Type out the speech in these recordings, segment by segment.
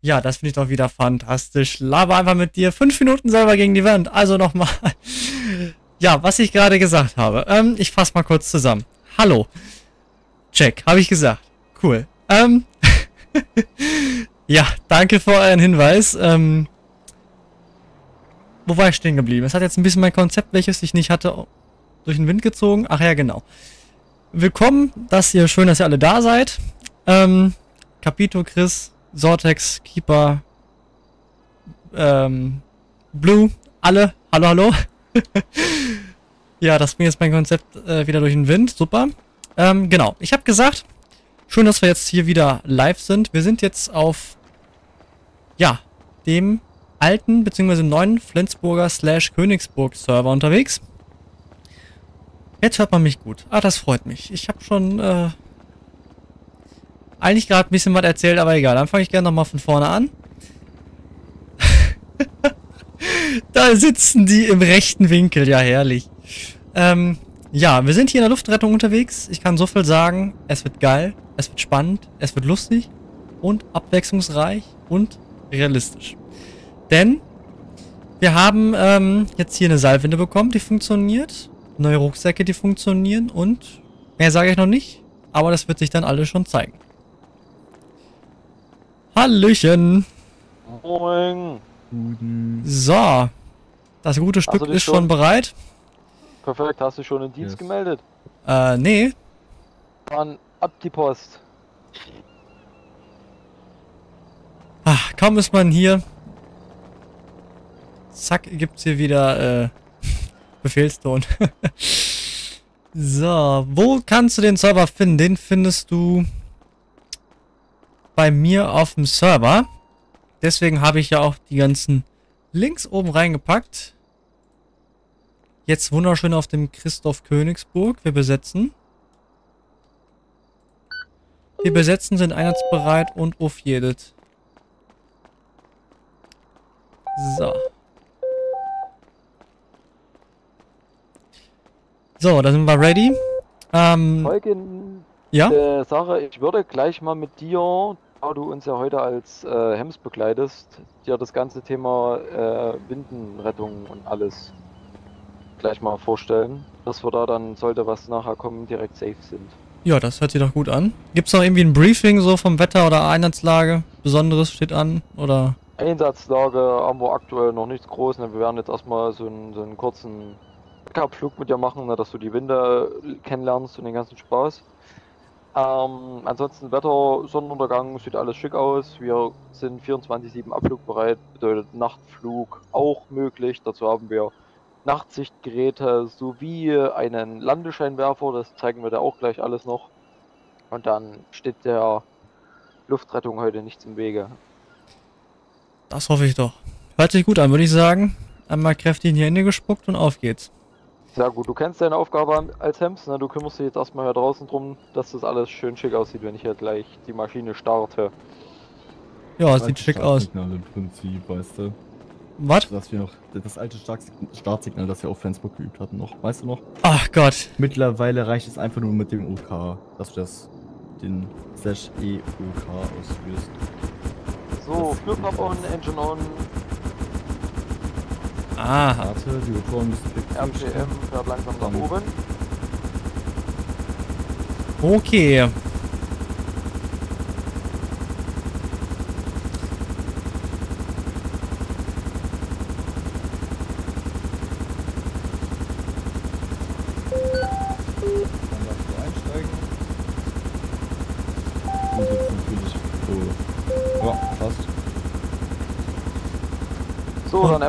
Ja, das finde ich doch wieder fantastisch. Laber einfach mit dir fünf Minuten selber gegen die Wand. Also nochmal. Ja, was ich gerade gesagt habe. Ähm, ich fasse mal kurz zusammen. Hallo. Check, habe ich gesagt. Cool. Ähm. ja, danke für euren Hinweis. Ähm. Wo war ich stehen geblieben? Es hat jetzt ein bisschen mein Konzept, welches ich nicht hatte, durch den Wind gezogen. Ach ja, genau. Willkommen, dass ihr schön, dass ihr alle da seid. Ähm, Capito, Chris, Sortex, Keeper, ähm, Blue, alle, hallo, hallo. ja, das bringt jetzt mein Konzept äh, wieder durch den Wind, super. Ähm, genau, ich habe gesagt, schön, dass wir jetzt hier wieder live sind. Wir sind jetzt auf, ja, dem alten bzw. neuen Flensburger slash Königsburg Server unterwegs. Jetzt hört man mich gut. Ah, das freut mich. Ich habe schon äh, eigentlich gerade ein bisschen was erzählt, aber egal. Dann fange ich gerne nochmal von vorne an. da sitzen die im rechten Winkel. Ja, herrlich. Ähm, ja, wir sind hier in der Luftrettung unterwegs. Ich kann so viel sagen. Es wird geil. Es wird spannend. Es wird lustig. Und abwechslungsreich. Und realistisch. Denn wir haben ähm, jetzt hier eine Seilwinde bekommen, die funktioniert. Neue Rucksäcke, die funktionieren. Und mehr sage ich noch nicht. Aber das wird sich dann alles schon zeigen. Hallöchen. Moin. So. Das gute Stück ist schon, schon bereit. Perfekt, hast du schon den Dienst yes. gemeldet? Äh, nee. Dann ab die Post. Ach, kaum ist man hier. Zack, gibt's hier wieder, äh, Befehlston. so, wo kannst du den Server finden? Den findest du bei mir auf dem Server. Deswegen habe ich ja auch die ganzen Links oben reingepackt. Jetzt wunderschön auf dem Christoph Königsburg. Wir besetzen. Wir besetzen, sind einheitsbereit und auf jedes. So. So, da sind wir ready. Ähm, Folgende ja? Sache, ich würde gleich mal mit dir da du uns ja heute als äh, Hems begleitest, dir das ganze Thema äh, Windenrettung und alles gleich mal vorstellen, dass wir da dann, sollte was nachher kommen, direkt safe sind. Ja, das hört sich doch gut an. Gibt es noch irgendwie ein Briefing so vom Wetter oder Einsatzlage? Besonderes steht an, oder? Einsatzlage haben wir aktuell noch nichts groß. Ne? Wir werden jetzt erstmal so einen, so einen kurzen Backup-Flug mit dir machen, ne? dass du die Winde kennenlernst und den ganzen Spaß. Ähm, ansonsten Wetter, Sonnenuntergang, sieht alles schick aus. Wir sind 24-7 abflugbereit, bedeutet Nachtflug auch möglich. Dazu haben wir Nachtsichtgeräte sowie einen Landescheinwerfer, das zeigen wir da auch gleich alles noch. Und dann steht der Luftrettung heute nichts im Wege. Das hoffe ich doch. Hört sich gut an, würde ich sagen. Einmal kräftig in die Hände gespuckt und auf geht's. Sehr gut, du kennst deine Aufgabe als Hems, ne? du kümmerst dich jetzt erstmal hier draußen drum, dass das alles schön schick aussieht, wenn ich hier gleich die Maschine starte. Ja, es sieht schick aus. im Prinzip, weißt du. Was? Dass wir noch das alte Startsignal, das wir auf Flensburg geübt hatten, noch. Weißt du noch? Ach Gott. Mittlerweile reicht es einfach nur mit dem OK, dass du das den Slash EOK ausführst. So, Flugpump on, Engine on, Ah. Warte, die Motoren müssen RPM fährt langsam nach oben. Okay.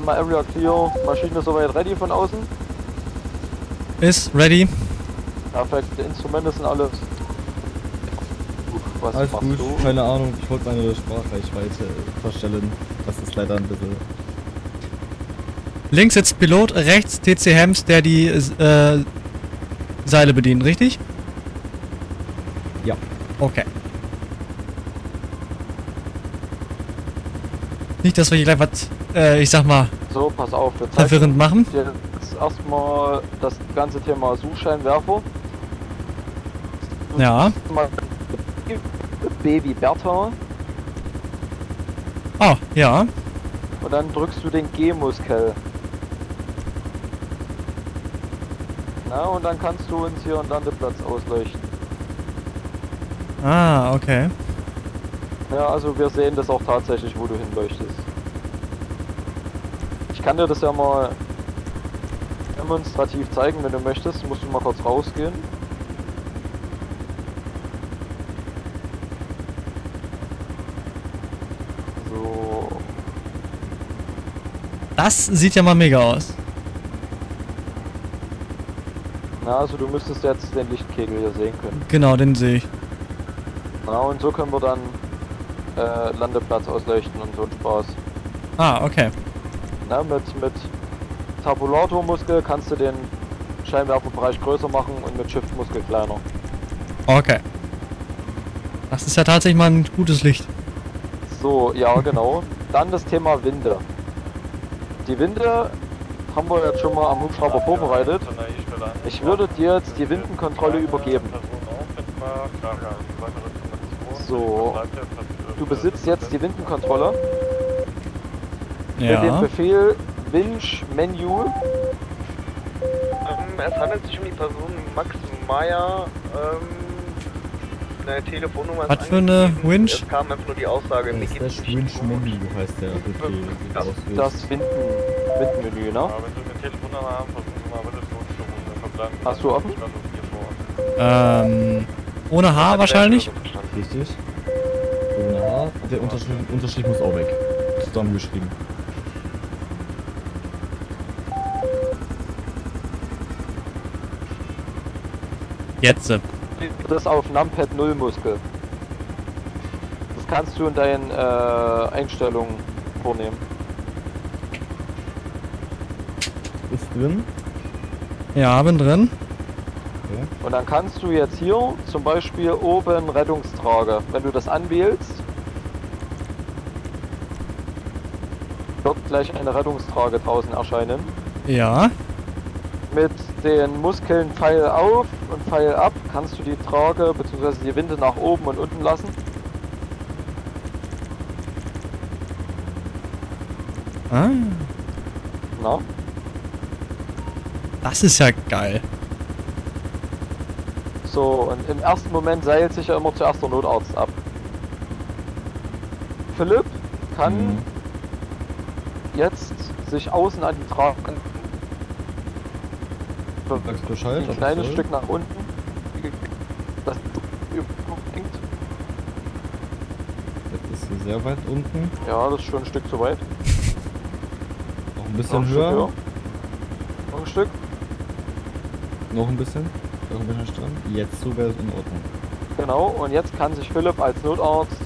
Einmal Area Clear. Maschine soweit ready von außen. Ist ready. Perfekt, die Instrumente sind alles. Was Alles gut, du? keine Ahnung, ich wollte meine Sprachreichweite verstellen. Das ist leider ein bisschen. Links jetzt Pilot, rechts TC Hems, der die äh, Seile bedient, richtig? Ja. Okay. Nicht, dass wir hier gleich was äh, ich sag mal, so, pass auf, wir verwirrend machen. Jetzt erstmal das ganze Thema Suchscheinwerfer. Ja. Baby Bertha. Oh, ja. Und dann drückst du den G-Muskel. Na, und dann kannst du uns hier einen Landeplatz ausleuchten. Ah, okay. Ja, also wir sehen das auch tatsächlich, wo du hinleuchtest. Ich kann dir das ja mal demonstrativ zeigen, wenn du möchtest. Musst du mal kurz rausgehen. So, Das sieht ja mal mega aus. na, also du müsstest jetzt den Lichtkegel hier sehen können. Genau, den sehe ich. Na, und so können wir dann äh, Landeplatz ausleuchten und so ein Spaß. Ah, okay. Na, mit, mit Tabulatormuskel kannst du den Scheinwerferbereich größer machen und mit Shiftmuskel kleiner. Okay. Das ist ja tatsächlich mal ein gutes Licht. So, ja genau. Dann das Thema Winde. Die Winde haben wir jetzt schon mal am Hubschrauber vorbereitet. Ich würde dir jetzt die Windenkontrolle übergeben. So, du besitzt jetzt die Windenkontrolle mit dem Ja. Befehl Winch Menu. Ähm, es handelt sich um die Person Max Meyer. Ähm, eine Telefonnummer ist Was für eine. Winch? Es kam einfach nur die Aussage, mir Das Winch. Menü heißt der Befehl. du Das-. Das Winden, Windenmenü, ne? Ja, wenn Sie eine Telefonnummer haben, versuchen Sie mal bitte zu uns zu rufen. Verbleiben Hast du offen? Ähm, ohne H der wahrscheinlich. Richtig. Ohne H. Der Unterstrich, Unterstrich muss auch weg. Zusammengeschrieben. Jetzt. Das auf Numpad 0 Muskel. Das kannst du in deinen äh, Einstellungen vornehmen. Ist drin. Ja, bin drin. Okay. Und dann kannst du jetzt hier zum Beispiel oben Rettungstrage, wenn du das anwählst, wird gleich eine Rettungstrage draußen erscheinen. Ja. Mit den Muskeln Pfeil auf und Pfeil ab kannst du die Trage bzw. die Winde nach oben und unten lassen. Ah, Na? das ist ja geil. So, und im ersten Moment seilt sich ja immer zuerst der Notarzt ab. Philipp kann Mhm. jetzt sich außen an die Trage Sagst du Bescheid? ein kleines soll? Stück nach unten. Das überbringt. Das ist sehr weit unten. Ja, das ist schon ein Stück zu weit. Noch ein Noch bisschen ein Stück höher. höher. Noch ein Stück. Noch ein bisschen. Noch ein bisschen dran. Jetzt so wäre es in Ordnung. Genau. Und jetzt kann sich Philipp als Notarzt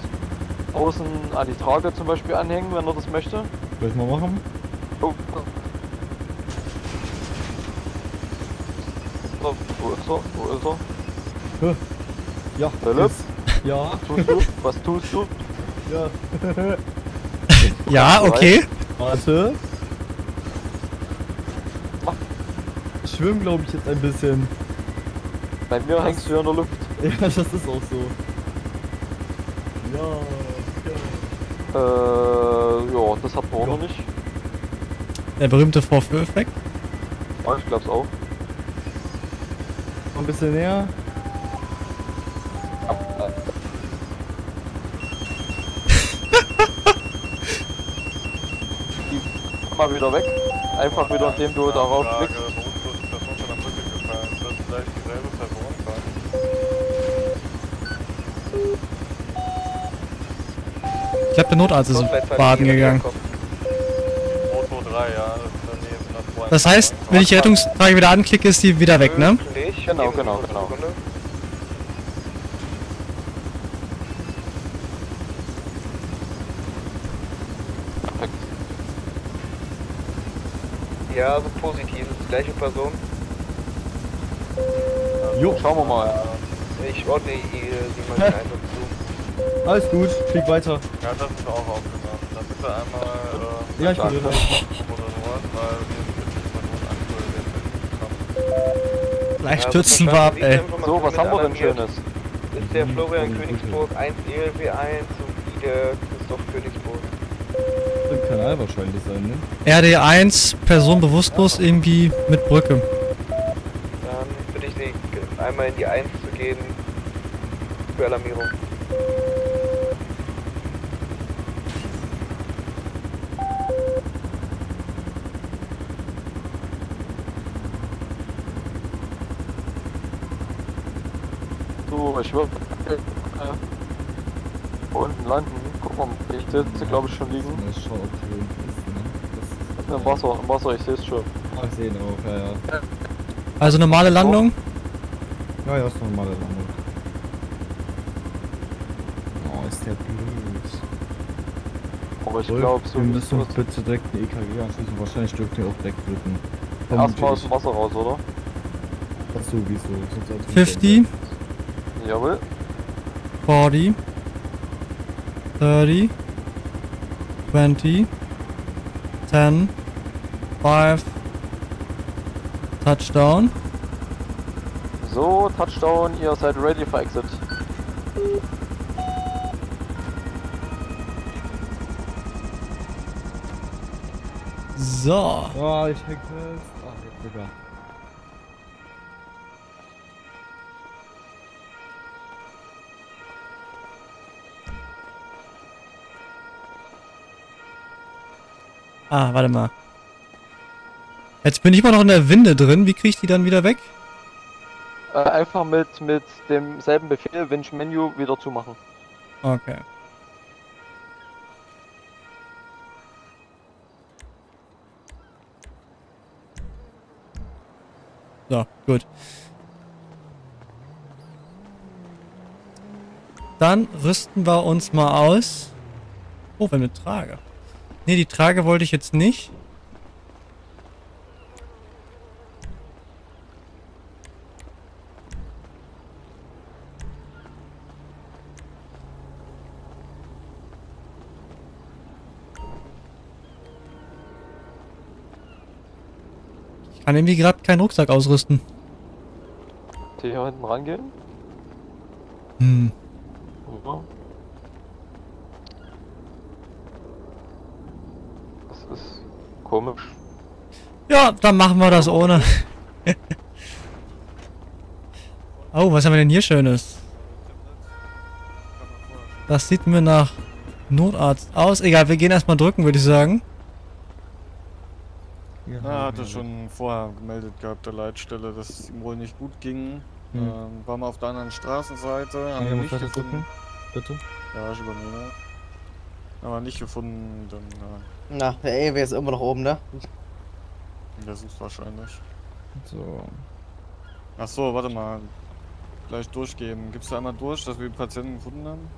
außen an die Trage zum Beispiel anhängen, wenn er das möchte. Soll ich mal machen? Oh. So, wo ist er? Wo ist er? Hä? Ja. Philipp? ist- Ja. Tust du? Was tust du? Ja. Ja, okay. Warte. Ich schwimme, glaube ich, jetzt ein bisschen. Bei mir hängst du hier in der Luft. Ja, das ist auch so. Ja. Äh, ja, das hat man auch Ja. noch nicht. Der berühmte Vorführeffekt. Ja, ich glaub's auch. Ein bisschen näher. Die mal wieder weg. Einfach wieder, indem du darauf Frage, klickst. bewusstlose Person von der Brücke gefallen. Wird vielleicht dieselbe Person sein? Ich glaube, der Notarzt ist baden gegangen. herkommt. 223, ja, das ist in der Nähe von der 2. Das heißt, wenn ich die Rettungstrage wieder anklicke, ist die wieder weg, ne? Genau, genau, genau. Perfekt. Ja, also positiv. Ist die gleiche Person. Jo. Schauen wir mal. Ich ordne sie mal den Einsatz zu. Alles gut. Flieg weiter. Ja, das ist auch aufgenommen. Dann bitte einmal, äh, Ja, ich bin Ja, stürzen wir ab, ey. So, was haben wir denn. Schönes? Ist der Florian Königsburg 1 ELW1 sowie der Christoph Königsburg. im Kanal wahrscheinlich sein, ne? RD1, Person bewusstlos irgendwie mit Brücke. Dann bitte ich Sie, einmal in die 1 zu gehen für Alarmierung. Ich würde äh, unten landen. Guck mal, ich sitze glaube ich schon liegen. Das ob hier unten ist, ne? Im Wasser, im Wasser, ich sehe es schon. Ah, ich sehe ihn auch, ja, ja. Also normale Landung. Ja, ja, ist eine normale Landung. Oh, ist der blöd. Aber ich glaube, so wir müssen wird, bitte direkt ein EKG anschließen. Wahrscheinlich dürfen wir auch wegdrücken. erstmal aus dem Wasser raus, oder? Das sowieso. sonst hat's uns 50, Jawohl. 40, 30, 20, 10, 5, Touchdown. So, Touchdown, ihr seid ready for Exit. So. Oh, ich häng fest. Ach, jetzt sogar. Ah, warte mal. Jetzt bin ich immer noch in der Winde drin. Wie kriege ich die dann wieder weg? Äh, einfach mit, mit demselben Befehl, Winch Menu, wieder zumachen. Okay. So, gut. Dann rüsten wir uns mal aus. Oh, wenn mit Trage. Ne, die Trage wollte ich jetzt nicht. Ich kann irgendwie gerade keinen Rucksack ausrüsten. Die hier hinten rangehen. Hm. Ja. Das ist komisch. Ja, dann machen wir das ohne. oh, was haben wir denn hier Schönes? Das sieht mir nach Notarzt aus. Egal, wir gehen erstmal drücken, würde ich sagen. Ja, Na, hatte schon vorher gemeldet gehabt, der Leitstelle, dass es ihm wohl nicht gut ging. Hm. Ähm, war mal auf der anderen Straßenseite, haben wir nicht gefunden. drücken? Bitte? Ja, ich übernehme. Aber nicht gefunden, dann äh, Na, der EW ist immer noch oben, ne? der sucht wahrscheinlich. So. Ach so, warte mal. Gleich durchgeben. Gibst du einmal durch, dass wir den Patienten gefunden haben?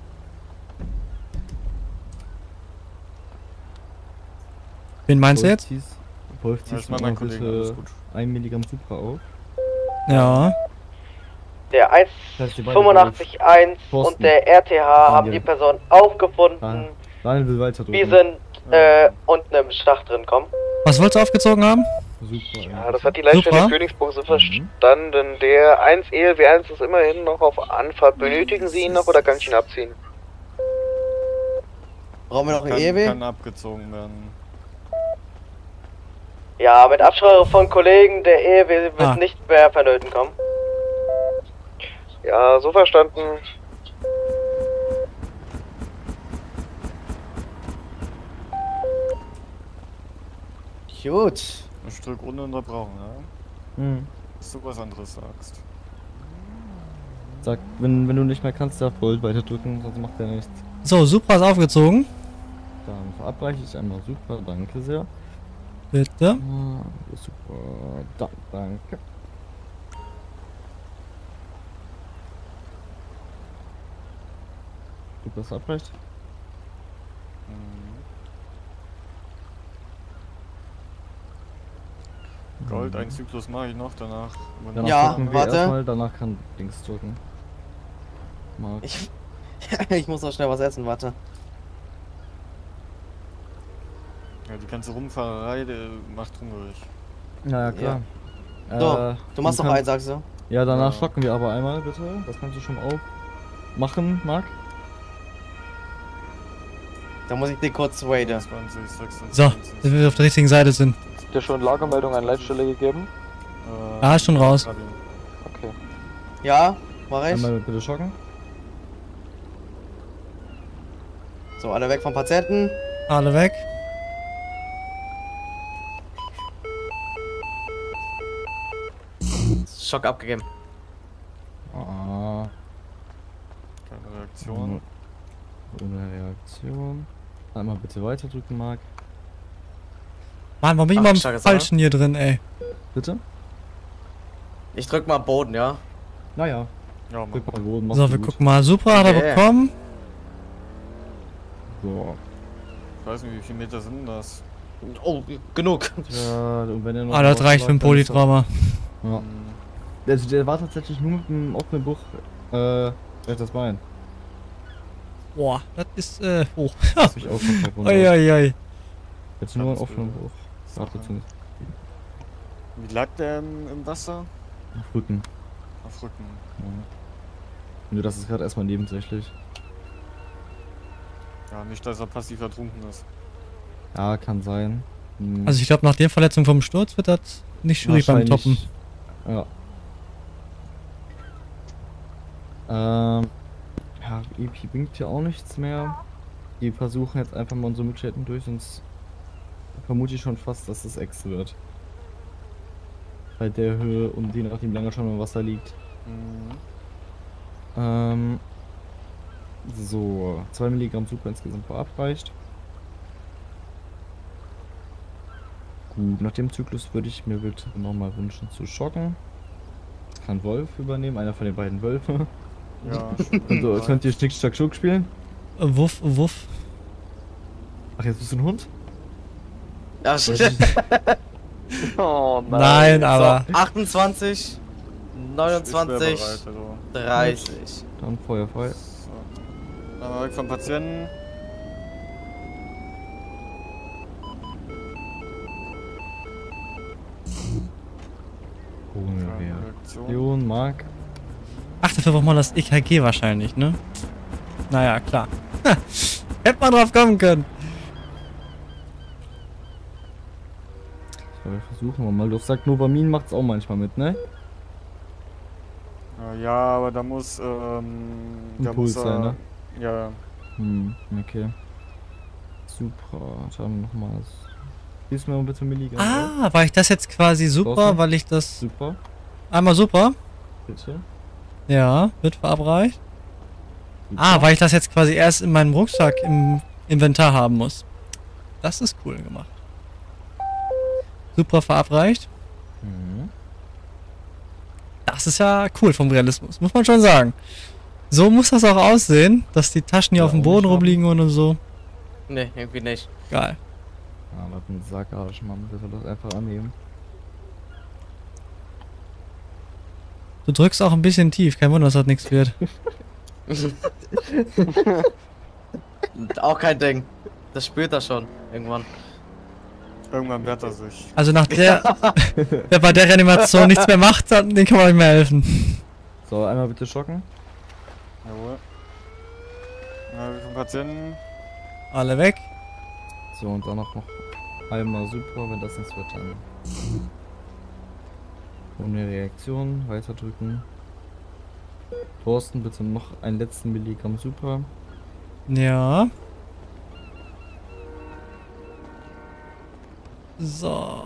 Wen meinst du jetzt? Wolf, ziehst- mal bitte gut. 1 Milligramm Supra auf. Ja. Der Das heißt, die beiden 185.1 Thorsten. und der RTH haben die Person aufgefunden, Daniel. Will weiter drücken. wie sind äh, unten im Schacht drin kommen. Was wolltest du aufgezogen haben? Super. Ja, das hat die Leitstelle. Königsburg so verstanden. Der 1 ELW 1 ist immerhin noch auf Anfahrt. Benötigen Sie ihn noch oder kann ich ihn abziehen? Brauchen wir noch einen EW? kann abgezogen werden. Ja, mit Absprache von Kollegen, der EW wird Ah. nicht mehr vernöten kommen. Ja, so verstanden. Gut. Ich drück ununterbrochen, ja? Hm. Dass du was anderes sagst. Sag, wenn, wenn du nicht mehr kannst, darf Bolt weiter drücken, sonst macht er nichts. So, Supra ist aufgezogen. Dann verabreiche ich einmal super, danke sehr. Bitte. Ah, super, da, danke. Super, das abreicht? Mhm. Gold, ein Zyklus mache ich noch, danach. Danach Ja, warte. Erstmal, danach kann Dings drücken. Mark. Ich, ich muss noch schnell was essen, warte. Ja, die ganze Rumfahrerei macht hungrig. Ja, ja, klar. So, Äh, Du machst noch einen, sagst du? Ja, danach Ja. schocken wir aber einmal, bitte. Das kannst du schon auch machen, Marc. Da muss ich den kurz waiten. 20, 26. So, dass wir auf der richtigen Seite sind. Habt ihr schon Lagermeldung an Leitstelle gegeben? Äh, Ah, ist schon raus. Okay. Ja, mach ich. Einmal bitte schocken. So, alle weg vom Patienten. Alle weg. Schock abgegeben. Ah, Keine Reaktion. ohne Reaktion. Einmal bitte weiterdrücken, Marc. Mann, warum bin ich mal im. Falschen hier drin, ey? Bitte? Ich drück mal Boden, ja? Naja, Ja, drück mal Boden. So, wir gut. gucken mal. Super, hat er Okay. bekommen. So. Ich weiß nicht, wie viele Meter sind das? Oh, genug. Ja, und wenn er noch Ah, das reicht für ein Polytrauma. Ja. Hm, Also der war tatsächlich nur mit dem offenen Buch, äh, rechtes Bein. Boah, das ist, äh, hoch. Das auch schon. Jetzt nur Das offenen böse. Buch. Warte, zumindest Wie lag der im, im Wasser? auf Rücken. Auf Rücken. Ja. Nur das ist gerade erstmal nebensächlich. Ja, nicht, dass er passiv ertrunken ist. Ja, kann sein. Hm, Also ich glaube, nach der Verletzung vom Sturz wird das nicht schwierig beim Toppen. Ja. Ähm, ja, EP bringt ja auch nichts mehr. Die versuchen jetzt einfach mal unsere Mitchatten durch, sonst vermute ich schon fast, dass es Ex wird. Bei der Höhe und je nachdem wie lange schon im Wasser liegt. Mhm. Ähm, so, 2 Milligramm Super insgesamt verabreicht. Gut, nach dem Zyklus würde ich mir bitte nochmal wünschen zu schocken. Kann Wolf übernehmen, einer von den beiden Wölfe. Ja. Also, könnt ihr Schnick, Schnack, Schnuck spielen? Äh, Wuff, wuff. Ach, jetzt bist du ein Hund? Ja. Oh Nein, aber. So, 28, Ich wär 29, bereit, also. 30. Dann Feuer frei. So. Dann mal weg vom Patienten. Ohne. Reaktion. Mark. Ach, dafür braucht man das EKG wahrscheinlich, ne? Naja, klar. Hätte man drauf kommen können. So, wir versuchen mal. Du sagst, Novamin macht's auch manchmal mit, ne? Äh, Ja, aber da muss, ähm, da Impuls muss sein, ne? Ja, Hm, okay. Super, dann nochmal. Gibst mir bitte Milligramm. Ah, war ich das jetzt quasi super, weil ich das... Super, Einmal super. bitte. Ja, wird verabreicht. Super. Ah, weil ich das jetzt quasi erst in meinem Rucksack im Inventar haben muss. Das ist cool gemacht. Super verabreicht. Mhm. Das ist ja cool vom Realismus, muss man schon sagen. So muss das auch aussehen, dass die Taschen hier Ja, auf dem Boden rumliegen und so. Ne, irgendwie nicht. Geil. Ah, was ein Sackarsch, Mann. Der soll das einfach annehmen. Du drückst auch ein bisschen tief, kein Wunder, dass das nichts wird. Auch kein Ding. Das spürt er schon. Irgendwann. Irgendwann wehrt er sich. Also nach der, wer bei der Reanimation nichts mehr macht, dann, den kann man nicht mehr helfen. So, einmal bitte schocken. Jawohl. Ja, weg vom Patienten. Alle weg. So, und dann noch, noch einmal super. Wenn das nichts wird, dann. Ohne Reaktion. Weiterdrücken. Thorsten, bitte noch einen letzten Milligramm super. Ja. So.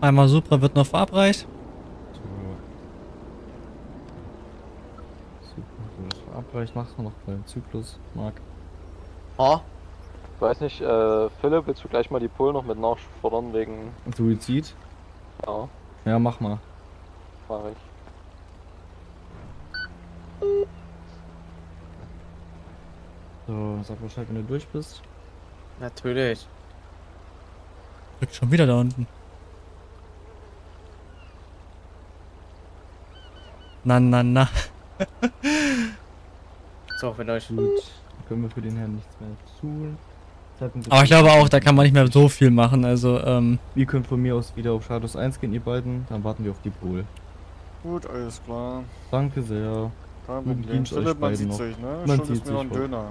Einmal Supra wird noch verabreicht. Machen wir noch beim Zyklus, Marc. Ich weiß nicht, äh, Philipp, willst du gleich mal die Pull noch mit nachfordern wegen. Suizid? Ja, Ja, mach mal. mach ich. So, sag Bescheid, wenn du durch bist. natürlich. Drückt schon wieder da unten. Na, na, na. So, für euch. Gut, dann können wir für den Herrn nichts mehr tun. Aber ich glaube auch, da kann man nicht mehr so viel machen. Also, ähm, Ihr könnt von mir aus wieder auf Shadows 1 gehen, ihr beiden. Dann warten wir auf die Pool. Gut, alles klar. Danke sehr. Kein Problem. Philipp, man sieht noch. sich, ne? Man Schon sieht ist mir noch ein. Döner.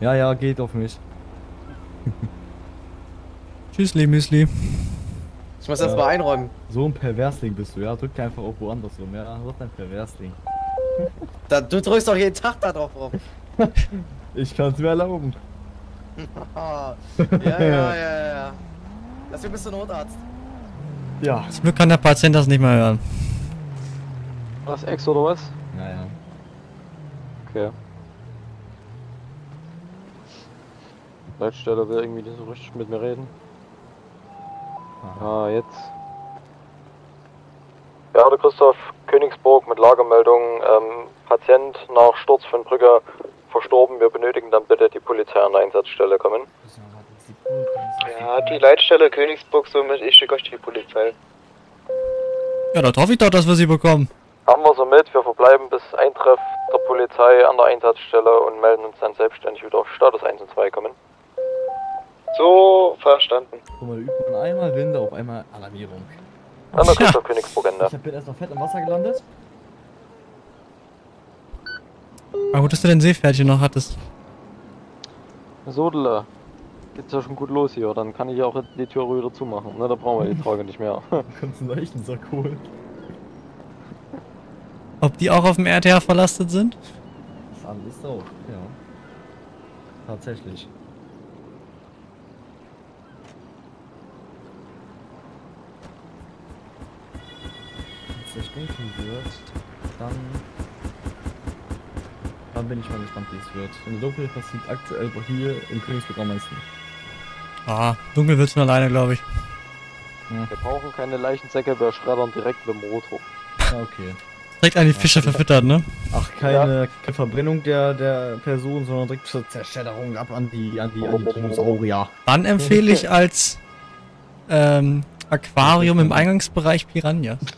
Ja, ja, geht auf mich. tschüssli, Müsli. Ich muss erst mal einräumen. So ein Perversling bist du, ja? Drück einfach auch woanders rum, ja? So ein Perversling. Da, du drückst doch jeden Tag da drauf rum. Ich kann's mir erlauben. Ja, ja, ja, ja. Lass mich bis zum Notarzt. Ja. Zum Glück kann der Patient das nicht mehr hören. Was, Ex oder was? Naja. Okay. Leitstelle will irgendwie nicht so richtig mit mir reden. Ah, jetzt. Ja, hallo Christoph, Königsburg mit Lagermeldung. Ähm, Patient nach Sturz von Brügge verstorben. Wir benötigen dann bitte die Polizei an der Einsatzstelle kommen. Ja, die Leitstelle Königsburg, somit ich schicke euch die Polizei. Ja, da hoffe ich doch, dass wir sie bekommen. Haben wir so mit. Wir verbleiben bis Eintreff der Polizei an der Einsatzstelle und melden uns dann selbstständig wieder auf Status 1 und 2 kommen. So, verstanden. Guck mal, da übt man einmal Winde auf einmal Alarmierung. Dann der Ja. Königsburg Ende. Ich jetzt erst noch fett im Wasser gelandet. Aber gut, dass du den Seepferdchen noch hattest. Sodele, geht's ja schon gut los hier. Dann kann ich auch die Tür wieder zumachen. Ne, da brauchen wir die Trage nicht mehr. Du kannst einen Leichensack holen. Ob die auch auf dem RTH verlastet sind? Das alles auch, ja. Tatsächlich. Wenn es echt dunkel wird, dann. Dann bin ich mal gespannt, wie es wird. Und dunkel passiert aktuell hier im Königsburg am meisten. Ah, dunkel wird's von alleine, glaube ich. Wir brauchen keine Leichensäcke, wir schreddern direkt mit dem Motor. Ah, okay. Direkt an die Fische verfüttert, ne? Ach, keine Verbrennung der, der Person, sondern direkt zur Zerschäderung ab an die, an die, an die Dinosaurier. Dann empfehle ich als ähm, Aquarium im Eingangsbereich Piranha.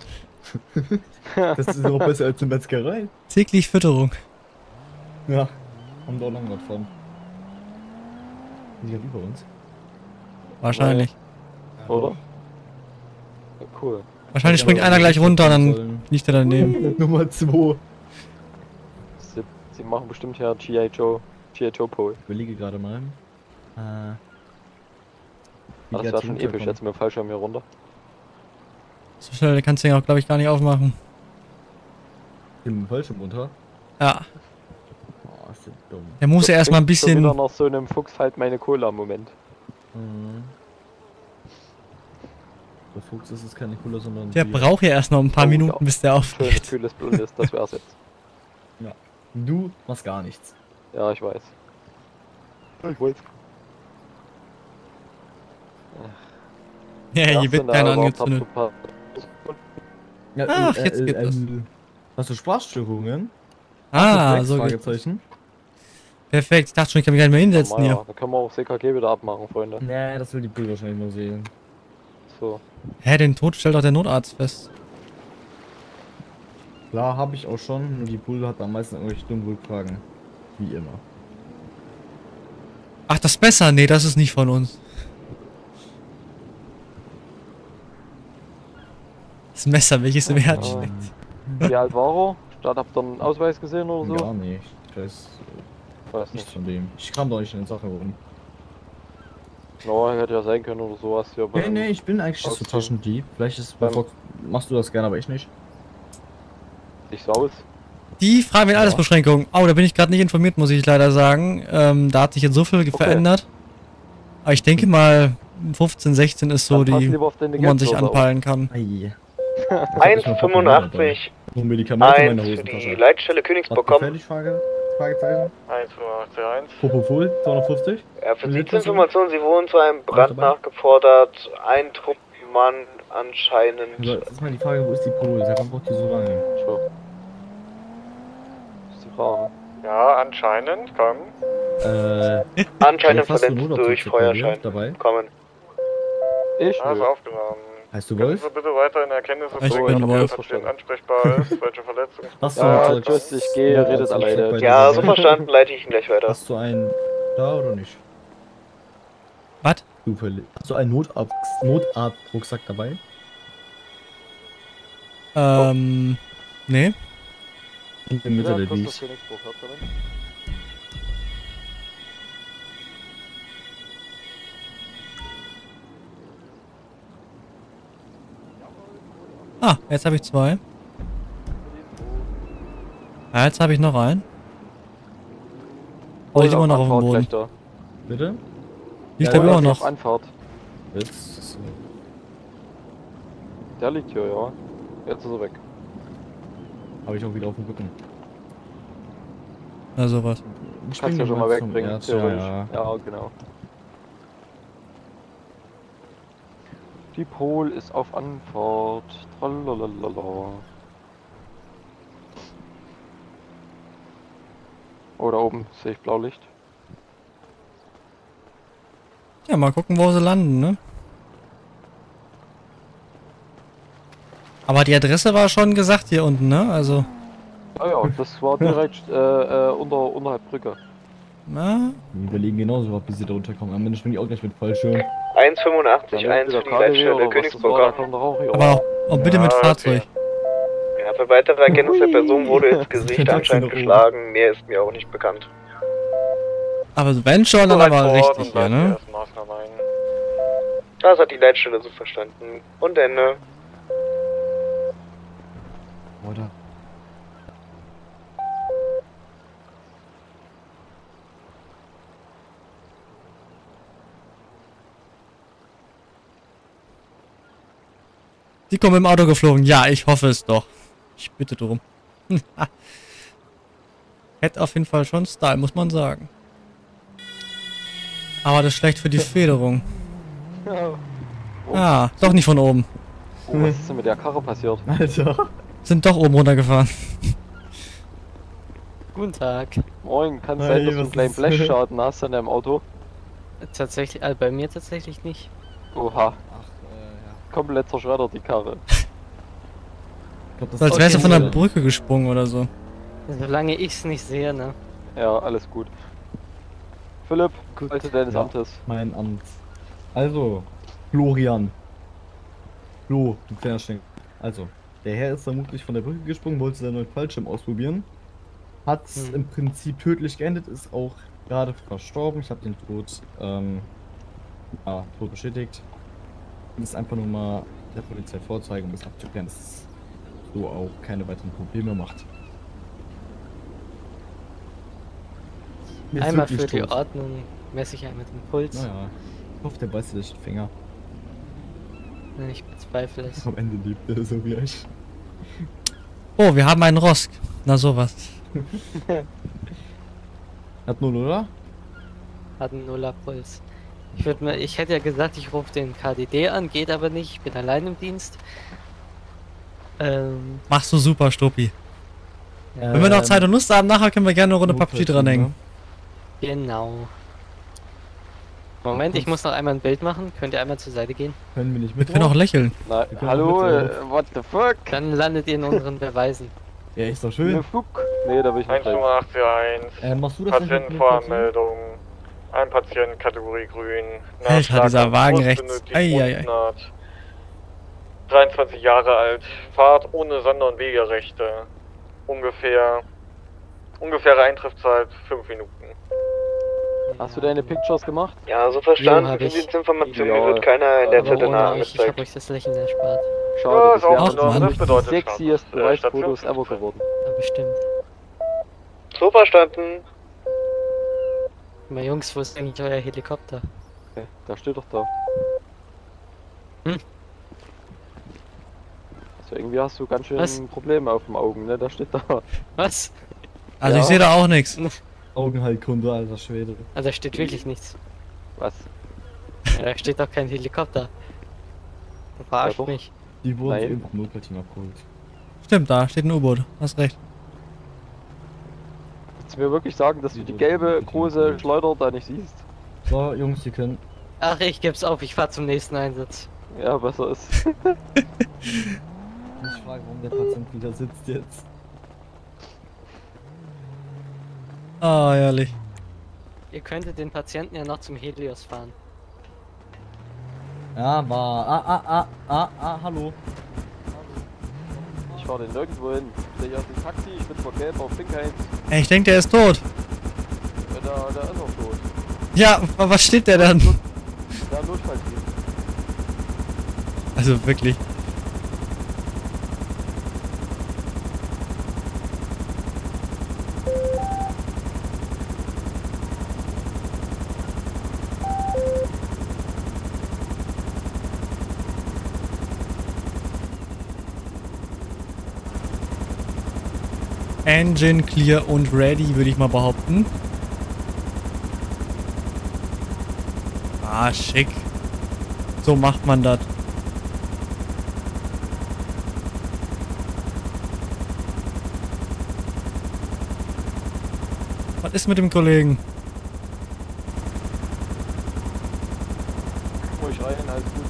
Das ist noch besser als eine Metzgerei. Täglich Fütterung. Ja, haben da auch noch was von. Die sind über uns. Wahrscheinlich. Oder? Ja, cool. Wahrscheinlich springt einer gleich runter und dann liegt er daneben. Nummer 2. Sie, sie machen bestimmt ja G.I. Joe, G.I. Joe Pole. Ich überlege gerade mal. Äh, Ah, das wäre schon episch, jetzt mit dem Fallschirm hier runter. So schnell kannst du den auch, glaube ich, gar nicht aufmachen. Im Fallschirm runter. Ja, Das dumm. der muss ja erstmal ein bisschen. nach so einem Fuchs halt meine Cola-Moment. Mhm. Der Fuchs ist es keine Cola, sondern. Der Bier. braucht ja erst noch ein paar Oh, Minuten, ja. bis der Schönes, aufgeht. kühles, blondes, das wär's jetzt. Du machst gar nichts. Ja, ich weiß. Ich weiß. Ja, hier wird keiner angezündet. Ja, Ach, jetzt geht das. Hast du Sprachstörungen? Ah, so Fragezeichen. Perfekt. Ich dachte schon, ich kann mich gar nicht mehr hinsetzen hier. Da können wir auch CKG wieder abmachen, Freunde. Nee, das will die Bill wahrscheinlich nur sehen. So. Hä, den Tod stellt doch der Notarzt fest. Klar, habe ich auch schon. Nur die Bull hat am meisten irgendwelche dummen Rückfragen. Wie immer. Ach, das Messer? Nee, das ist nicht von uns. Das Messer, welches im Herz steckt. Wie alt war er? Statt habt ihr einen Ausweis gesehen oder so? Gar nicht. Ich weiß nichts nicht. von dem. Ich kam doch nicht in den Sachen rum. No, hätte ja sein können oder sowas hier. Nee, nee, ich bin eigentlich so Okay. Taschendieb. Vielleicht ist Beim- bevor, machst du das gerne, aber ich nicht. Ich so aus. Die fragen mit Ja. Altersbeschränkung. Oh, da bin ich gerade nicht informiert, muss ich leider sagen. Ähm, da hat sich jetzt so viel verändert. Aber ich denke mal, 15, 16 ist so Dann die, wo man sich anpeilen kann. Ei. 1,85, So Medikamente in 1 meiner für die. Leitstelle Königsburg kommen. Fragezeichen. 1,81. Propofol, 250. Ja, für Sie Letzte zur Information, Sie wurden zu einem Brand nachgefordert. Ein Truppmann anscheinend. So, jetzt ist mal die Frage, wo ist die Pol? Wann braucht die so lange? So. Das ist die Frage. Ja, anscheinend, komm. Äh, Anscheinend verletzt durch Feuerschein Feuerschein. dabei? Kommen. Ich? Hast du aufgenommen. Heißt du Können Wolf? Sie bitte weiter in Erkenntnisse Ich bringen, bin ob Wolf. Patient ansprechbar ist, welche Verletzungen Hast Ja, du tschüss, ich gehe, redet alleine. bei Ja, so verstanden, leite ich ihn gleich weiter. Hast du einen da oder nicht? Zufällig. Hast du einen Notarzt, Notarzt-Rucksack dabei? Ähm, nee. In der Mitte Ja, der Ah, jetzt habe ich zwei. Ja, jetzt habe ich noch einen. Oh, liegt immer noch auf dem Boden. da. Bitte? Liegt Ja, aber immer noch. Anfahrt. Jetzt. ist, Der liegt hier, ja. Jetzt ist er weg. Habe ich auch wieder auf dem Rücken. Na sowas. Ich Kannst du ja schon mal wegbringen, theoretisch. Ja, ja. Ja, genau. Die Pol ist auf Anfahrt. Tralalala. Oh, da oben sehe ich Blaulicht. Ja, mal gucken, wo sie landen, ne? Aber die Adresse war schon gesagt hier unten, ne? Also, Ah ja, das war direkt äh, äh, unter, unterhalb Brücke. Na, Wir überlegen genauso, ob sie da runterkommen. Am Ende springe ich auch gleich mit Fallschirm. 1,85, Dann 1 wieder für die Leitstelle Königsburger. aber auch, auch bitte mit. Fahrzeug. Ja, für weitere Erkenntnis der Person wurde ins Das Gesicht anscheinend geschlagen. Mehr ist mir auch nicht bekannt. Aber wenn schon, dann aber richtig hier, ne? Das hat die Leitstelle so verstanden. Und Ende. Oder? Die kommen im Auto geflogen. Ja, ich hoffe es doch. Ich bitte drum. Hätte auf jeden Fall schon Style, muss man sagen. Aber das ist schlecht für die Federung. Ja. Ah, doch nicht von oben. Oh, was ist denn mit der Karre passiert? Alter. Sind doch oben runtergefahren. Guten Tag. Moin, kann es sein, dass du einen kleinen Blechschaden hast an deinem Auto? Tatsächlich, also bei mir tatsächlich nicht. Oha. Komplett zerschreddert die Karre. So als ist wärst du von der Brücke gesprungen oder so. Solange ich's nicht sehe, ne? Ja, alles gut. Philipp, Gut. Alte deines Ja. Amtes. mein Amt. Also, Florian. Flo, du kleiner Schenk. Also, der Herr ist vermutlich von der Brücke gesprungen, wollte seinen neuen Fallschirm ausprobieren. Hat Hm. im Prinzip tödlich geendet, ist auch gerade verstorben. Ich habe den Tod, ähm, ja, tot bestätigt. Und ist einfach nur mal der Polizei vorzeigen, um es abzuklären, dass es so auch keine weiteren Probleme macht. Mir einmal für die tot. Ordnung messe ich einmal den Puls. Naja, ich hoffe, der beißt dir den Finger. Ich bezweifle es. Am Ende liebt er so wie ich. Oh, wir haben einen Rosk. Na sowas. Hat null, oder? Hat einen Nuller Puls. Ich, würd mir, ich hätte ja gesagt, ich rufe den KDD an, geht aber nicht. Ich bin allein im Dienst. Ähm, Machst du super, Stoppi. ja, Wenn wir noch Zeit und Lust haben, nachher können wir gerne eine Runde PUBG dranhängen. genau. Moment, ich muss noch einmal ein Bild machen. Könnt ihr einmal zur Seite gehen? ne? Können wir nicht Wir mit können auch lächeln. Na, Wir können hallo, äh, what the fuck? Dann landet ihr in unseren Beweisen. Ja, ist doch schön. Nee, da will ich nicht rein. 1,841. Äh, machst du das Patientenvoranmeldung. Ein Patient, Kategorie Grün. Alter, dieser Wagen Brust rechts. Ei, ei, ei. Ungnad. 23 Jahre alt. Fahrt ohne Sonder- und Wegerechte. Ungefähr. Ungefähre Eintriffszeit 5 Minuten. Hast du deine Pictures gemacht? Ja, so verstanden. hab Für ich. Information Ja, mir wird keiner in der ZNA ohne euch, ich habe angezeigt. euch das Lächeln erspart. Schade, Ja, das ist auch. Mann. Das bedeutet sexiest. Äh, Beweisfotos Station ever 15. geworden. Ja, bestimmt. So verstanden. Mal Jungs, wo ist eigentlich euer Helikopter? Okay, da steht doch da. Hm. So, irgendwie hast du ganz schön Was? Probleme auf dem Augen, ne? Da steht da. Was? Also Ja. ich sehe da auch nichts. Augenheilkunde, alter Schwede. Also da steht wirklich nichts. Was? Ja, da steht doch kein Helikopter. Da verarscht doch. mich. Die wurden vom Notfallteam abgeholt. Stimmt, da steht ein U-Boot. Hast recht. Willst du mir wirklich sagen, dass du die gelbe große Schleuder da nicht siehst? So, Jungs, ihr können. Ach, ich geb's auf, ich fahr zum nächsten Einsatz. Ja, besser ist. Ich frage, warum der Patient wieder sitzt jetzt. Ah, herrlich. Ihr könntet den Patienten ja noch zum Helios fahren. Ja, war. Ah, ah, ah, ah, ah, hallo. Ich fahre den nirgendwo hin. Ich sehe aus dem Taxi, ich bin zwar gelb auf 1. Ey, ich denke, der ist tot. Ja, der, der ist auch tot. Ja, wa- was steht der dann? Hat Notfallteam. Also wirklich. Engine clear und ready, würde ich mal behaupten. Ah, schick. So macht man das. Was ist mit dem Kollegen? Ruhig rein, alles gut.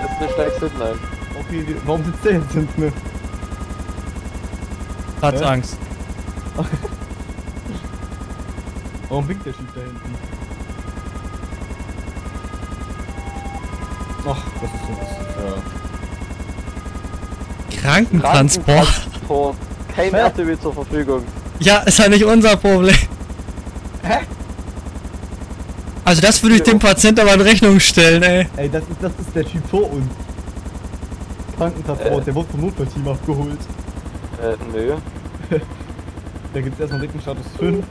Jetzt nicht steigst hinten ein. Okay, wie- warum sitzt der jetzt hinten? ne? Hat's Hä? Angst. Warum winkt der Typ da hinten? Ach, das ist so. Ist, ja. Krankentransport. Krankentransport. Kein Hä? RTW zur Verfügung. Ja, ist ja nicht unser Problem. Hä? Also das würde ich dem Patient aber in Rechnung stellen, ey. Ey, das ist, das ist der Typ vor uns. Krankentransport, Äh. der wurde vom Notfallteam abgeholt. Äh, nö. Da gibt's erstmal einen Status 5.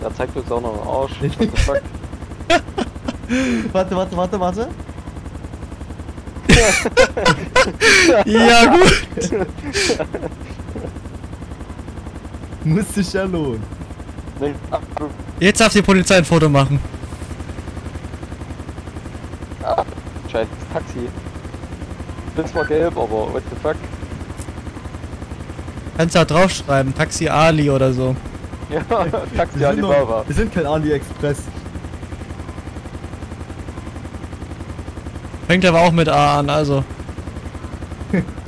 Der zeigt uns auch noch einen Arsch. What the fuck? warte, warte, warte, warte. Ja, gut. Muss sich ja lohnen. Jetzt darf die Polizei ein Foto machen. Scheiß Taxi. Ich bin zwar gelb, aber what the fuck? Kannst du da draufschreiben, Taxi Ali oder so. Ja, Taxi Wir doch- Alibaba. wir sind kein AliExpress. Fängt aber auch mit A an, also.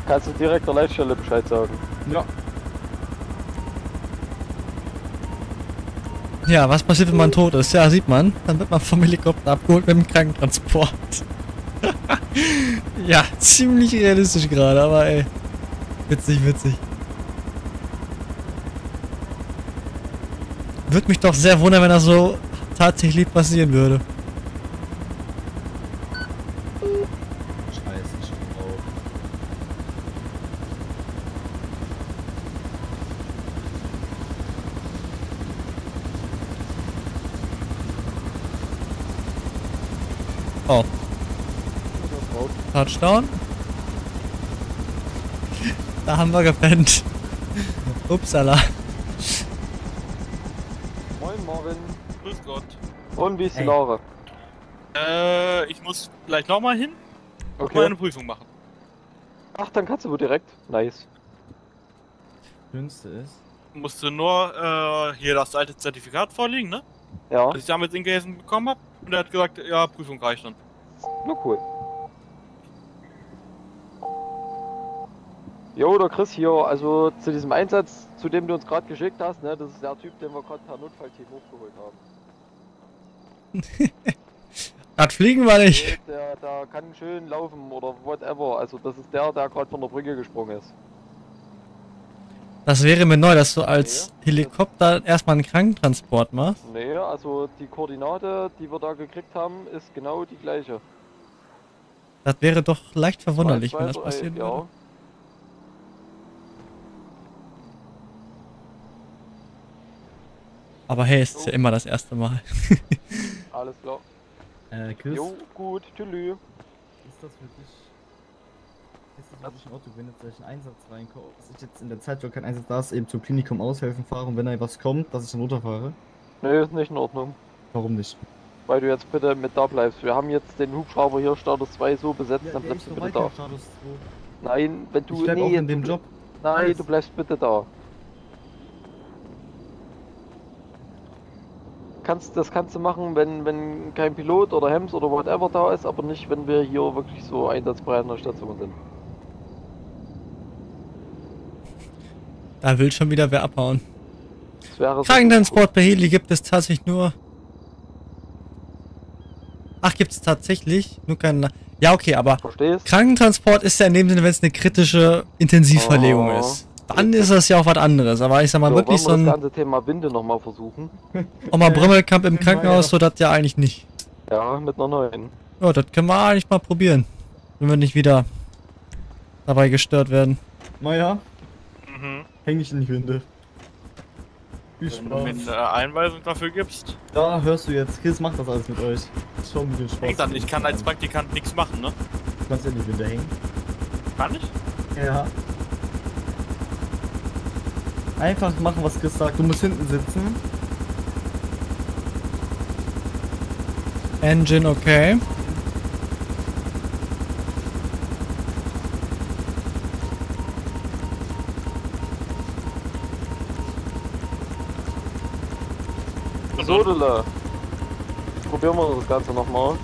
Kannst du direkt der Leitstelle Bescheid sagen. Ja. Ja, was passiert, wenn man tot ist? Ja, sieht man. Dann wird man vom Helikopter abgeholt mit dem Krankentransport. ja, ziemlich realistisch gerade, aber ey. Witzig, witzig. Würde mich doch sehr wundern, wenn das so tatsächlich passieren würde. Touchdown. Da haben wir gepennt. Upsala. Moin Marvin. Grüß Gott. Und wie ist die Ey. Laure? Äh, ich muss gleich nochmal hin und Okay. meine Prüfung machen. Ach, dann kannst du wohl direkt. Nice. Schönste ist. Musste nur äh, hier das alte Zertifikat vorlegen, ne? Ja, Das ich damals in Gesen bekommen habe. Und er hat gesagt, ja, Prüfung reicht dann. na cool. Jo, der Chris hier, also zu diesem Einsatz, zu dem du uns gerade geschickt hast, ne, das ist der Typ, den wir gerade per Notfallteam hochgeholt haben. Das fliegen wir nicht. Nee, Der, der kann schön laufen oder whatever. Also das ist der, der gerade von der Brücke gesprungen ist. Das wäre mir neu, dass du als Helikopter erstmal einen Krankentransport machst. Nee, also die Koordinate, die wir da gekriegt haben, ist genau die gleiche. Das wäre doch leicht verwunderlich, wenn das 2, 3, passieren ja. Aber hey, es ist ja immer das erste Mal. Alles klar. Äh, Chris, Jo, gut, tschüss. ist das wirklich. Ist das wirklich ein Auto, wenn jetzt gleich ein Einsatz reinkommt? Dass ich jetzt in der Zeit, wo kein Einsatz da ist, eben zum Klinikum aushelfen fahre und wenn da was kommt, dass ich dann runterfahre? Nee, ist nicht in Ordnung. Warum nicht? Weil du jetzt bitte mit da bleibst. Wir haben jetzt den Hubschrauber hier Status 2 so besetzt, dann bleibst du bitte da. Status Nein, wenn du Ich bleib nee, auch in dem Job. Nein, Alles. du bleibst bitte da. Kannst, das kannst du machen, wenn, wenn kein Pilot oder Hems oder whatever da ist, aber nicht, wenn wir hier wirklich so einsatzbereit in der Station sind. Da will schon wieder wer abhauen. Krankentransport per Heli gibt es tatsächlich nur. Ach, gibt es tatsächlich? Nur keinen. Ja, okay, aber Verstehst? Krankentransport ist ja in dem Sinne, wenn es eine kritische Intensivverlegung Oh. ist. Dann ist das ja auch was anderes. Aber ich sag mal, So, wirklich so ein das ganze Thema Winde nochmal versuchen? Oma Brümmelkamp im Krankenhaus, so das ja eigentlich nicht. Ja, mit einer neuen. Ja, das können wir eigentlich mal probieren. Wenn wir nicht wieder dabei gestört werden. Maja, Mhm. häng dich in die Winde. Viel Wenn du Spaß. mir eine Einweisung dafür gibst. Da hörst du jetzt. Chris macht das alles mit euch. Schon mit dem Spaß. Hängt an, ich kann als Praktikant nichts machen, ne? Du kannst ja in die Winde hängen. Kann ich? Ja. Einfach machen, was Chris sagt. Du musst hinten sitzen. Engine okay. So, Dille. Probieren wir das Ganze nochmal.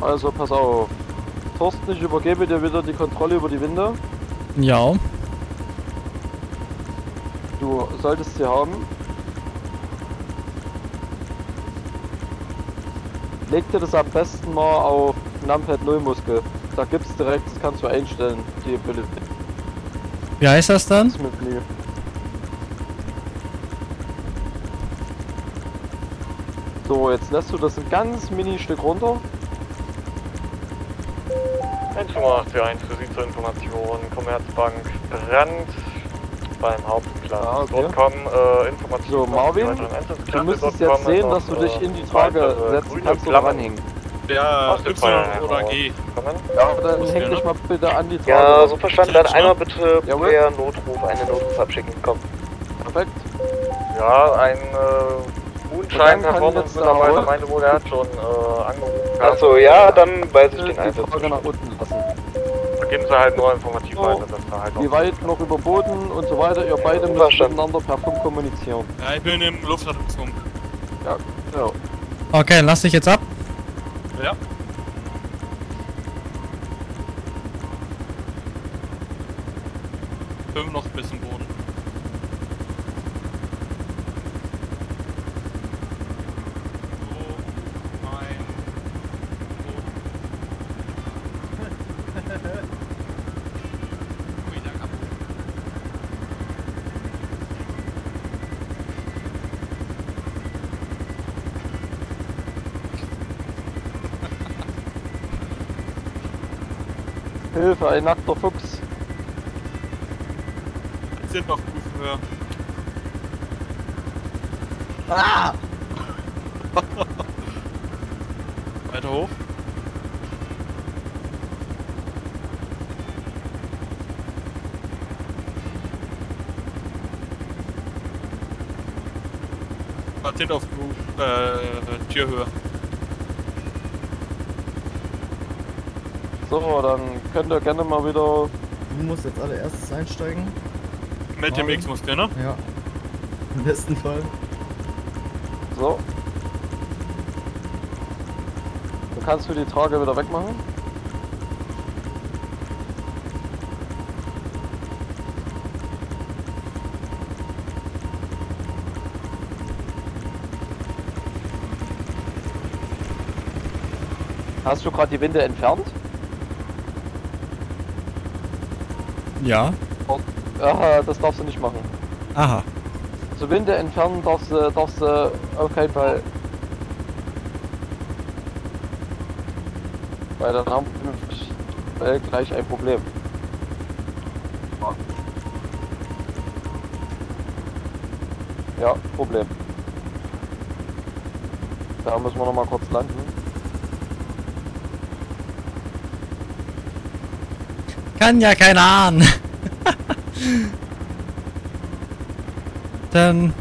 Also, pass auf. Thorsten, ich übergebe dir wieder die Kontrolle über die Winde. Ja. Du solltest sie haben. Leg dir das am besten mal auf Numpad 0 Muskel. Da gibt's direkt, das kannst du einstellen, die Ability. Wie heißt das dann? Das. So, jetzt lässt du das ein ganz mini Stück runter. 1,841 für Sie zur Information. Commerzbank Brand beim Hauptplatz. Ah, okay. Dort kommen äh, Informationen. So, Marvin. Du müsstest jetzt kommen sehen, dass du dich äh, in die Trage setzen kannst oder Flammen ranhängen. Ja, Y oder G. Ja, dann häng der, dich ne? mal bitte an die Trage. Ja, so verstanden. Dann einmal ne? bitte Jawohl. per Notruf einen Notruf abschicken. Komm. Perfekt. Ja, ein äh, der Moonshine-Mitarbeiter Wolf- meinte wohl, er hat schon äh, angerufen. Achso, ja, dann weiß ich Die den Einsatz. Nach unten Beginnen sie halt nur informativ So. weiter, dass da halt Wie weit noch überboten und so weiter. Ihr beide müsst miteinander per Funk kommunizieren. Ja, ich bin im Luftrettungsfunk. Ja. Okay, dann lass dich jetzt ab. Ja. Fünf noch bis zum Boden. So, ein, so. Ui, da ab. Hilfe, ein nackter Fuchs. Jetzt sind noch Stufen höher. Ah! Weiter hoch. Patent auf äh, Türhöhe. So, dann könnt ihr gerne mal wieder. Du musst jetzt alle erstes einsteigen. Mit dem Marvin? X-Muskel, ne? Ja. Im besten Fall. So. Dann kannst du die Trage wieder wegmachen. Hast du gerade die Winde entfernt? Ja. Aha, das darfst du nicht machen. Aha. So Winde entfernen darfst du, darfst du auf keinen Fall. Weil dann haben wir äh, gleich ein Problem. Ja, Problem. Da müssen wir noch mal kurz landen. Kann ja keiner ahnen. Ten.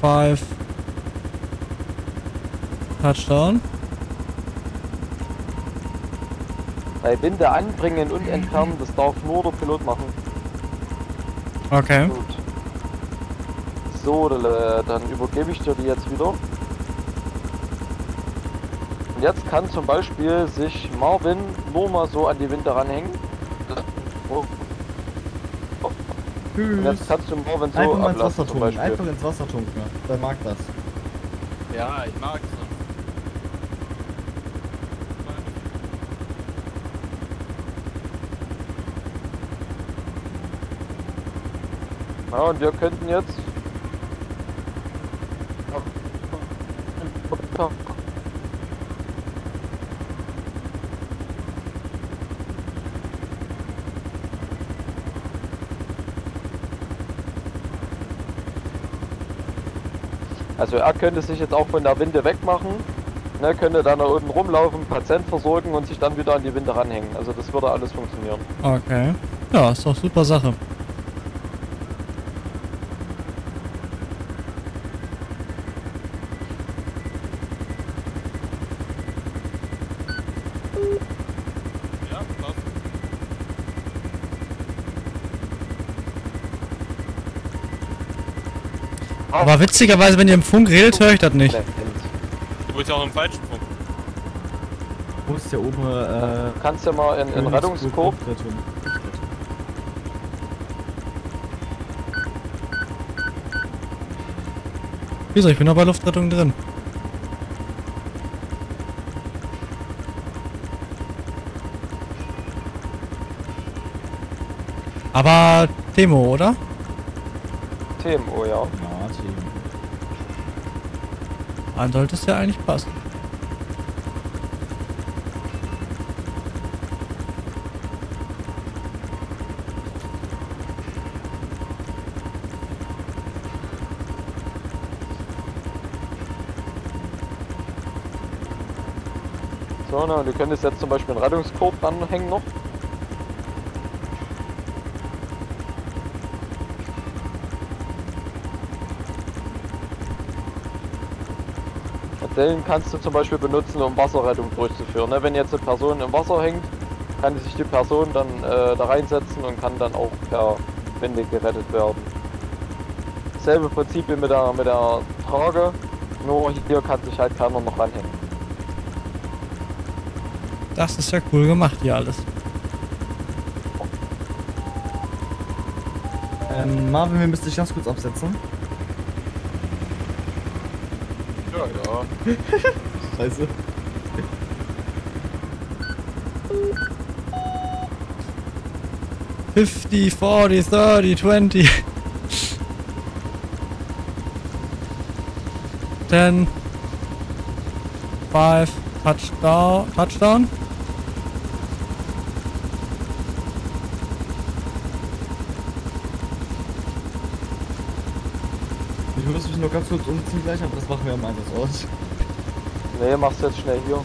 Five. Touchdown. Bei Winde anbringen und entfernen, das darf nur der Pilot machen. Okay. Gut. So, dann übergebe ich dir die jetzt wieder. Und jetzt kann zum Beispiel sich Marvin nur mal so an die Winde ranhängen. Oh. Und jetzt kannst du Marvin so Einfach mal ins ablassen Wasser zum tunken. Beispiel. Einfach ins Wasser tunken. Der mag das. Ja, ich mag's. Ja, und wir könnten jetzt. Also er könnte sich jetzt auch von der Winde wegmachen, ne, könnte dann da unten rumlaufen, Patient versorgen und sich dann wieder an die Winde ranhängen. Also das würde alles funktionieren. Okay. Ja, ist doch super Sache. Aber witzigerweise, wenn ihr im Funk redet, höre ich das nicht. Du bist ja auch im falschen Punkt. Wo ist der oben? Äh, Kannst ja mal in, in Rettungskorb Luftrettung. Wieso? Ich bin noch bei Luftrettung drin. Aber Temo, oder? Themen, oh ja. Dann sollte es ja eigentlich passen. So, und du könntest jetzt zum Beispiel einen Rettungskorb anhängen noch. Den kannst du zum Beispiel benutzen, um Wasserrettung durchzuführen. Ne? Wenn jetzt eine Person im Wasser hängt, kann sich die Person dann äh, da reinsetzen und kann dann auch per Winde gerettet werden. Selbe Prinzip wie mit der, mit der Trage, nur hier kann sich halt keiner noch ranhängen. Das ist ja cool gemacht hier alles. Ähm, Marvin, wir müssen dich ganz kurz absetzen. Scheiße. Fifty, forty, thirty, twenty. Ten. Five. Touchdown. Touchdown. Ich muss mich nur ganz kurz umziehen gleich, aber das machen wir am Einsatzort. Nee, mach's jetzt schnell hier.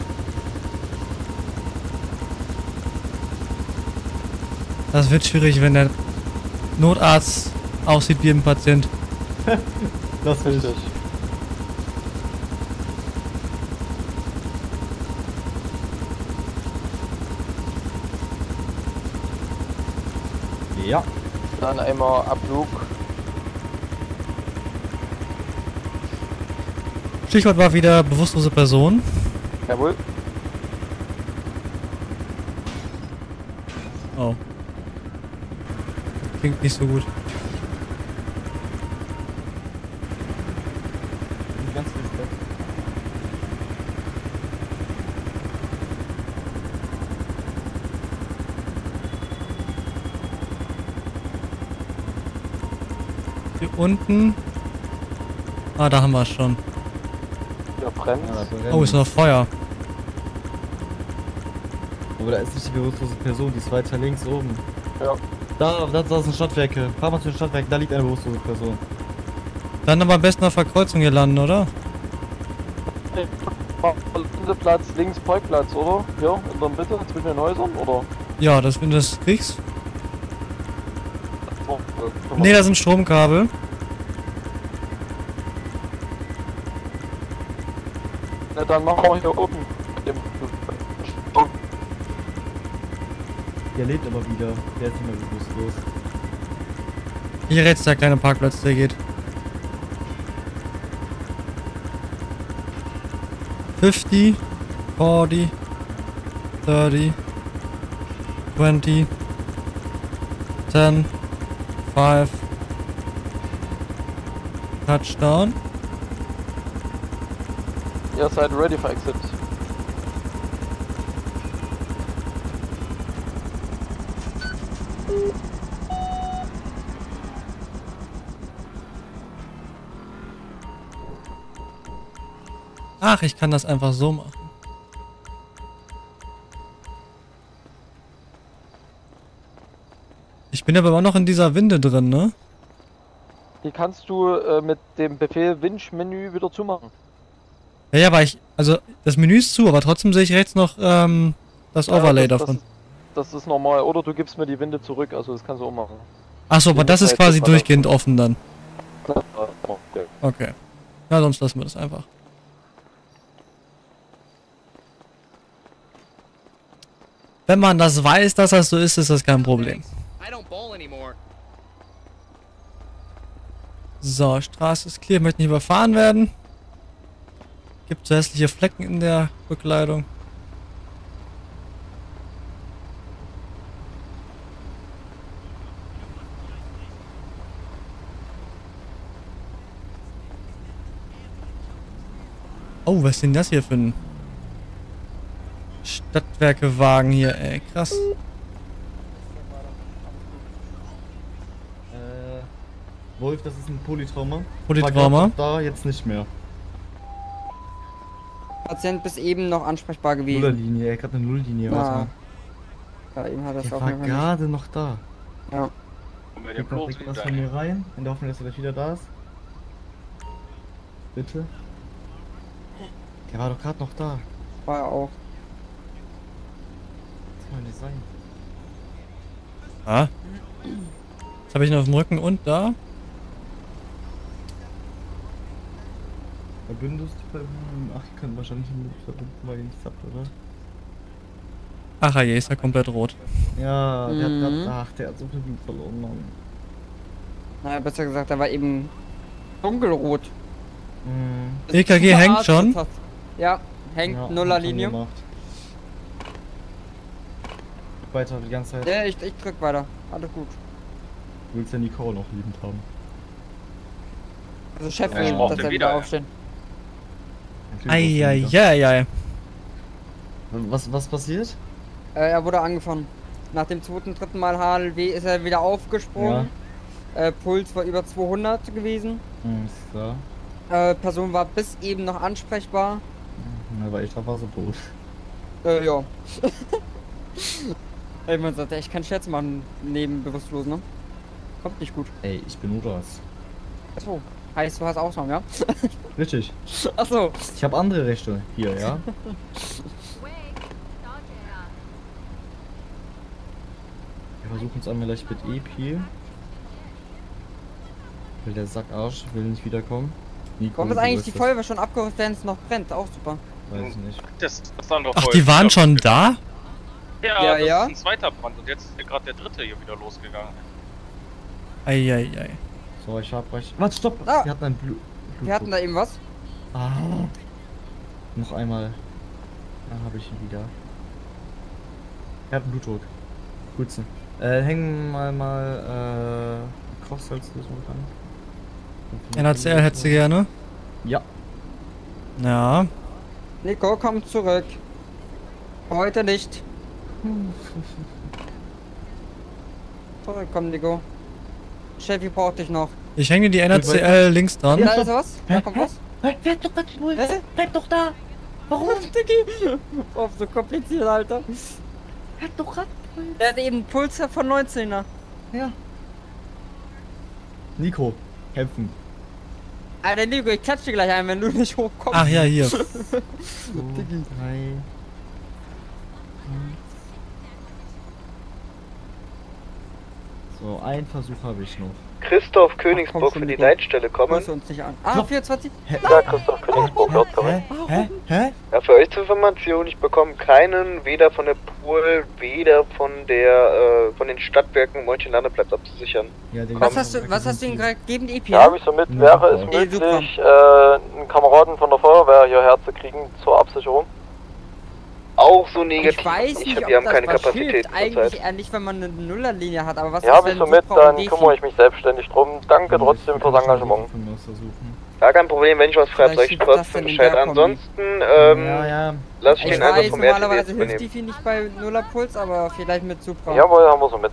Das wird schwierig, wenn der Notarzt aussieht wie ein Patient. Das will ich. Richtig. Ja. Dann einmal Ablug. Stichwort war wieder bewusstlose Person. Jawohl. Oh. Klingt nicht so gut. Hier unten. Ah, da haben wir es schon. Brennt. Ja. Oh, ist noch Feuer. Aber da ist nicht die bewusstlose Person, die ist weiter links oben. Ja. Da, da, da sind Stadtwerke. Fahr mal zu den Stadtwerken, da liegt eine bewusstlose Person. Dann aber am besten auf der Kreuzung hier landen, oder? Landeplatz, links Parkplatz, oder? Hier, in der Mitte, zwischen den Häusern, oder? Ja, das wenn du das kriegst. Oh, äh, Nee, da sind Stromkabel. Dann machen wir hier oben. Der lebt aber wieder. Der ist mehr bewusstlos. Hier rechts der kleine Parkplatz, der geht. 50, 40, 30, 20, 10, 5, Touchdown. Ihr seid ready for exit. Ach, ich kann das einfach so machen. Ich bin aber immer noch in dieser Winde drin, ne? Die kannst du äh, mit dem Befehl Winch-Menü wieder zumachen. Ja, ja, aber ich, also das Menü ist zu, aber trotzdem sehe ich rechts noch ähm, das Overlay Ja, das, davon. Das, das ist normal. Oder du gibst mir die Winde zurück, also das kannst du auch machen. Achso, aber das ist quasi ist durchgehend offen dann. Okay. Okay. Ja, sonst lassen wir das einfach. Wenn man das weiß, dass das so ist, ist das kein Problem. So, Straße ist clear, möchte nicht überfahren werden. Gibt so hässliche Flecken in der Bekleidung. Oh, was ist denn das hier für ein Stadtwerkewagen hier, ey, krass. Äh, Wolf, das ist ein Polytrauma. Polytrauma. Da, jetzt nicht mehr. Patient bis eben noch ansprechbar gewesen. Nullerlinie, er hat eine Nulllinie. Ah, Ja, eben hat das Der auch war noch nicht. gerade noch da. Ja. Gib noch direkt was von mir rein, in der Hoffnung, dass er gleich wieder da ist. Bitte. Der war doch gerade noch da. War er auch. Das kann doch nicht sein. Ah. Jetzt habe ich ihn auf dem Rücken und da. Verbündest verbinden? Ach, ihr könnt wahrscheinlich nicht mit verbinden, weil ihr nichts habt, oder? Ach je, ist er komplett rot. Ja, der Mhm. hat grad, ach, der hat so viel Blut verloren, Mann. Naja, besser gesagt, er war eben dunkelrot. Mhm. EKG hängt Arzt schon? Ja, hängt Ja, Nullerlinie. Weiter die ganze Zeit. Ja, ich, ich drück weiter. Alles gut. Du willst ja Nicole noch liebend haben. Also Chef Ja, ich will, dass den er wieder, wieder ja. aufstehen. Ihn Eieiei. Was, was passiert? Äh, er wurde angefangen. Nach dem zweiten, dritten Mal HLW ist er wieder aufgesprungen. Äh, Puls war über 200 gewesen. Hm, da. Äh, Person war bis eben noch ansprechbar. Na, weil ich da war so tot. Äh, ja. Ey, man sollte echt keinen Scherz machen neben bewusstlos, ne? Kommt nicht gut. Ey, ich bin Uras. Achso. Heißt, du hast Ausnahmen, ja? Richtig. Achso. Ich habe andere Rechte hier, ja? Wir versuchen es einmal gleich mit EP. Weil der Sackarsch will nicht wiederkommen. Nico, Warum ist eigentlich die Feuerwehr schon abgeholt, wenn es noch brennt? Auch super. Weiß ich nicht. Das, das andere Ach, Feuer die waren schon da? Ja, Ja, das ja. ist ein zweiter Brand und jetzt ist gerade der dritte hier wieder losgegangen. Eieiei. So, ich hab recht. Warte, stopp! Ah. Wir hatten ein Blut. Wir hatten da eben was. Ah. Noch einmal. Dann habe ich ihn wieder. Er hat einen Blutdruck. Coolste. Äh, hängen mal mal äh Kochsalzlösung dran. NACL hättest du gerne? Ja. Ja. Nico, komm zurück. Heute nicht. Zurück, komm, Nico. Chefi braucht dich noch. Ich hänge die NACL links dran. Da ist was? Da kommt was? Bleib doch ganz ruhig. Bleib doch da. Warum, Diggi? Oh, so kompliziert, Alter. Bleib doch ran. Der hat eben einen Puls von 19er. Nico, kämpfen. Alter, Nico, ich klatsche dir gleich ein, wenn du nicht hochkommst. Ach ja, hier. So, drei. So, einen Versuch habe ich noch. Christoph Königsburg für die. Leitstelle kommen. Uns nicht an. Ah, 24. Ja, Christoph Königsburg, hört korrekt. Hä? Hä? Ja, für euch zur Information, ich bekomme keinen, weder von der Pool, weder von der, äh, von den Stadtwerken Mönchengladbach abzusichern. Ja, den Was hast du, was hast du ihm gerade gegeben, die EP? Ja, habe ich somit. Ja, Wäre es super. möglich, äh, einen Kameraden von der Feuerwehr hierher zu kriegen zur Absicherung? Auch so negativ. Ich weiß Ich nicht, hab- ob wir haben das keine hilft. Eigentlich eher nicht, wenn man eine Nullerlinie hat, aber was Ja, ist, habe ich somit, Supra und dann kümmere ich mich selbstständig drum. Danke trotzdem fürs Engagement. Gar kein Problem, wenn ich was frage, Vielleicht sag ich trotzdem dann Bescheid. Ansonsten, ähm, ja, ja. lass ich Ich den Einsatz weiß, vom RTW normalerweise hilft übernehmen. Defi nicht bei Nullerpuls, aber vielleicht mit Supra. Jawohl, haben wir somit.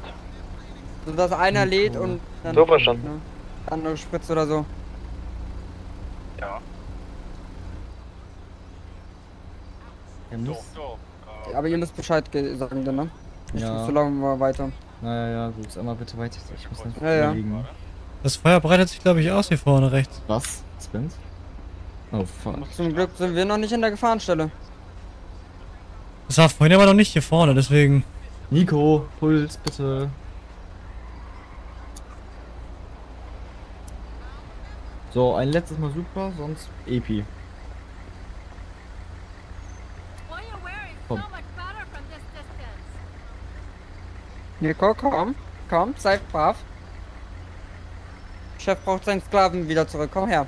So dass einer lädt und dann, So verstanden. ne, andere spritzt oder so. Ja, Doch, muss. doch. Aber ihr müsst Bescheid ge- sagen dann, ne? Ich Ja. so lange mal weiter. Naja, ja, gut. Einmal bitte weiter. Ich muss das Ja, ja. Das Feuer breitet sich, glaube ich, aus hier vorne rechts. Was? Spence? Oh, fuck. Zum Glück sind wir noch nicht in der Gefahrenstelle. Das war vorhin aber noch nicht hier vorne, deswegen. Nico, Puls, bitte. So, ein letztes Mal super, sonst Epi. Komm. Nico, komm. Komm, sei brav. Chef braucht seinen Sklaven wieder zurück. Komm her.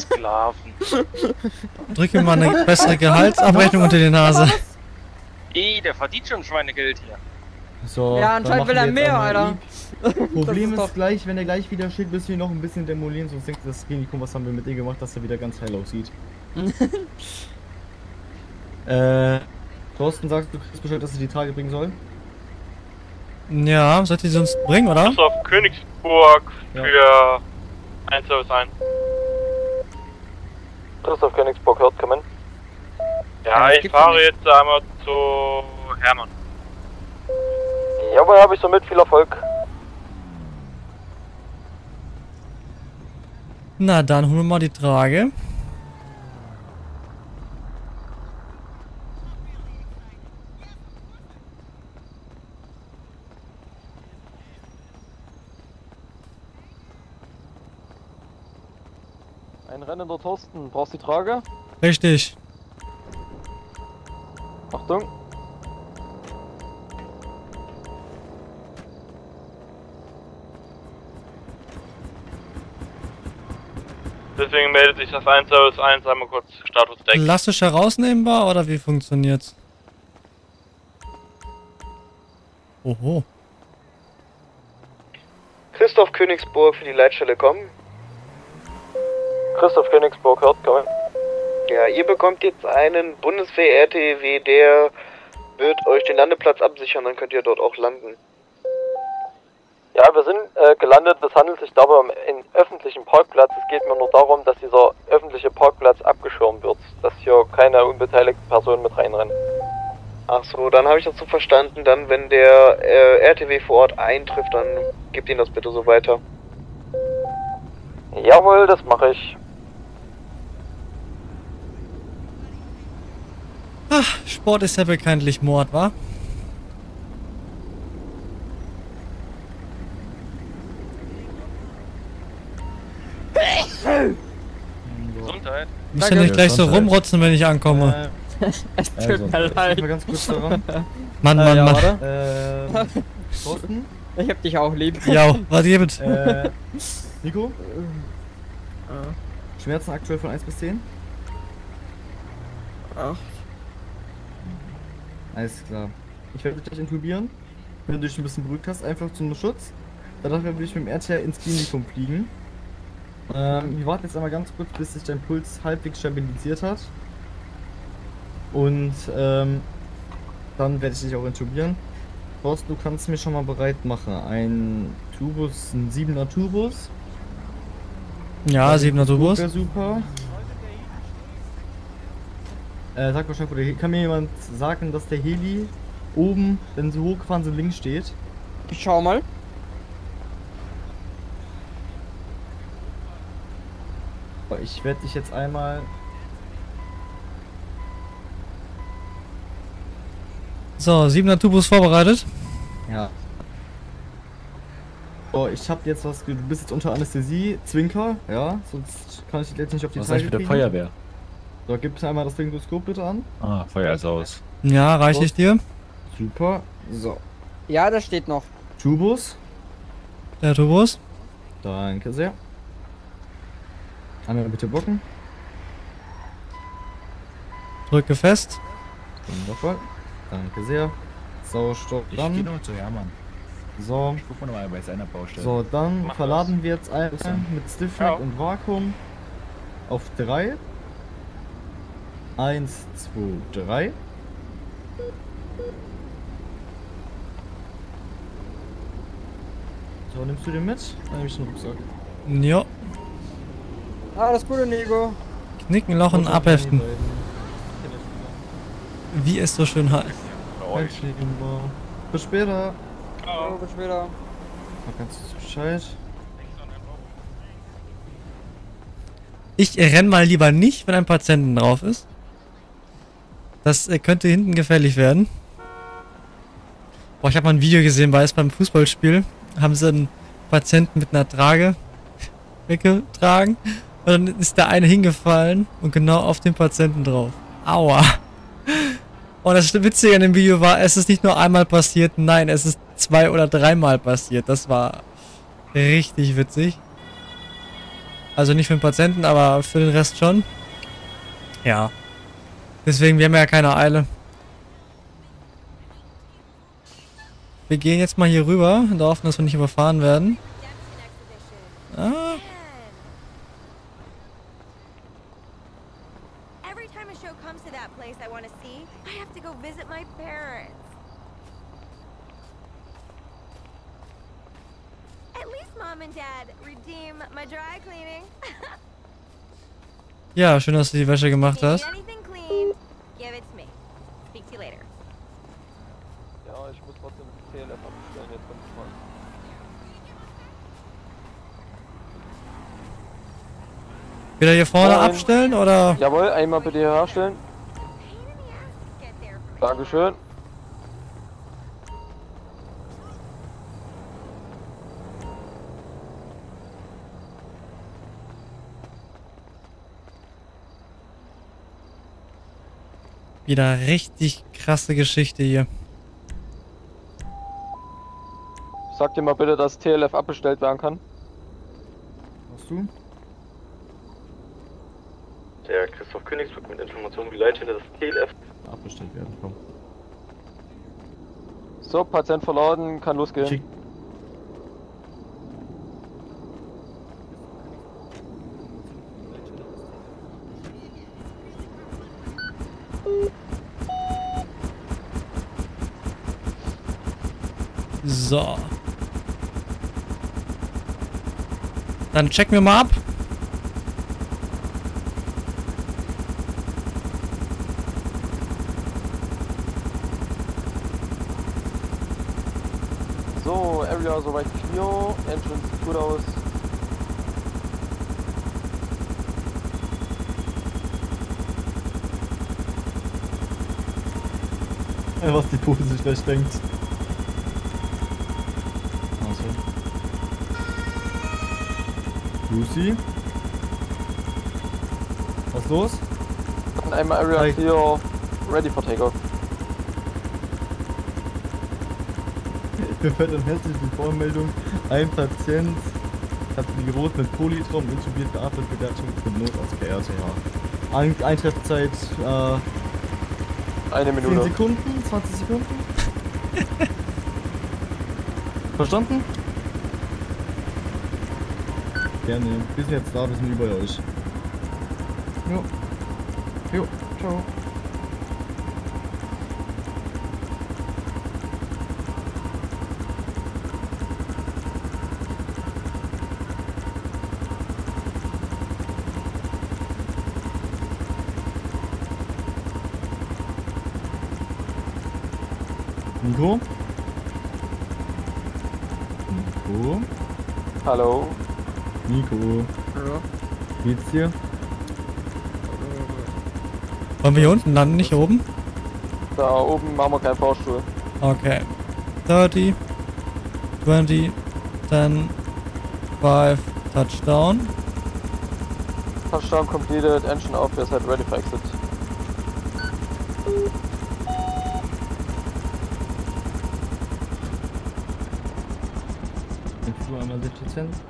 Sklaven. Drück ihm mal eine bessere Gehaltsabrechnung unter die Nase. Ih, der verdient schon Schweinegeld hier. So, Ja, dann anscheinend will er mehr, Alter. Problem ist ist, gleich, wenn er gleich wieder steht, müssen wir noch ein bisschen demolieren, sonst denkt das Klinikum, was haben wir mit dir gemacht, dass er wieder ganz heil aussieht. äh, Thorsten sagt, du kriegst Bescheid, dass er die Tage bringen soll. Ja, sollte sie uns bringen, oder? Christoph Königsburg Ja. für 1 Service 1. Christoph Königsburg, hört kommen. Ja, Ja, ich ja fahre nicht. jetzt einmal zu Hermann. Jawohl, habe ich somit. Viel Erfolg. Na, dann holen wir mal die Trage. Rennender Thorsten. Brauchst du die Trage? Richtig. Achtung. Deswegen meldet sich das 1 Service 1 einmal kurz Status Deck. Elastisch herausnehmbar oder wie funktioniert's? Oho. Christoph Königsburg für die Leitstelle kommen. Christoph Königsburg, hört kommen. Ja, ihr bekommt jetzt einen Bundeswehr-RTW, der wird euch den Landeplatz absichern, dann könnt ihr dort auch landen. Ja, wir sind äh, gelandet. Es handelt sich dabei um einen öffentlichen Parkplatz. Es geht mir nur darum, dass dieser öffentliche Parkplatz abgeschirmt wird, dass hier keine unbeteiligten Personen mit reinrennen. Ach so, dann habe ich das so verstanden, dann wenn der äh, RTW vor Ort eintrifft, dann gebt ihn das bitte so weiter. Jawohl, das mache ich. Ach, Sport ist ja bekanntlich Mord, wa? Gesundheit. Muss ja nicht gleich so rumrotzen, wenn ich ankomme. Es tut Also, mir ich leid. mal ganz kurz daran. Mann, Äh, Mann, ja, Mann. oder? Ähm, Thorsten? Ich hab dich auch lieb. Ja, was gibt? Äh, Nico? Schmerzen aktuell von 1 bis 10? Acht. Alles klar. Ich werde dich gleich intubieren. Wenn du dich ein bisschen beruhigt hast, einfach zum Schutz. Danach werde ich mit dem RTR ins Klinikum fliegen. Ähm, wir warten jetzt einmal ganz kurz, bis sich dein Puls halbwegs stabilisiert hat. Und ähm, dann werde ich dich auch intubieren. Horst, du kannst mir schon mal bereit machen. Ein Tubus, ein 7er Tubus. Ja, 7er Turbos. Wäre super. Äh, sag mal schnell, wo der He- kann mir jemand sagen, dass der Heli oben, wenn sie hochgefahren sind, links steht? Ich schau mal. Aber Ich werde dich jetzt einmal. So, 7er Tubus vorbereitet. Ja. Oh, ich hab jetzt was, ge- du bist jetzt unter Anästhesie, Zwinker, ja, sonst kann ich dich jetzt nicht auf die Was ist eigentlich Zeige mit der. Feuerwehr? So, gib mir einmal das Stethoskop bitte an. Ah, Feuer ist aus. Ja, reiche ich dir. Super. So. Ja, das steht noch. Tubus. Der Turbos. Danke sehr. Einmal bitte bocken. Drücke fest. Wundervoll. Danke sehr. Sauerstoff Ich dann. gehe nur zu Hermann. So. Ich guck mal nochmal bei seiner Baustelle. So, dann Mach verladen wir jetzt ein Bitte. mit Stiffneck Ja. und Vakuum auf 3. 1, 2, 3. So, nimmst du den mit? Dann nehme ich den Rucksack. Jo. Alles Gute, Nico. Knicken, lochen, abheften. Wie es so schön heißt. Bis später. Jo, bis später. Mal ganz kurz Bescheid. Ich renn mal lieber nicht, wenn ein Patienten drauf ist. Das äh, könnte hinten gefährlich werden. Boah, ich habe mal ein Video gesehen, weil es beim Fußballspiel haben sie einen Patienten mit einer Trage weggetragen und dann ist der eine hingefallen und genau auf den Patienten drauf. Aua. Und das Witzige an dem Video war, es ist nicht nur einmal passiert, nein, es ist zwei oder dreimal passiert. Das war richtig witzig. Also nicht für den Patienten, aber für den Rest schon. Ja. Deswegen, wir haben ja keine Eile. Wir gehen jetzt mal hier rüber und hoffen, dass wir nicht überfahren werden. Ah, ja, schön, dass du die Wäsche gemacht hast. anything clean, give it to me. Speak to you later. Ja, ich muss trotzdem TLF abstellen jetzt ganz mal. Wieder hier vorne Moin. abstellen oder? Jawohl, einmal bitte hier herstellen. Dankeschön. Wieder richtig krasse Geschichte hier. Sag dir mal bitte, dass TLF abbestellt werden kann. Hast du? Der Christoph Königsberg mit Informationen, wie Leitstelle das TLF. Abbestellt werden, komm. So, Patient verladen, kann losgehen. Schick. So. Dann checken wir mal ab. So, Area soweit clear. Entrance sieht gut aus. Ja, was die Pose sich gleich denkt. Also. Lucy? Was los? Dann einmal Area Hi. clear. Ready for takeoff. Hören herzlich die Vormeldung. Ein Patient hat die Rot mit Polytrom intubiert beatmet, Bewertung mit Notarzt per RTH. Ein Eintreffzeit äh, Eine 10 Minute. Sekunden, 20 Sekunden. Verstanden? Gerne. Wir sind jetzt da, wir sind über euch. Jo. Jo, ciao. Nico? Ja. Geht's dir? Wollen wir hier unten landen, nicht hier oben? Da oben machen wir keinen Fahrstuhl. Okay. 30, 20, 10, 5, Touchdown. Touchdown completed, engine off, wir seid ready for exit. Jetzt nur einmal 70 So, jetzt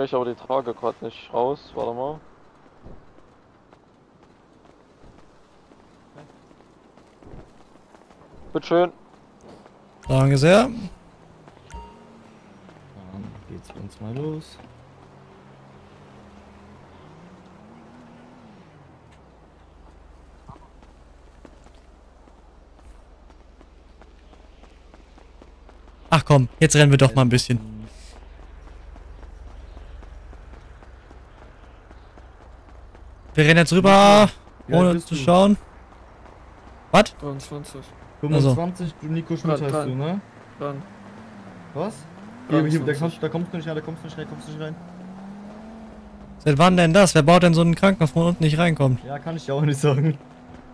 krieg ich aber die Trage gerade nicht raus, warte mal. Bitteschön. Danke sehr. Dann geht's für uns mal los. Ach komm, jetzt rennen wir doch mal ein bisschen. Wir rennen jetzt rüber, alt ohne zu du? schauen. Was? 23. 25, du Nico Schmidt heißt du, ne? Dran. Was? Hier, hier, da, 23. kommst, da kommst du nicht rein, da kommst du nicht rein, kommst du nicht rein. Seit wann denn das? Wer baut denn so einen Krankenhaus, wo man unten nicht reinkommt? Ja, kann ich dir auch nicht sagen.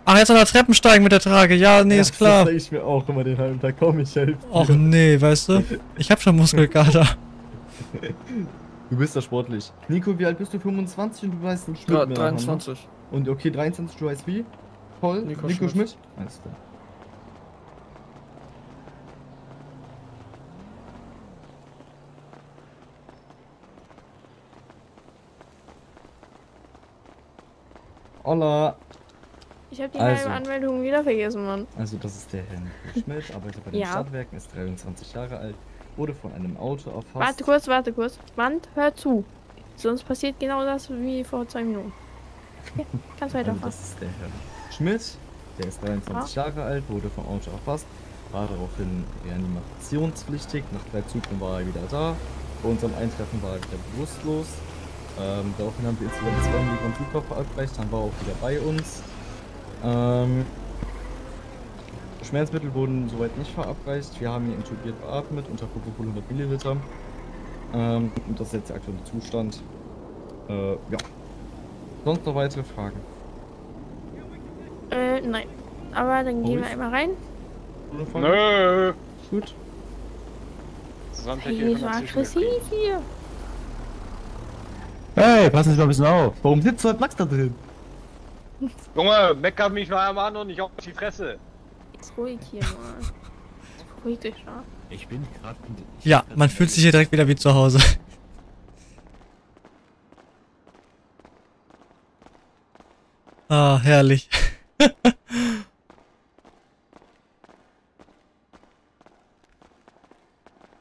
Ach, jetzt an der Treppen steigen mit der Trage. Ja, nee, Ja, ist klar. Das ich mir auch immer den halben Tag. Komm, ich helfe dir. Och nee, weißt du? Ich hab schon Muskelkater. Du bist ja sportlich. Nico, wie alt bist du? 25 und du heißt Schmidt Dra- mit Nachnamen, ne? 23. Und okay, 23, du heißt wie? Paul? Nico Nico, Schmidt. Schmidt? Alles klar. Hola. Ich habe die Also. Anmeldung wieder vergessen, Mann. Also das ist der Herr Nico Schmidt, arbeitet bei den Ja. Stadtwerken, ist 23 Jahre alt, wurde von einem Auto erfasst. Warte kurz, warte kurz. Wand, hör zu. Sonst passiert genau das wie vor zwei Minuten. Ja, kannst Also weiterfahren. das ist der Herr Schmidt, der ist 23 Jahre alt, wurde vom Auto erfasst, war daraufhin reanimationspflichtig, nach drei Zügen war er wieder da, bei unserem Eintreffen war er wieder bewusstlos, ähm, daraufhin haben wir insgesamt 2 Milligramm Blutdruck verabreicht, dann war er auch wieder bei uns. Ähm, Schmerzmittel wurden soweit nicht verabreicht, wir haben ihn intubiert beatmet unter Propofol 100 Milliliter. Ähm, und das ist jetzt der aktuelle Zustand. Äh, ja. Sonst noch weitere Fragen? Äh, nein. Aber dann gehen wir Ruhig. einmal rein. Nö. Gut. Hey, nicht so aggressiv hier. Hey, passen Sie mal ein bisschen auf. Warum sitzt halt Max da drin? Junge, mecker mich mal einmal an und nicht auf die Fresse. Ist ruhig hier, Mann. Ruhig dich, ja. Ich bin gerade. Ja, man fühlt sich hier direkt wieder wie zu Hause. Ah, herrlich.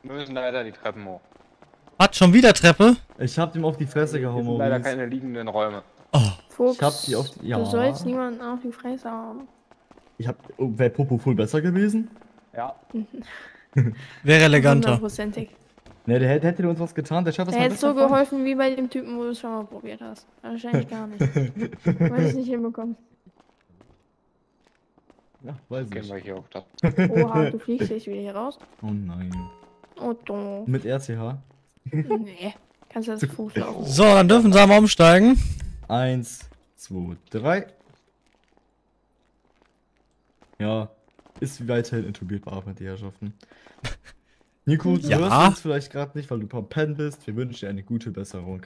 Wir müssen leider die Treppen hoch. Hat schon wieder Treppe? Ich hab ihm auf die Fresse gehauen, leider keine liegenden Räume. Fuchs, Ich hab die auf die. Ja. du sollst niemanden auf die Fresse haben. Ich hab. Oh, Wäre Propofol besser gewesen? Ja. Wäre eleganter. Hundertprozentig. Ne, der hätte, hätte uns was getan. Der Chef ist Der hätte so geholfen wie bei dem Typen, wo du es schon mal probiert hast. Wahrscheinlich gar nicht. Weil du es nicht hinbekommst. Ja, weiß Gehen ich. wir hier auf das. Oha, du fliegst jetzt wieder hier raus. Oh nein. Oh, doof. Mit RCH. Nee. Kannst du das Fuß laufen. So, dann dürfen sie einmal umsteigen. Eins, zwei, drei. Ja, ist weiterhin intubiert beatmet, die Herrschaften. Nico, du Ja. hörst uns vielleicht gerade nicht, weil du ein Pen bist. Wir wünschen dir eine gute Besserung.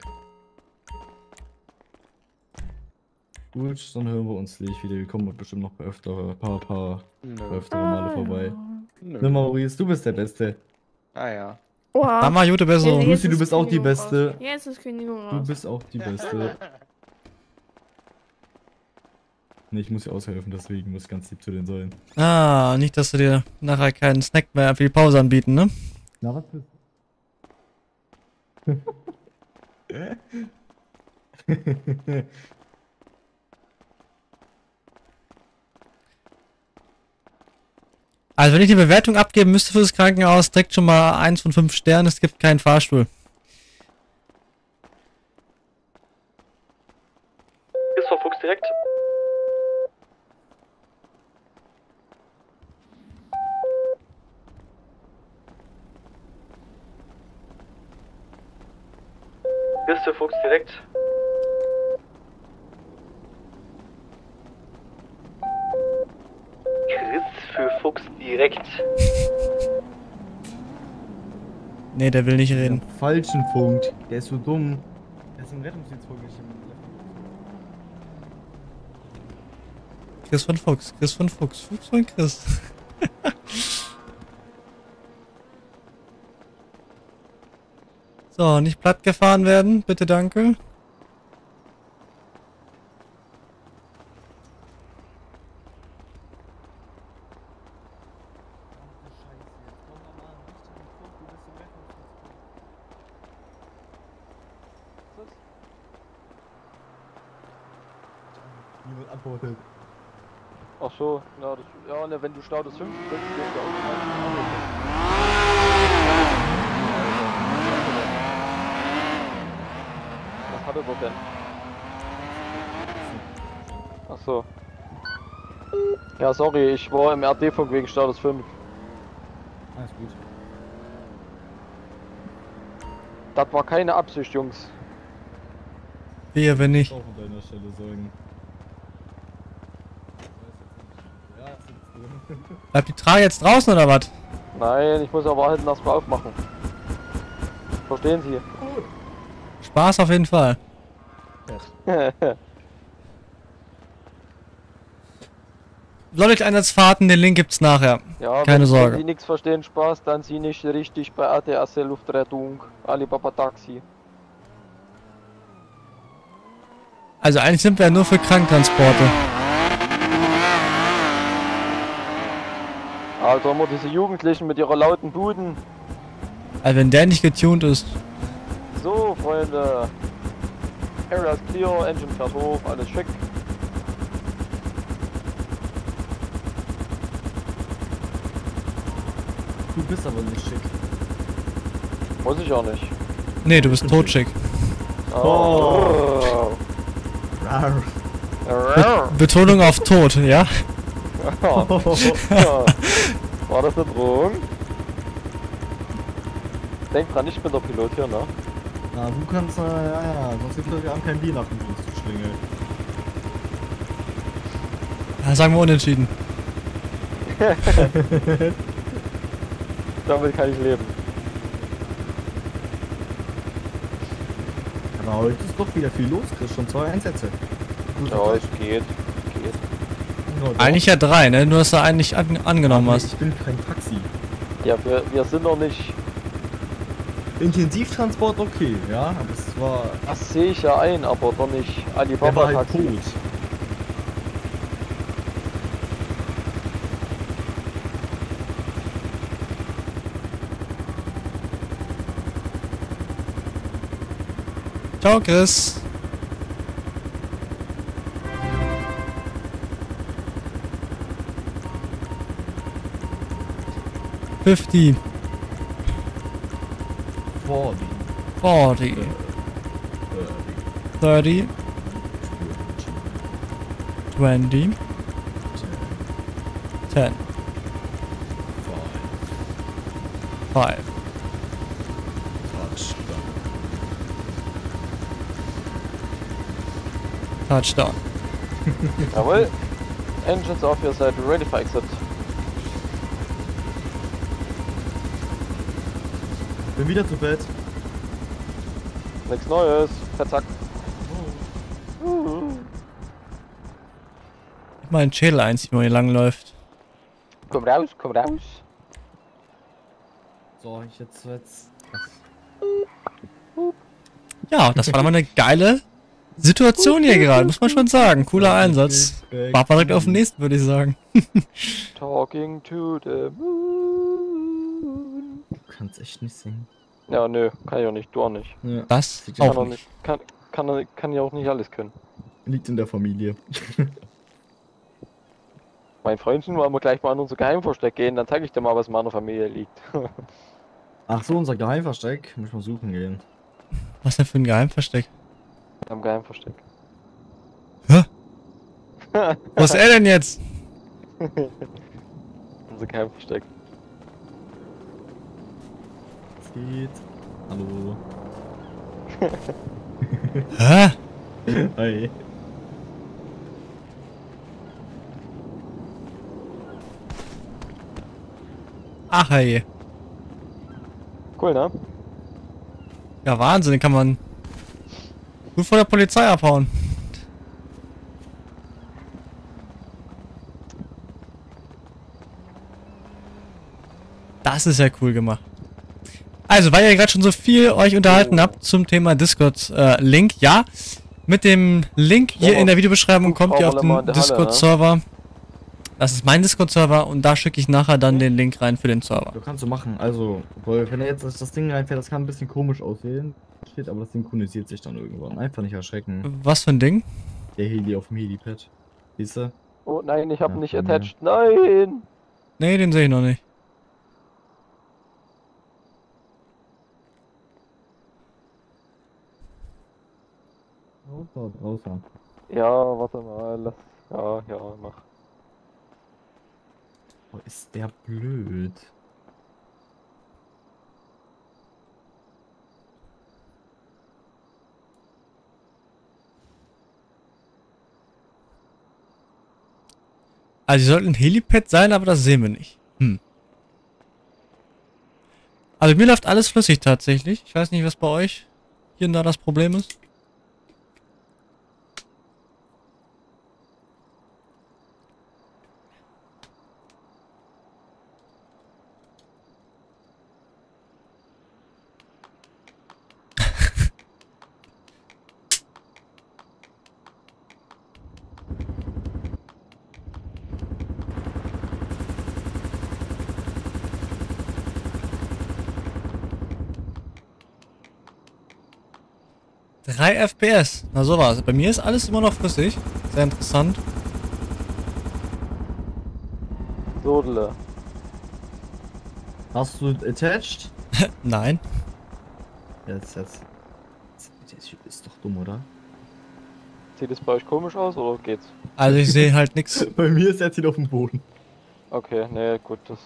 Gut, dann hören wir uns gleich wieder. Wir kommen bestimmt noch bei öfter, paar, paar, Nö. öftere Male vorbei. Nö. Ne, Maurice, du bist der Beste. Ah ja. Oha. Dann mal gute Besserung. Lucy, du ist bist auch die Beste. Jetzt ist Kündigung Du raus. bist auch die Beste. Nee, ich muss dir aushelfen, deswegen muss ich ganz lieb zu denen sein. Ah, nicht, dass du dir nachher keinen Snack mehr für die Pause anbieten, ne? Na, was bist Also, wenn ich eine Bewertung abgeben müsste für das Krankenhaus, direkt schon mal eins von fünf Sternen. Es gibt keinen Fahrstuhl. Ist Frau Fuchs direkt? Bist du Fuchs direkt? Chris für Fuchs direkt. Nee, der will nicht reden. Falschen Punkt. Der ist so dumm. Der ist im Rettungsdienst vorgestellt. Chris von Fuchs, Chris von Fuchs, Fuchs von Chris. so, nicht platt gefahren werden, bitte danke. Ach so, ja, das, ja wenn du Status 5 bist, gehst du automatisch Was hat er dort denn? Ach so. Ja, sorry, ich war im RD-Funk wegen Status 5. Alles gut. Das war keine Absicht, Jungs. Wehe, wenn nicht. Auch an deiner Stelle sagen. Bleibt die Trage jetzt draußen oder was? Nein, ich muss aber hinten erstmal aufmachen. Verstehen Sie? Spaß auf jeden Fall. Lollig-Einsatzfahrten, den Link gibt's nachher. Ja, Keine wenn, Sorge. Wenn Sie nichts verstehen, Spaß, dann Sie nicht richtig bei ATAC Luftrettung, Alibaba Taxi. Also eigentlich sind wir ja nur für Kranktransporte. Also immer diese Jugendlichen mit ihrer lauten Buden. Also wenn der nicht getuned ist. So, Freunde. Area ist clear, Engine fährt hoch, alles schick. Du bist aber nicht schick. Muss ich auch nicht. Nee, du bist totschick. Oh. Rar. Be Betonung auf tot, ja? War das eine Drohung? Denk dran, ich bin der Pilot hier, ne? Na, du kannst, äh, ja, ja, sonst gibt wir haben kein Bier nach dem Dienst zu schlingeln. ja sagen wir unentschieden. Damit kann ich leben. Aber heute ist doch wieder viel los, Chris. Schon zwei Einsätze. Gut, Ja, es geht. Geht. Eigentlich ja drei, ne? Nur dass du einen nicht an angenommen hast. Ich bin kein Taxi. Ja, wir, wir sind noch nicht. Intensivtransport okay, ja, aber es war. Das sehe ich ja ein, aber doch nicht Der war Alibaba halt tot. Ciao, Chris. Fifty, 40. 30. 20. 10. 5. Touchdown. I will. Engines off your side, ready for exit. Bin wieder zu Bett. Nichts Neues. Verzack. Ich mal einen Schädel einziehen, wo hier lang läuft. Komm raus, komm raus. So, ich jetzt jetzt. Ja, das war doch mal eine geile Situation hier gerade, muss man schon sagen. Cooler Einsatz. Warten wir direkt auf den nächsten, würde ich sagen. Talking to the moon. Du kannst echt nicht singen. Ja, nö, kann ich auch nicht, du auch nicht. Ja. Das Sieht Kann auch auch nicht. nicht. Kann, kann, kann ja auch nicht alles können. Liegt in der Familie. Mein Freundchen wollen wir gleich mal an unser Geheimversteck gehen, dann zeige ich dir mal, was in meiner Familie liegt. Ach so, unser Geheimversteck. Muss mal suchen gehen. Was denn für ein Geheimversteck? Am Geheimversteck. Hä? Wo ist er denn jetzt? unser Geheimversteck. Geht? Hallo. Hä? Hi. Ach hey. Cool, ne? Ja, Wahnsinn, den kann man gut vor der Polizei abhauen. Das ist ja cool gemacht. Also, weil ihr gerade schon so viel euch unterhalten habt zum Thema Discord-Link, ja, mit dem Link hier in der Videobeschreibung kommt ihr auf den Discord-Server. Das ist mein Discord-Server und da schicke ich nachher dann den Link rein für den Server. Du kannst du machen. Also, wenn er jetzt das Ding reinfährt, das kann ein bisschen komisch aussehen. Steht, aber das synchronisiert sich dann irgendwann. Einfach nicht erschrecken. Was für ein Ding? Der Heli auf dem Helipad. Siehst du? Oh nein, ich habe Ja, nicht attached. Nein! Nee, den sehe ich noch nicht. Raus, raus. Ja, warte mal. Lass. Ja, ja, mach. Oh, ist der blöd. Also, sie sollten ein Helipad sein, aber das sehen wir nicht. Hm. Also, mir läuft alles flüssig tatsächlich. Ich weiß nicht, was bei euch hier und da das Problem ist. Drei FPS. Na so war's. Bei mir ist alles immer noch flüssig. Sehr interessant. Sodele. Hast du attached? Nein. Jetzt, jetzt. Der Typ ist doch dumm, oder? Sieht es bei euch komisch aus oder geht's? Also ich sehe halt nichts. Bei mir ist er jetzt auf dem Boden. Okay, ne, gut, das.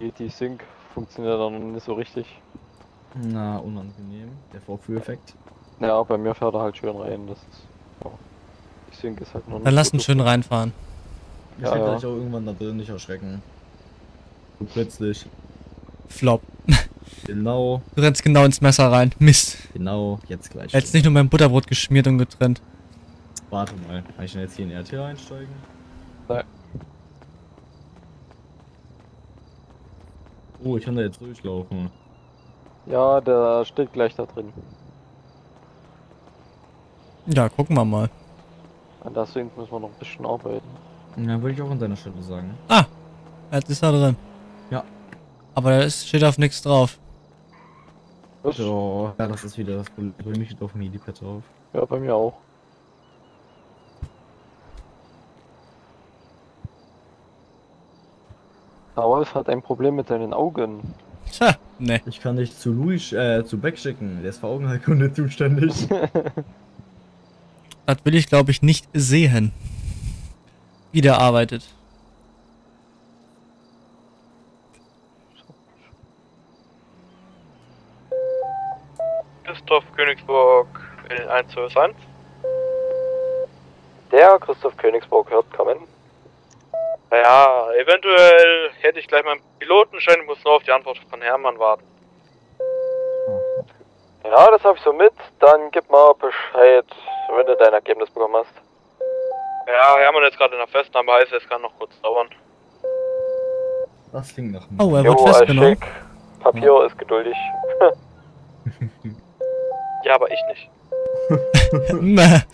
Die, die Sync funktioniert dann nicht so richtig. Na, unangenehm. Der Vorführeffekt. Ja, bei mir fährt er halt schön rein. Das ist. Ja. Die Sync ist halt noch nicht. Dann lass ihn schön reinfahren. Ich Ja, ja, auch irgendwann da drin nicht erschrecken. So plötzlich. Flop. Genau, Du rennst genau ins Messer rein. Mist. genau, jetzt gleich. Jetzt nicht nur mein Butterbrot geschmiert und getrennt. Warte mal, kann ich denn jetzt hier in RT einsteigen? Nein. Oh, ich kann da jetzt durchlaufen. Ja, der steht gleich da drin. Ja, gucken wir mal. An der Sync müssen wir noch ein bisschen arbeiten. Ja, würde ich auch an deiner Stelle sagen. Ah, jetzt ist er drin. Ja. Aber da ist- steht auf nichts drauf. Was? So, ja, das ist wieder das Problem. Bei mir steht auf dem Helipad drauf. Ja, bei mir auch. Der Wolf hat ein Problem mit seinen Augen. Tja, ne. Ich kann dich zu Louis, äh, zu Beck schicken. Der ist für Augenheilkunde zuständig. Das will ich, glaube ich, nicht sehen. Wie der arbeitet. Christoph Königsburg in 121. Der Christoph Königsburg hört kommen. Ja, eventuell hätte ich gleich meinen Pilotenschein, muss nur auf die Antwort von Hermann warten. Ja, das habe ich so mit. Dann gib mal Bescheid, wenn du dein Ergebnis bekommen hast. Ja, Hermann ist gerade in der Festnahme, heißt es kann noch kurz dauern. Das klingt nach mir. Oh, er Jo, wird alles festgenommen. schick. Papier ist geduldig. Ja, aber ich nicht.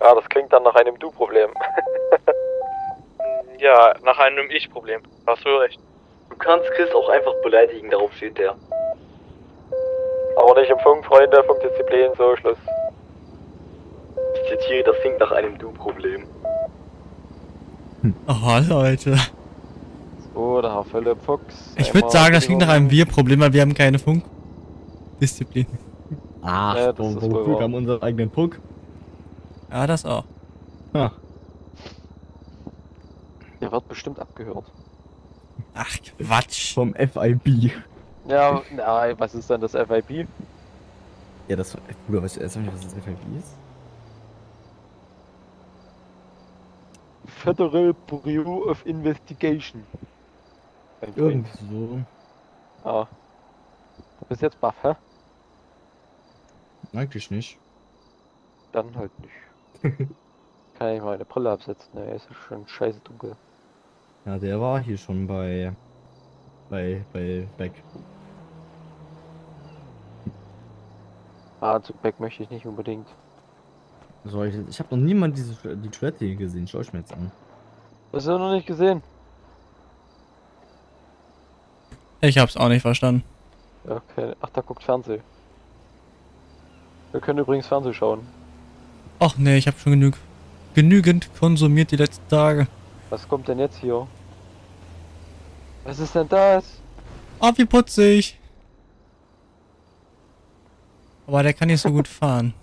Ja, das klingt dann nach einem Du-Problem. Ja, nach einem Ich-Problem. Hast du recht. Du kannst Chris auch einfach beleidigen, darauf steht der. Aber nicht im Funk, Freunde, Funkdisziplin, so Schluss. Ich zitiere, das klingt nach einem Du-Problem. Oh, Leute. So, der Herr Philipp Fuchs. Ich würde sagen, das klingt nach einem. Wir-Problem, weil wir haben keine Funkdisziplin. Ach, Ja, das wo, ist wo, wohl wir haben unseren eigenen Puck. Ja, das auch. Ha. Der wird bestimmt abgehört. Ach, Quatsch. Vom FIB. Ja, na, was ist denn das FIB? Ja, das. Bruder, weißt du erst nicht, was das FIB ist? Federal Bureau of Investigation. Irgendwie so. Ah. Bis jetzt baff, hä? Eigentlich nicht. Dann halt nicht. Kann ich meine Brille absetzen, ne? Es ist schon scheiße dunkel. Ja, der war hier schon bei. bei. bei Beck. Ah, zu Beck möchte ich nicht unbedingt. Soll ich, ich habe noch niemand diese die Toilette hier gesehen. Schau ich mir jetzt an. Hast du noch nicht gesehen? Ich hab's auch nicht verstanden. Okay. Ach, da guckt Fernseh. Wir können übrigens Fernseh schauen. Ach nee, ich habe schon genug, genügend konsumiert die letzten Tage. Was kommt denn jetzt hier? Was ist denn das? Ah, wie putzig. Aber der kann nicht so gut fahren.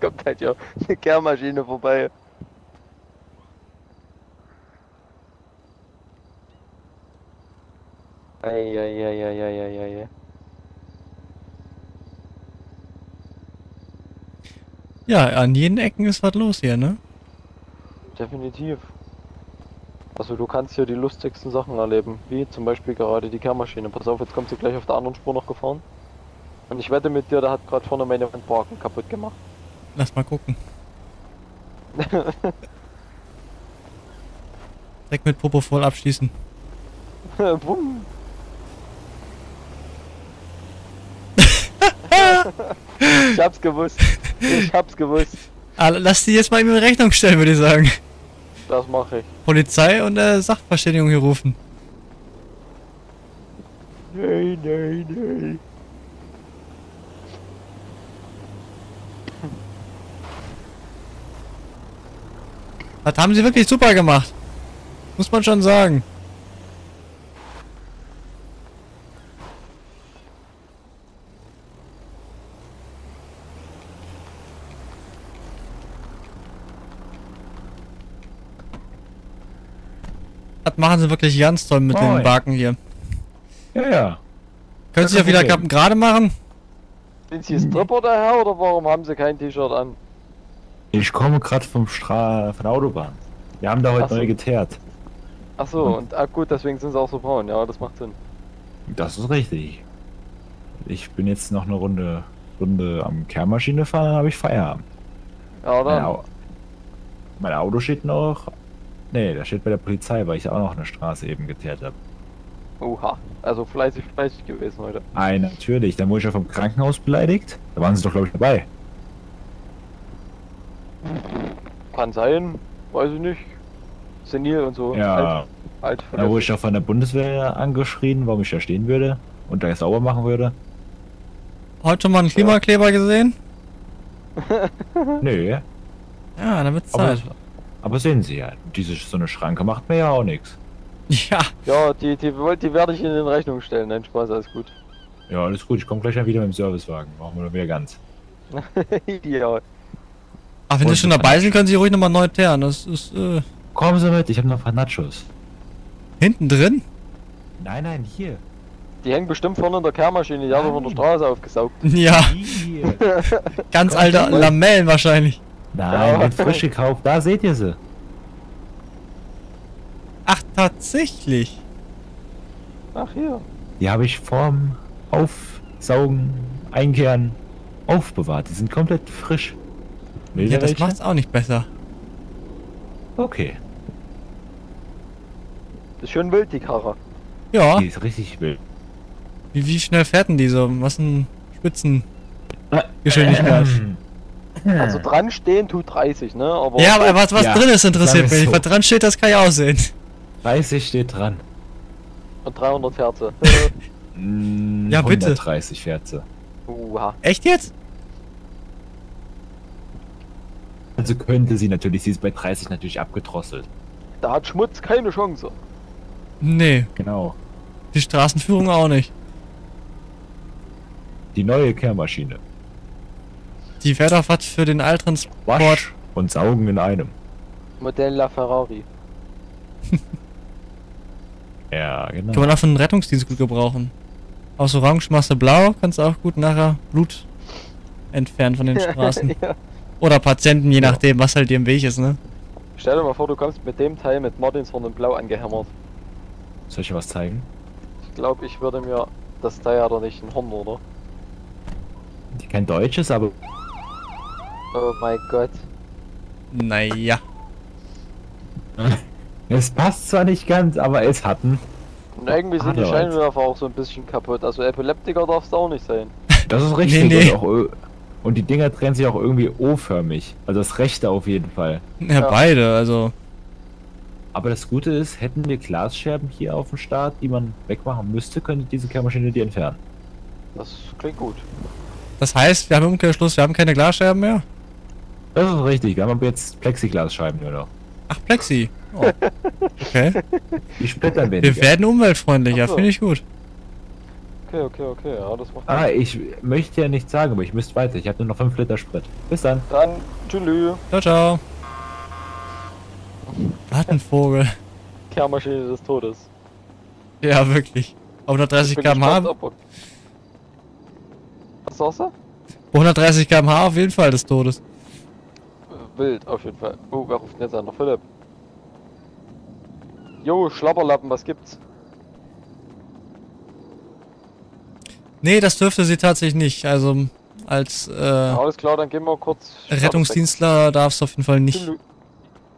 Kommt halt hier eine Kehrmaschine vorbei. Eieieiei. Ja, an jeden Ecken ist was los hier, ne? Definitiv. Also du kannst hier die lustigsten Sachen erleben, wie zum Beispiel gerade die Kehrmaschine. Pass auf, jetzt kommt sie gleich auf der anderen Spur noch gefahren. Und ich wette mit dir, der hat gerade vorne meine Wandparken kaputt gemacht. Lass mal gucken. Direkt mit Popo voll abschließen. Bumm. ich hab's gewusst. Ich hab's gewusst. Ah, lass die jetzt mal in Rechnung stellen, würde ich sagen. Das mache ich. Polizei und äh, Sachverständigung hier rufen. Nein, nein, nein. Das haben sie wirklich super gemacht. Muss man schon sagen. Das machen sie wirklich ganz toll mit den Moin. Baken hier. Ja, ja. Können Sie ja wieder gerade machen? Sind Sie Stripper daher oder warum haben Sie kein T-Shirt an? Ich komme gerade vom Stra von der Autobahn. Wir haben da heute Ach so. neu geteert. Achso, und ah, gut, deswegen sind sie auch so braun. Ja, das macht Sinn. Das ist richtig. Ich bin jetzt noch eine Runde, Runde am Kehrmaschine fahren, dann habe ich Feierabend. Ja, Mein, dann. Au mein Auto steht noch. Nee, das steht bei der Polizei, weil ich auch noch eine Straße eben geteert habe. Oha. Also fleißig, fleißig gewesen heute. Ei, natürlich. Dann wurde ich ja vom Krankenhaus beleidigt. Da waren sie doch, glaube ich, dabei. Kann sein, weiß ich nicht. Senil und so. Ja. Alt, alt Da wurde ich doch von der Bundeswehr angeschrien, warum ich da stehen würde und da sauber machen würde. Heute mal einen Klimakleber gesehen? Nö. Ja, dann wird's Aber, Zeit. aber sehen Sie ja, diese so eine Schranke macht mir ja auch nichts. Ja. Ja, die, die, die werde ich Ihnen in Rechnung stellen. Nein, Spaß, alles gut. Ja, alles gut. Ich komme gleich dann wieder mit dem Servicewagen. Machen wir dann wieder ganz. Ideal. Ach, wenn Und Sie schon dabei sind, können Sie ruhig nochmal neu teeren. Das ist, äh, Kommen Sie mit, ich habe noch ein paar Nachos. hinten drin? Nein, nein, hier. Die hängen bestimmt vorne in der Kehrmaschine. Die haben sie von der Straße aufgesaugt. Ja. Ganz alte. Lamellen wahrscheinlich. Nein, Ja. frisch gekauft. Da seht ihr sie. Ach, tatsächlich. Ach, hier. Die habe ich vorm Aufsaugen, Einkehren aufbewahrt. Die sind komplett frisch. Will Ja, das welche? macht's auch nicht besser. Okay. Ist schön wild, die Karre. Ja. Die ist richtig wild. Wie, wie schnell fährt denn die so? Was ein Spitzengeschwindigkeit? Also dran stehen tut 30, ne? Aber Ja, aber was, was Ja, drin ist, interessiert mich. so. Was dran steht, das kann ich auch sehen. 30 steht dran. Und 300 Herze. Ja, bitte. 130 fährt sie. Uha. Echt jetzt? Also könnte sie natürlich, sie ist bei 30 natürlich abgedrosselt. Da hat Schmutz keine Chance. Nee, Genau. die Straßenführung auch nicht. Die neue Kehrmaschine. Die wäre doch was für den Alltransport. Wasch und Saugen in einem. Modell La Ferrari. Ja, genau. Kann man auch für einen Rettungsdienst gut gebrauchen. Aus Orange machst du blau, kannst du auch gut nachher Blut entfernen von den Straßen. ja. Oder Patienten, je nachdem, was halt dir im Weg ist, ne? Stell dir mal vor, du kommst mit dem Teil mit Martinshorn in Blau angehämmert. Soll ich dir was zeigen? Ich glaube, ich würde mir Das da ja doch nicht ein Horn, oder? Kein deutsches, aber Oh mein Gott. Naja. es passt zwar nicht ganz, aber es hatten. Und irgendwie sind die Andererseits. Scheinwerfer auch so ein bisschen kaputt. Also Epileptiker darfst du auch nicht sein. Das ist richtig. Nee, nee. Und, die Dinger trennen sich auch irgendwie O-förmig. Also das rechte auf jeden Fall. Ja, beide, also. Aber das Gute ist, hätten wir Glasscherben hier auf dem Start, die man wegmachen müsste, könnte diese Kehrmaschine die entfernen. Das klingt gut. Das heißt, wir haben im Umkehrschluss, wir haben keine Glasscherben mehr? Das ist richtig. Wir haben aber jetzt Plexiglasscheiben nur noch. Ach, Plexi. Oh. Okay. Die splittern weniger. Wir werden umweltfreundlicher, so. finde ich gut. Okay, okay, okay, ja, das macht Ah, ich möchte ja nichts sagen, aber ich müsste weiter. Ich habe nur noch 5 Liter Sprit. Bis dann. Dann, tschüss. Ciao, ciao. Wattenvogel. Kehrmaschine des Todes. Ja, wirklich. Auf 130 Ich bin gespannt, km/h. Was sagst du? Bei 130 km/h auf jeden Fall des Todes. Wild, auf jeden Fall. Oh, wer ruft denn jetzt an? Der Philipp. Jo, Schlapperlappen, was gibt's? Nee, das dürfte sie tatsächlich nicht. Also als äh, Alles klar, dann gehen wir kurz. Rettungsdienstler darfst du auf jeden Fall nicht.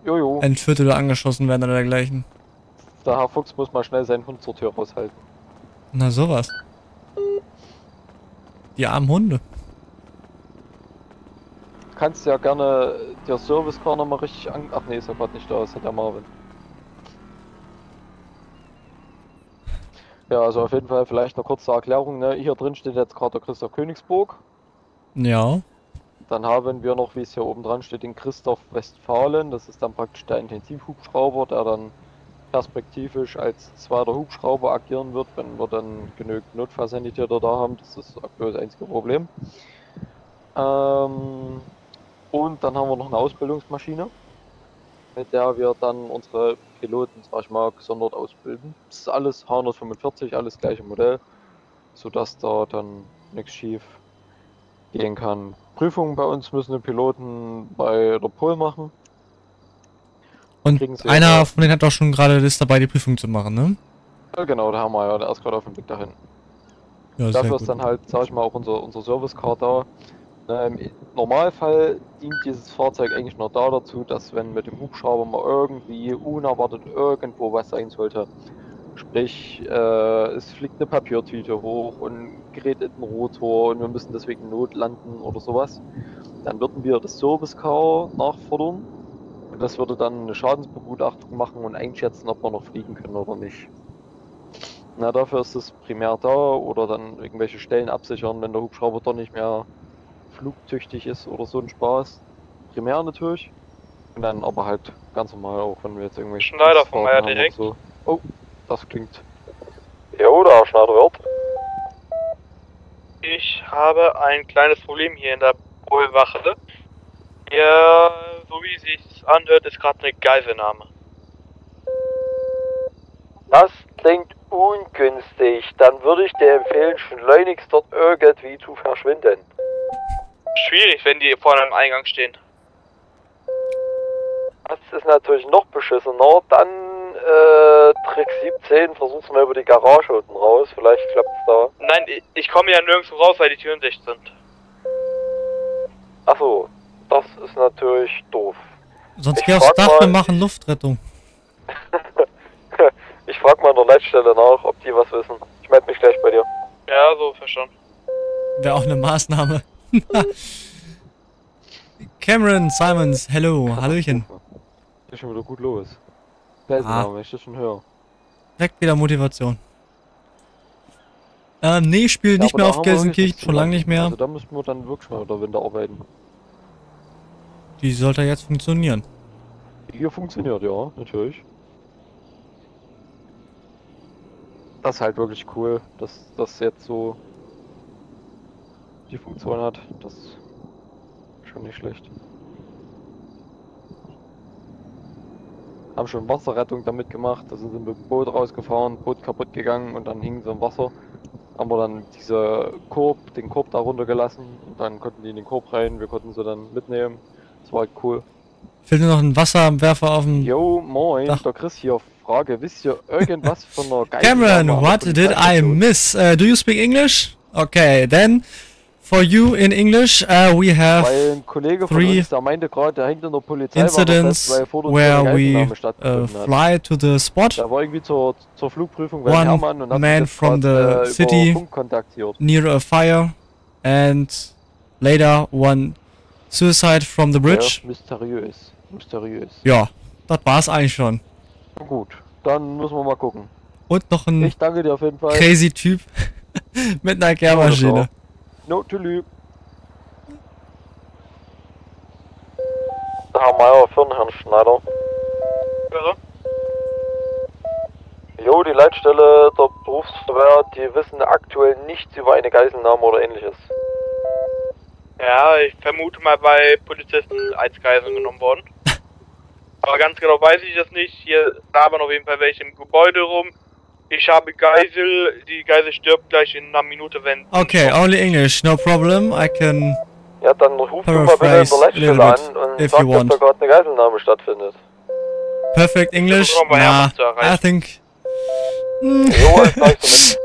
Jojo, entführt oder angeschossen werden oder dergleichen. der Herr Fuchs muss mal schnell seinen Hund zur Tür raushalten. Na sowas. Die armen Hunde. Du kannst ja gerne der Service Car nochmal richtig an. Ach nee, ist ja gerade nicht da, ist ja der Marvin. Ja, also auf jeden Fall vielleicht eine kurze Erklärung. Ne? Hier drin steht jetzt gerade der Christoph Königsburg. Ja. Dann haben wir noch, wie es hier oben dran steht, den Christoph Westfalen. Das ist dann praktisch der Intensivhubschrauber, der dann perspektivisch als zweiter Hubschrauber agieren wird, wenn wir dann genügend Notfallsanitäter da haben. Das ist aktuell das einzige Problem. Ähm, und dann haben wir noch eine Ausbildungsmaschine, mit der wir dann unsere Piloten, sag ich mal, gesondert ausbilden. Das ist alles H145, alles gleiche Modell, sodass da dann nichts schief gehen kann. Prüfungen bei uns müssen die Piloten bei der Pol machen. Und einer von denen hat auch schon gerade Lust dabei, die Prüfung zu machen, ne? Ja, genau, der haben wir ja, der ist gerade auf dem Weg dahin. Ja, Dafür gut. ist dann halt, sag ich mal, auch unser, unser Service-Car da. Ne, Im Normalfall dient dieses Fahrzeug eigentlich nur da dazu, dass wenn mit dem Hubschrauber mal irgendwie unerwartet irgendwo was sein sollte, sprich äh, es fliegt eine Papiertüte hoch und gerät in den Rotor und wir müssen deswegen notlanden oder sowas, dann würden wir das Service-Car nachfordern. Und das würde dann eine Schadensbegutachtung machen und einschätzen, ob wir noch fliegen können oder nicht. Na, dafür ist es primär da oder dann irgendwelche Stellen absichern, wenn der Hubschrauber doch nicht mehr flugtüchtig ist oder so ein Spaß. Primär natürlich. Und dann aber halt ganz normal auch, wenn wir jetzt irgendwelche. Schneider vom Dienstfahrten Meier oder direkt. So. Oh, das klingt. Jo, der Schneider wird. Ich habe ein kleines Problem hier in der Polwache. Ja, so wie es sich anhört, ist gerade eine Geiselnahme. Das klingt ungünstig. Dann würde ich dir empfehlen, schleunigst dort irgendwie zu verschwinden. Schwierig, wenn die vorne am Eingang stehen. Das ist natürlich noch beschissener. Dann äh, Trick 17, versuch's mal über die Garage unten raus. Vielleicht klappt's da. Nein, ich, ich komme ja nirgendwo raus, weil die Türen dicht sind. Achso, das ist natürlich doof. Sonst Ich geh aufs Dach, mal- wir machen Luftrettung. Ich frag mal an der Leitstelle nach, ob die was wissen. Ich melde mich gleich bei dir. Ja, so verstanden. Wäre auch eine Maßnahme. Cameron Simons, hello, Hallöchen. Geht schon wieder gut los. Felsenau, wenn ich das schon höre. Direkt wieder Motivation. Ähm, nee, spiel nicht aber mehr auf Gelsenkirchen, schon lange nicht mehr. Also da müssten wir dann wirklich mal mit der Winde arbeiten. Die sollte jetzt funktionieren. Hier funktioniert, ja, natürlich. Das ist halt wirklich cool, dass das jetzt so die Funktion hat. Das ist schon nicht schlecht. Haben schon Wasserrettung damit gemacht, da sind sie mit dem Boot rausgefahren, Boot kaputt gegangen und dann hingen sie im Wasser. Haben wir dann diese Korb, den Korb da runtergelassen und dann konnten die in den Korb rein, wir konnten sie dann mitnehmen. Das war halt cool. Fehlt nur noch ein Wasserwerfer auf dem... Jo, moin, Dach. der Chris hier. Frage. Wisst ihr irgendwas von einer Geisel? Cameron, what did I miss? Uh, do you speak English? Okay, then for you in English, uh, we have Weil ein Kollege von three uns, der meinte gerade, der hängt in der Polizei, incidents weil vor der Tür where eine we Geiselnahme uh, stattgefunden hat. fly to the spot. Der war irgendwie zur, zur Flugprüfung bei One Hermann und hat man mich jetzt from grad, the äh, über city Funk kontaktiert. near a fire and later one suicide from the bridge. Ja, mysteriös. Mysteriös. Ja, das war's eigentlich schon. Na Gut, dann müssen wir mal gucken. Und noch ein Ich danke dir auf jeden Fall. crazy Typ mit einer Kehrmaschine. No, tschüss. Herr Meier für den Herrn Schneider. Jo, die Leitstelle der Berufsverwehr, die wissen aktuell nichts über eine Geiselnahme oder ähnliches. Ja, ich vermute mal bei Polizisten als Geisel genommen worden. Aber ganz genau weiß ich das nicht. Hier labern auf jeden Fall welche im Gebäude rum. Ich habe Geisel, die Geisel stirbt gleich in einer Minute, wenn. Okay, only English, no problem. I can Ja, dann ruf du mal bitte in paraphrase der Leitstelle an und if sag, you dass want. da gerade eine Geiselnahme stattfindet. Perfect English? Nah. I think.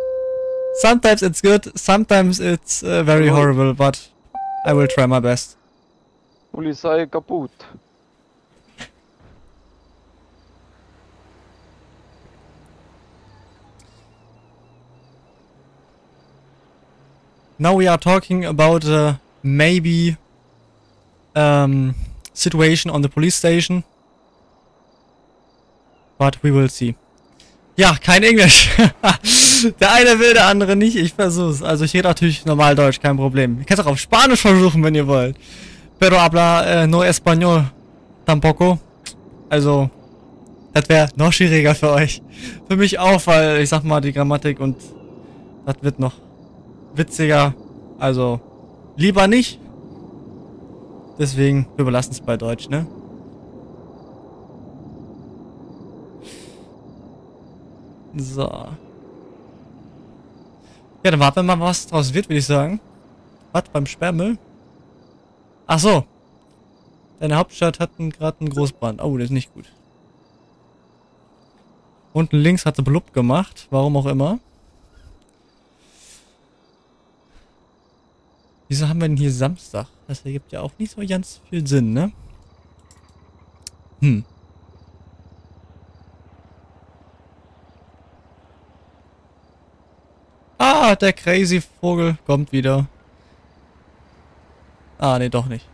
Sometimes it's good, sometimes it's uh, very horrible, but I will try my best. Polizei kaputt. Now we are talking about uh, maybe um, situation on the police station. But we will see. Ja, kein Englisch. der eine will, der andere nicht. Ich versuch's. Also ich rede natürlich normal Deutsch, kein Problem. Ihr könnt auch auf Spanisch versuchen, wenn ihr wollt. Pero habla äh, no español tampoco. Also, das wäre noch schwieriger für euch. Für mich auch, weil ich sag mal, die Grammatik und das wird noch witziger. Also, lieber nicht. Deswegen, wir belassen es bei Deutsch, ne? So. Ja, dann warten wir mal, was draus wird, würde ich sagen. Was, beim Sperrmüll? Ach so. Deine Hauptstadt hat gerade einen Großbrand. Oh, das ist nicht gut. Unten links hat sie blub gemacht. Warum auch immer. Wieso haben wir denn hier Samstag? Das ergibt ja auch nicht so ganz viel Sinn, ne? Hm. Ah, der crazy Vogel kommt wieder. Ah, nee, doch nicht.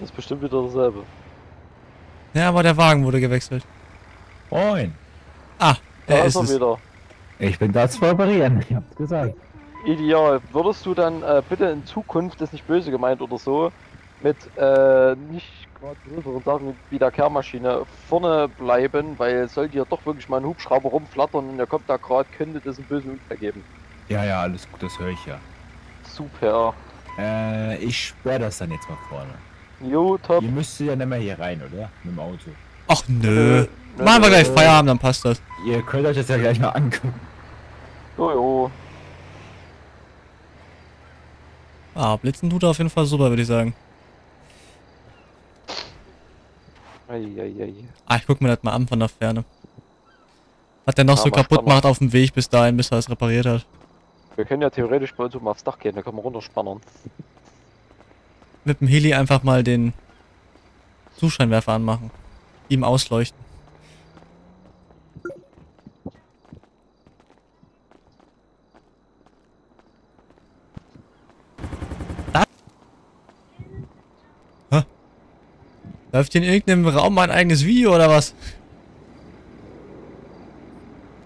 Das ist bestimmt wieder dasselbe. Ja, aber der Wagen wurde gewechselt. Moin. Ah, Da er ist ist er es. wieder. Ich bin da zu operieren, ich hab's gesagt. Ideal. Würdest du dann äh, bitte in Zukunft, das ist nicht böse gemeint oder so, mit äh, nicht gerade größeren Sachen wie der Kehrmaschine vorne bleiben, weil sollte hier doch wirklich mal ein Hubschrauber rumflattern und der kommt da gerade, könnte das einen bösen Unfall geben. Ja, ja, alles gut, das höre ich ja. Super. Äh, ich sperre das dann jetzt mal vorne. Jo, top. Ihr müsst ja nicht mehr hier rein, oder? Mit dem Auto. Ach nö. Machen wir gleich Feierabend, dann passt das. Ihr könnt euch das ja gleich mal angucken. Jojo. Ah, Blitzen tut er auf jeden Fall super, würde ich sagen. Eieiei. Ah, ich guck mir das mal an von der Ferne. Was der noch Ja, so kaputt macht auf dem Weg bis dahin, bis er es repariert hat. Wir können ja theoretisch bei uns oben aufs Dach gehen, da können wir runterspannen. Mit dem Heli einfach mal den Zuscheinwerfer anmachen. Ihm ausleuchten. Läuft hier in irgendeinem Raum ein eigenes Video oder was?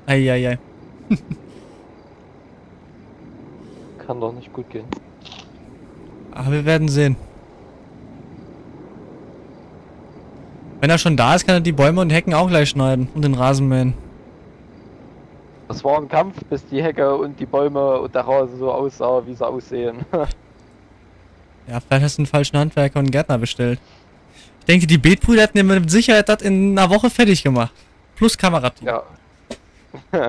Eieiei. Kann doch nicht gut gehen. Aber wir werden sehen. Wenn er schon da ist, kann er die Bäume und Hecken auch gleich schneiden und den Rasen mähen. Das war ein Kampf, bis die Hecke und die Bäume und der Rasen so aussah, wie sie aussehen. Ja, vielleicht hast du einen falschen Handwerker und einen Gärtner bestellt. Ich denke, die Beetbrüder hätten ja mit Sicherheit das in einer Woche fertig gemacht. Plus Kamerateam. ja.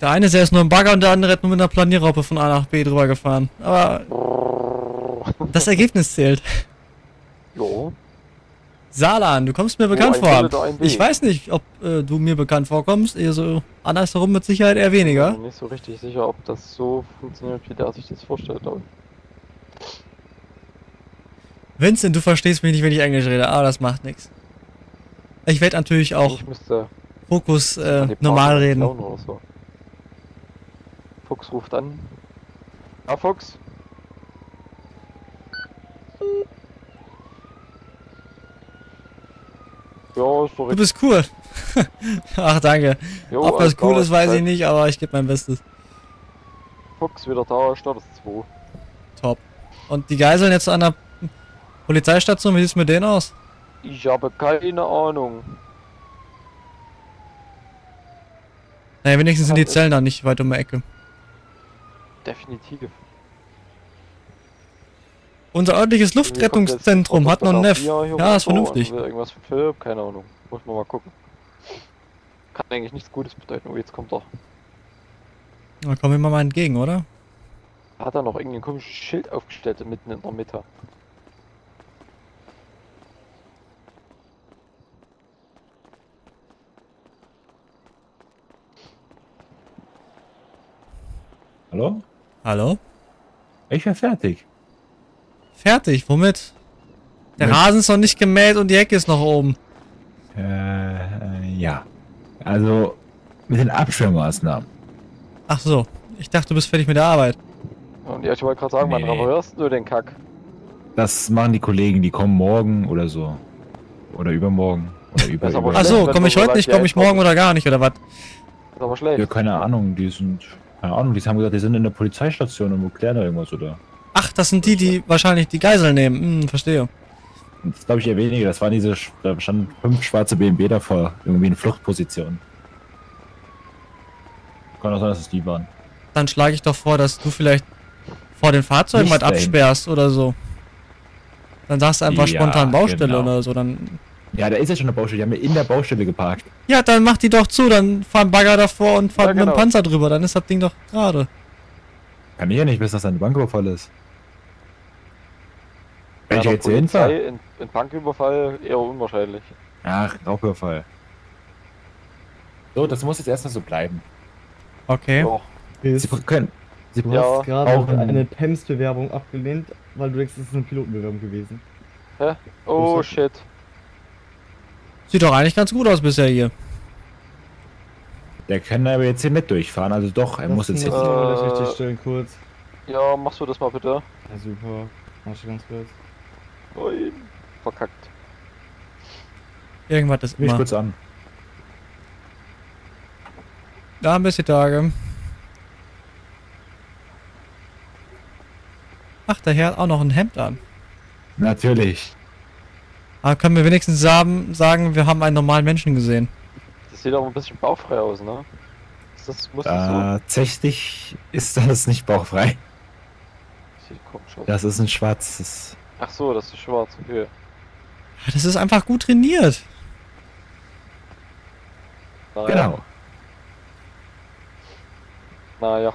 Der eine, ist nur im Bagger und der andere hat nur mit einer Planierraupe von A nach B drüber gefahren. Aber das Ergebnis zählt. jo. Salan, du kommst mir bekannt ein vor. Ich weiß nicht, ob äh, du mir bekannt vorkommst. Eher so andersherum mit Sicherheit eher Ich weniger. bin nicht so richtig sicher, ob das so funktioniert, wie der sich das vorstellt. Aber Vincent, du verstehst mich nicht, wenn ich Englisch rede, aber das macht nichts. Ich werde natürlich auch Fokus äh, normal reden. so. Fuchs ruft an. Ah, Fuchs. Ja, ist Du bist cool. Ach, danke. Jo, Ob das cool ist, weiß ich nicht, aber ich gebe mein Bestes. Fuchs wieder da, Status 2. Top. Und die Geiseln jetzt an der Polizeistation, wie sieht's mit denen aus? Ich habe keine Ahnung. Naja, wenigstens sind die Ja, Zellen da nicht weit um die Ecke. Definitiv. Unser örtliches Luftrettungszentrum hat noch einen Neff. Ja, ist vernünftig. Irgendwas für Philipp, keine Ahnung. Muss man mal gucken. Kann eigentlich nichts Gutes bedeuten. Oh, jetzt kommt er. Da kommen wir mal entgegen, oder? Hat er noch irgendein komisches Schild aufgestellt mitten in der Mitte? Hallo? Hallo? Ich wäre fertig. Fertig, womit? Der Mit- Rasen ist noch nicht gemäht und die Hecke ist noch oben. Äh, äh, ja. Also, mit den Abschirmmaßnahmen. Ach so, ich dachte, du bist fertig mit der Arbeit. Und ja, ich wollte gerade sagen, wann Nee. reparierst du den Kack? Das machen die Kollegen, die kommen morgen oder so. Oder übermorgen. Oder über, über. Ach so, komme ich heute nicht, komme ich morgen oder gar nicht, oder was? Ist aber schlecht. Ja, keine Ahnung, die sind. Keine Ahnung, die haben gesagt, die sind in der Polizeistation und klären da irgendwas, oder? Ach, das sind die, die wahrscheinlich die Geiseln nehmen. Hm, verstehe. Das glaube ich eher weniger. Das waren diese, da standen fünf schwarze BMW davor, irgendwie in Fluchtposition. Kann auch sein, dass es die waren. Dann schlage ich doch vor, dass du vielleicht vor den Fahrzeugen was absperrst oder so. Dann sagst du einfach Ja, spontan Baustelle genau. oder so. Dann. Ja, da ist ja schon eine Baustelle. Die haben ja in der Baustelle geparkt. Ja, dann mach die doch zu, dann fahren Bagger davor und fahren Ja, mit dem genau. Panzer drüber, dann ist das Ding doch gerade. Kann ich ja nicht wissen, dass da ein Banküberfall ist. Wenn Ja, ich jetzt hier hinfahre. In, in Banküberfall eher unwahrscheinlich. Ach, Raubüberfall. So, das muss jetzt erstmal so bleiben. Okay. Ja. Sie können. Sie Du Ja, hast gerade brauchen- eine PEMS-Bewerbung abgelehnt, weil du denkst, es ist eine Pilotenbewerbung gewesen. Oh Das shit. Sieht doch eigentlich ganz gut aus bisher hier. Der kann aber jetzt hier mit durchfahren, also doch, er muss jetzt hier. hier. Äh, das richtig stellen, kurz. Ja, machst du das mal bitte? Ja, super. Mach schon ganz kurz. Nein. Verkackt. Irgendwas ist Mich immer. kurz an. Da haben wir die Tage. Ach, der Herr hat auch noch ein Hemd an. Natürlich. Aber können wir wenigstens sagen, sagen, wir haben einen normalen Menschen gesehen. Das sieht aber ein bisschen bauchfrei aus, ne? Ist das, muss so? Tatsächlich ist das nicht bauchfrei. Das ist ein schwarzes. Ach so, das ist schwarz, okay. Das ist einfach gut trainiert. Naja. Genau. Naja.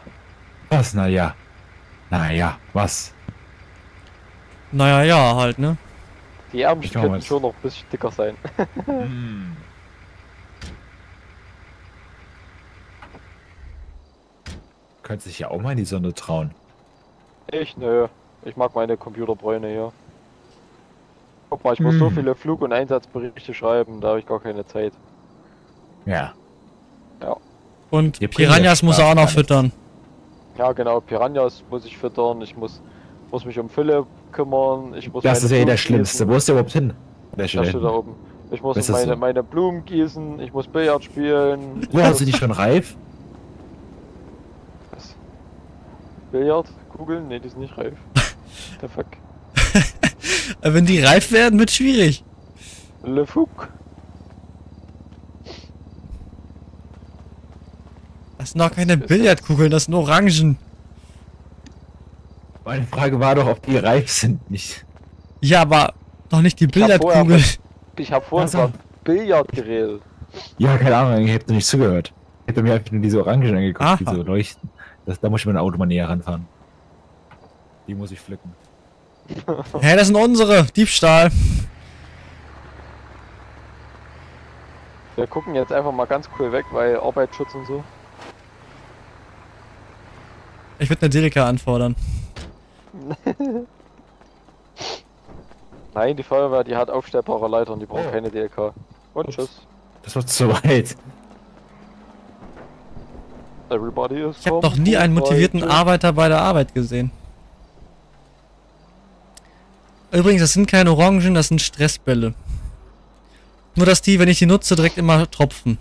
Was? Naja. Naja, was? Naja, ja, halt, ne? Die schau könnten schon noch ein bisschen dicker sein. Hm. Könnte sich ja auch mal in die Sonne trauen. Ich, nö. Ich mag meine Computerbräune hier. Guck mal, ich muss so Hm. viele Flug- und Einsatzberichte schreiben, da habe ich gar keine Zeit. Ja. Und Ihr bringt Piranhas ja muss er auch noch füttern. Ja, genau, Piranhas muss ich füttern, ich muss, muss mich um Philipp kümmern, ich muss Das ist ja eh der Schlimmste. gießen. Wo ist der überhaupt hin? Der steht da steht da hinten. oben. Ich muss meine, so? meine Blumen gießen, ich muss Billard spielen. Wo hast du die schon reif? Was? Billard? Kugeln? Ne, die sind nicht reif. The fuck. Wenn die reif werden, wird schwierig. Le Fouque. Das sind doch keine? Billardkugeln, das sind Orangen. Meine Frage war doch, ob die reif sind, nicht. Ja, aber doch nicht die Ich hab vorher Billardkugel. Ich habe vorhin Also. von Billard geredet. Ja, keine Ahnung, ich hab dir nicht zugehört. Ich hab mir einfach nur diese Orangen angeguckt, die so leuchten. Das, da muss ich mit dem Auto mal näher ranfahren. Die muss ich pflücken. Hä, das sind unsere. Diebstahl. Wir gucken jetzt einfach mal ganz cool weg, weil Arbeitsschutz und so. Ich würde eine Delika anfordern. Nein, die Feuerwehr, die hat aufstellbare Leitern, die brauchen keine DLK. Und tschüss. Das wird zu weit. Everybody is Ich habe noch nie einen motivierten Arbeiter bei der Arbeit gesehen. Übrigens, das sind keine Orangen, das sind Stressbälle. Nur, dass die, wenn ich die nutze, direkt immer tropfen.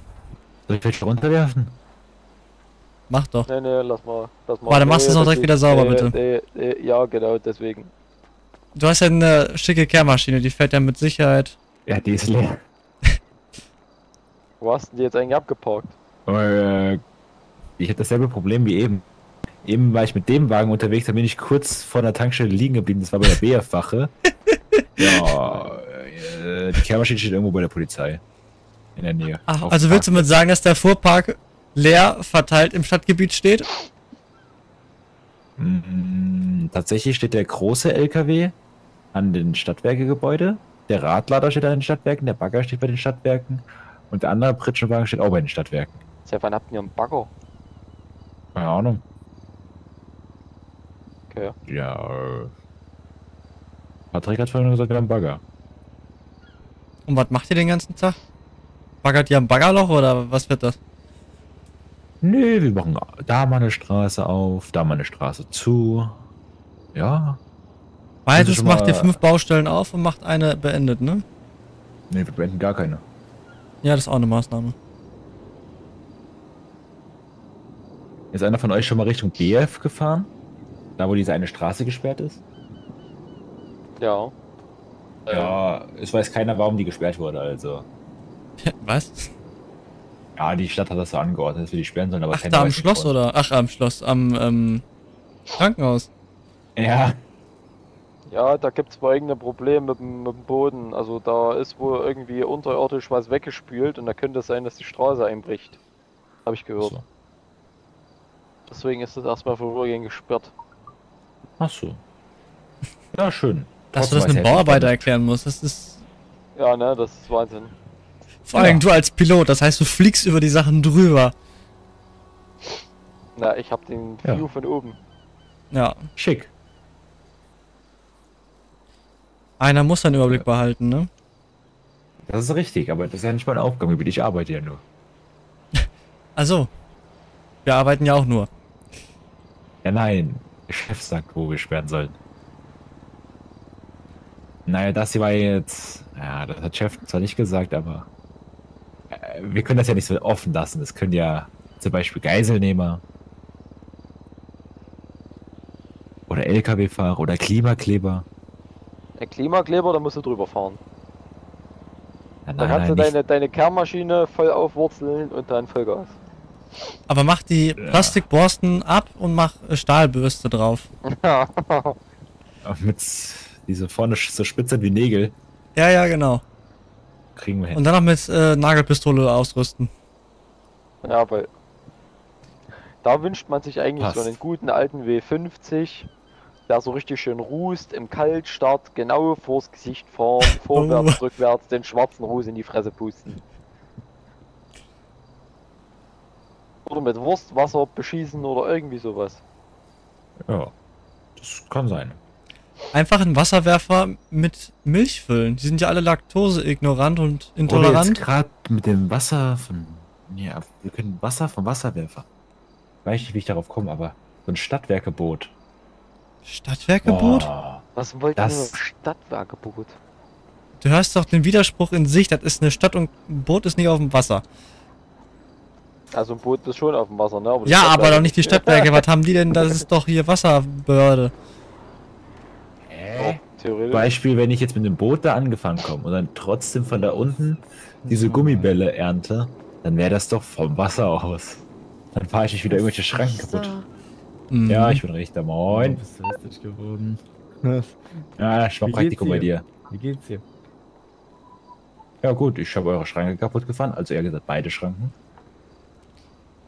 Soll ich welche runterwerfen? Mach doch. Nee, nee, lass mal. Lass mal. Warte, machst du es noch direkt wieder sauber, nee, bitte? Nee, nee, ja, genau, deswegen. Du hast ja eine schicke Kehrmaschine, die fährt ja mit Sicherheit. Ja, die ist leer. Wo hast du die jetzt eigentlich abgeparkt? Äh, ich hatte dasselbe Problem wie eben. Eben war ich mit dem Wagen unterwegs, da bin ich kurz vor der Tankstelle liegen geblieben. Das war bei der BF-Wache. ja, äh, die Kehrmaschine steht irgendwo bei der Polizei. In der Nähe. Ach, also willst du mit sagen, dass der Fuhrpark leer verteilt im Stadtgebiet steht? Mm, Tatsächlich steht der große LKW an den Stadtwerkegebäude, der Radlader steht an den Stadtwerken, der Bagger steht bei den Stadtwerken und der andere Pritschenwagen steht auch bei den Stadtwerken. Seit wann habt ihr einen Bagger? Keine Ahnung. Okay. Ja, äh, Patrick hat vorhin gesagt, wir haben einen Bagger. Und was macht ihr den ganzen Tag? Baggert ihr am Baggerloch oder was wird das? Nö, wir machen da mal eine Straße auf, da mal eine Straße zu. Ja. Beides macht ihr fünf Baustellen auf und macht eine beendet, ne? Nee, wir beenden gar keine. Ja, das ist auch eine Maßnahme. Ist einer von euch schon mal Richtung BF gefahren? Da, wo diese eine Straße gesperrt ist? Ja. Ja, es weiß keiner, warum die gesperrt wurde, also. Was? Ja, die Stadt hat das so angeordnet, dass wir die sperren sollen, aber Ach, da am Schloss oder? Ach, am Schloss, am ähm, Krankenhaus. Ja. Ja, da gibt's folgende Probleme mit, dem- mit dem Boden. Also da ist wohl irgendwie unterirdisch was weggespült und da könnte es sein, dass die Straße einbricht. Habe ich gehört. So. Deswegen ist das erstmal vorübergehend gesperrt. Ach so. Ja, schön. Dass du Trotzdem das einem Bauarbeiter er erklären musst, das ist. Ja, ne, das ist Wahnsinn. Vor allem du als Pilot, das heißt, du fliegst über die Sachen drüber. Na, ich hab den Ja. View von oben. Ja. Schick. Einer muss seinen Überblick behalten, ne? Das ist richtig, aber das ist ja nicht meine Aufgabe, ich arbeite ja nur. Also. Wir arbeiten ja auch nur. Ja, nein. Der Chef sagt, wo wir sperren sollen. Naja, das hier war jetzt. Ja, das hat Chef zwar nicht gesagt, aber. Wir können das ja nicht so offen lassen. Das können ja zum Beispiel Geiselnehmer. Oder LKW-Fahrer oder Klimakleber. Der Klimakleber, da musst du drüber fahren. Ja, Da nein, kannst du nicht. deine, deine Kehrmaschine voll aufwurzeln und dann Vollgas. Aber mach die Plastikborsten ab und mach Stahlbürste drauf. Auch Mit diese vorne so spitze wie Nägel Ja, ja, genau. Kriegen wir hin. Und dann noch mit äh, Nagelpistole ausrüsten. Ja, weil da wünscht man sich eigentlich so Passt. einen guten alten W50, der so richtig schön rußt, im Kaltstart genau vors Gesicht fahren, vorwärts, Oh. rückwärts, den schwarzen Ruß in die Fresse pusten. Oder mit Wurstwasser beschießen oder irgendwie sowas. Ja, das kann sein. Einfach einen Wasserwerfer mit Milch füllen. Die sind ja alle laktoseignorant und Oder jetzt intolerant. gerade mit dem Wasser von. Ja, wir können Wasser vom Wasserwerfer. Weiß nicht, wie ich darauf komme, aber so ein Stadtwerkeboot. Stadtwerkeboot? Boah, Was wollt ihr Das- mit dem Stadtwerkeboot? Du hörst doch den Widerspruch in sich. Das ist eine Stadt und ein Boot ist nicht auf dem Wasser. Also ein Boot ist schon auf dem Wasser, ne? die Ja, aber doch nicht die Stadtwerke. Was haben die denn? Das ist doch hier Wasserbehörde. Theoretisch. Beispiel, wenn ich jetzt mit dem Boot da angefahren komme und dann trotzdem von da unten diese Gummibälle ernte, dann wäre das doch vom Wasser aus. Dann fahre ich nicht wieder irgendwelche Schranken kaputt. Mhm. Ja, ich bin Richter, moin. Du bist richtig geworden. Ja, ich Wie Praktikum bei dir. Wie geht's dir? Ja gut, ich habe eure Schranke kaputt gefahren, also eher gesagt beide Schranken.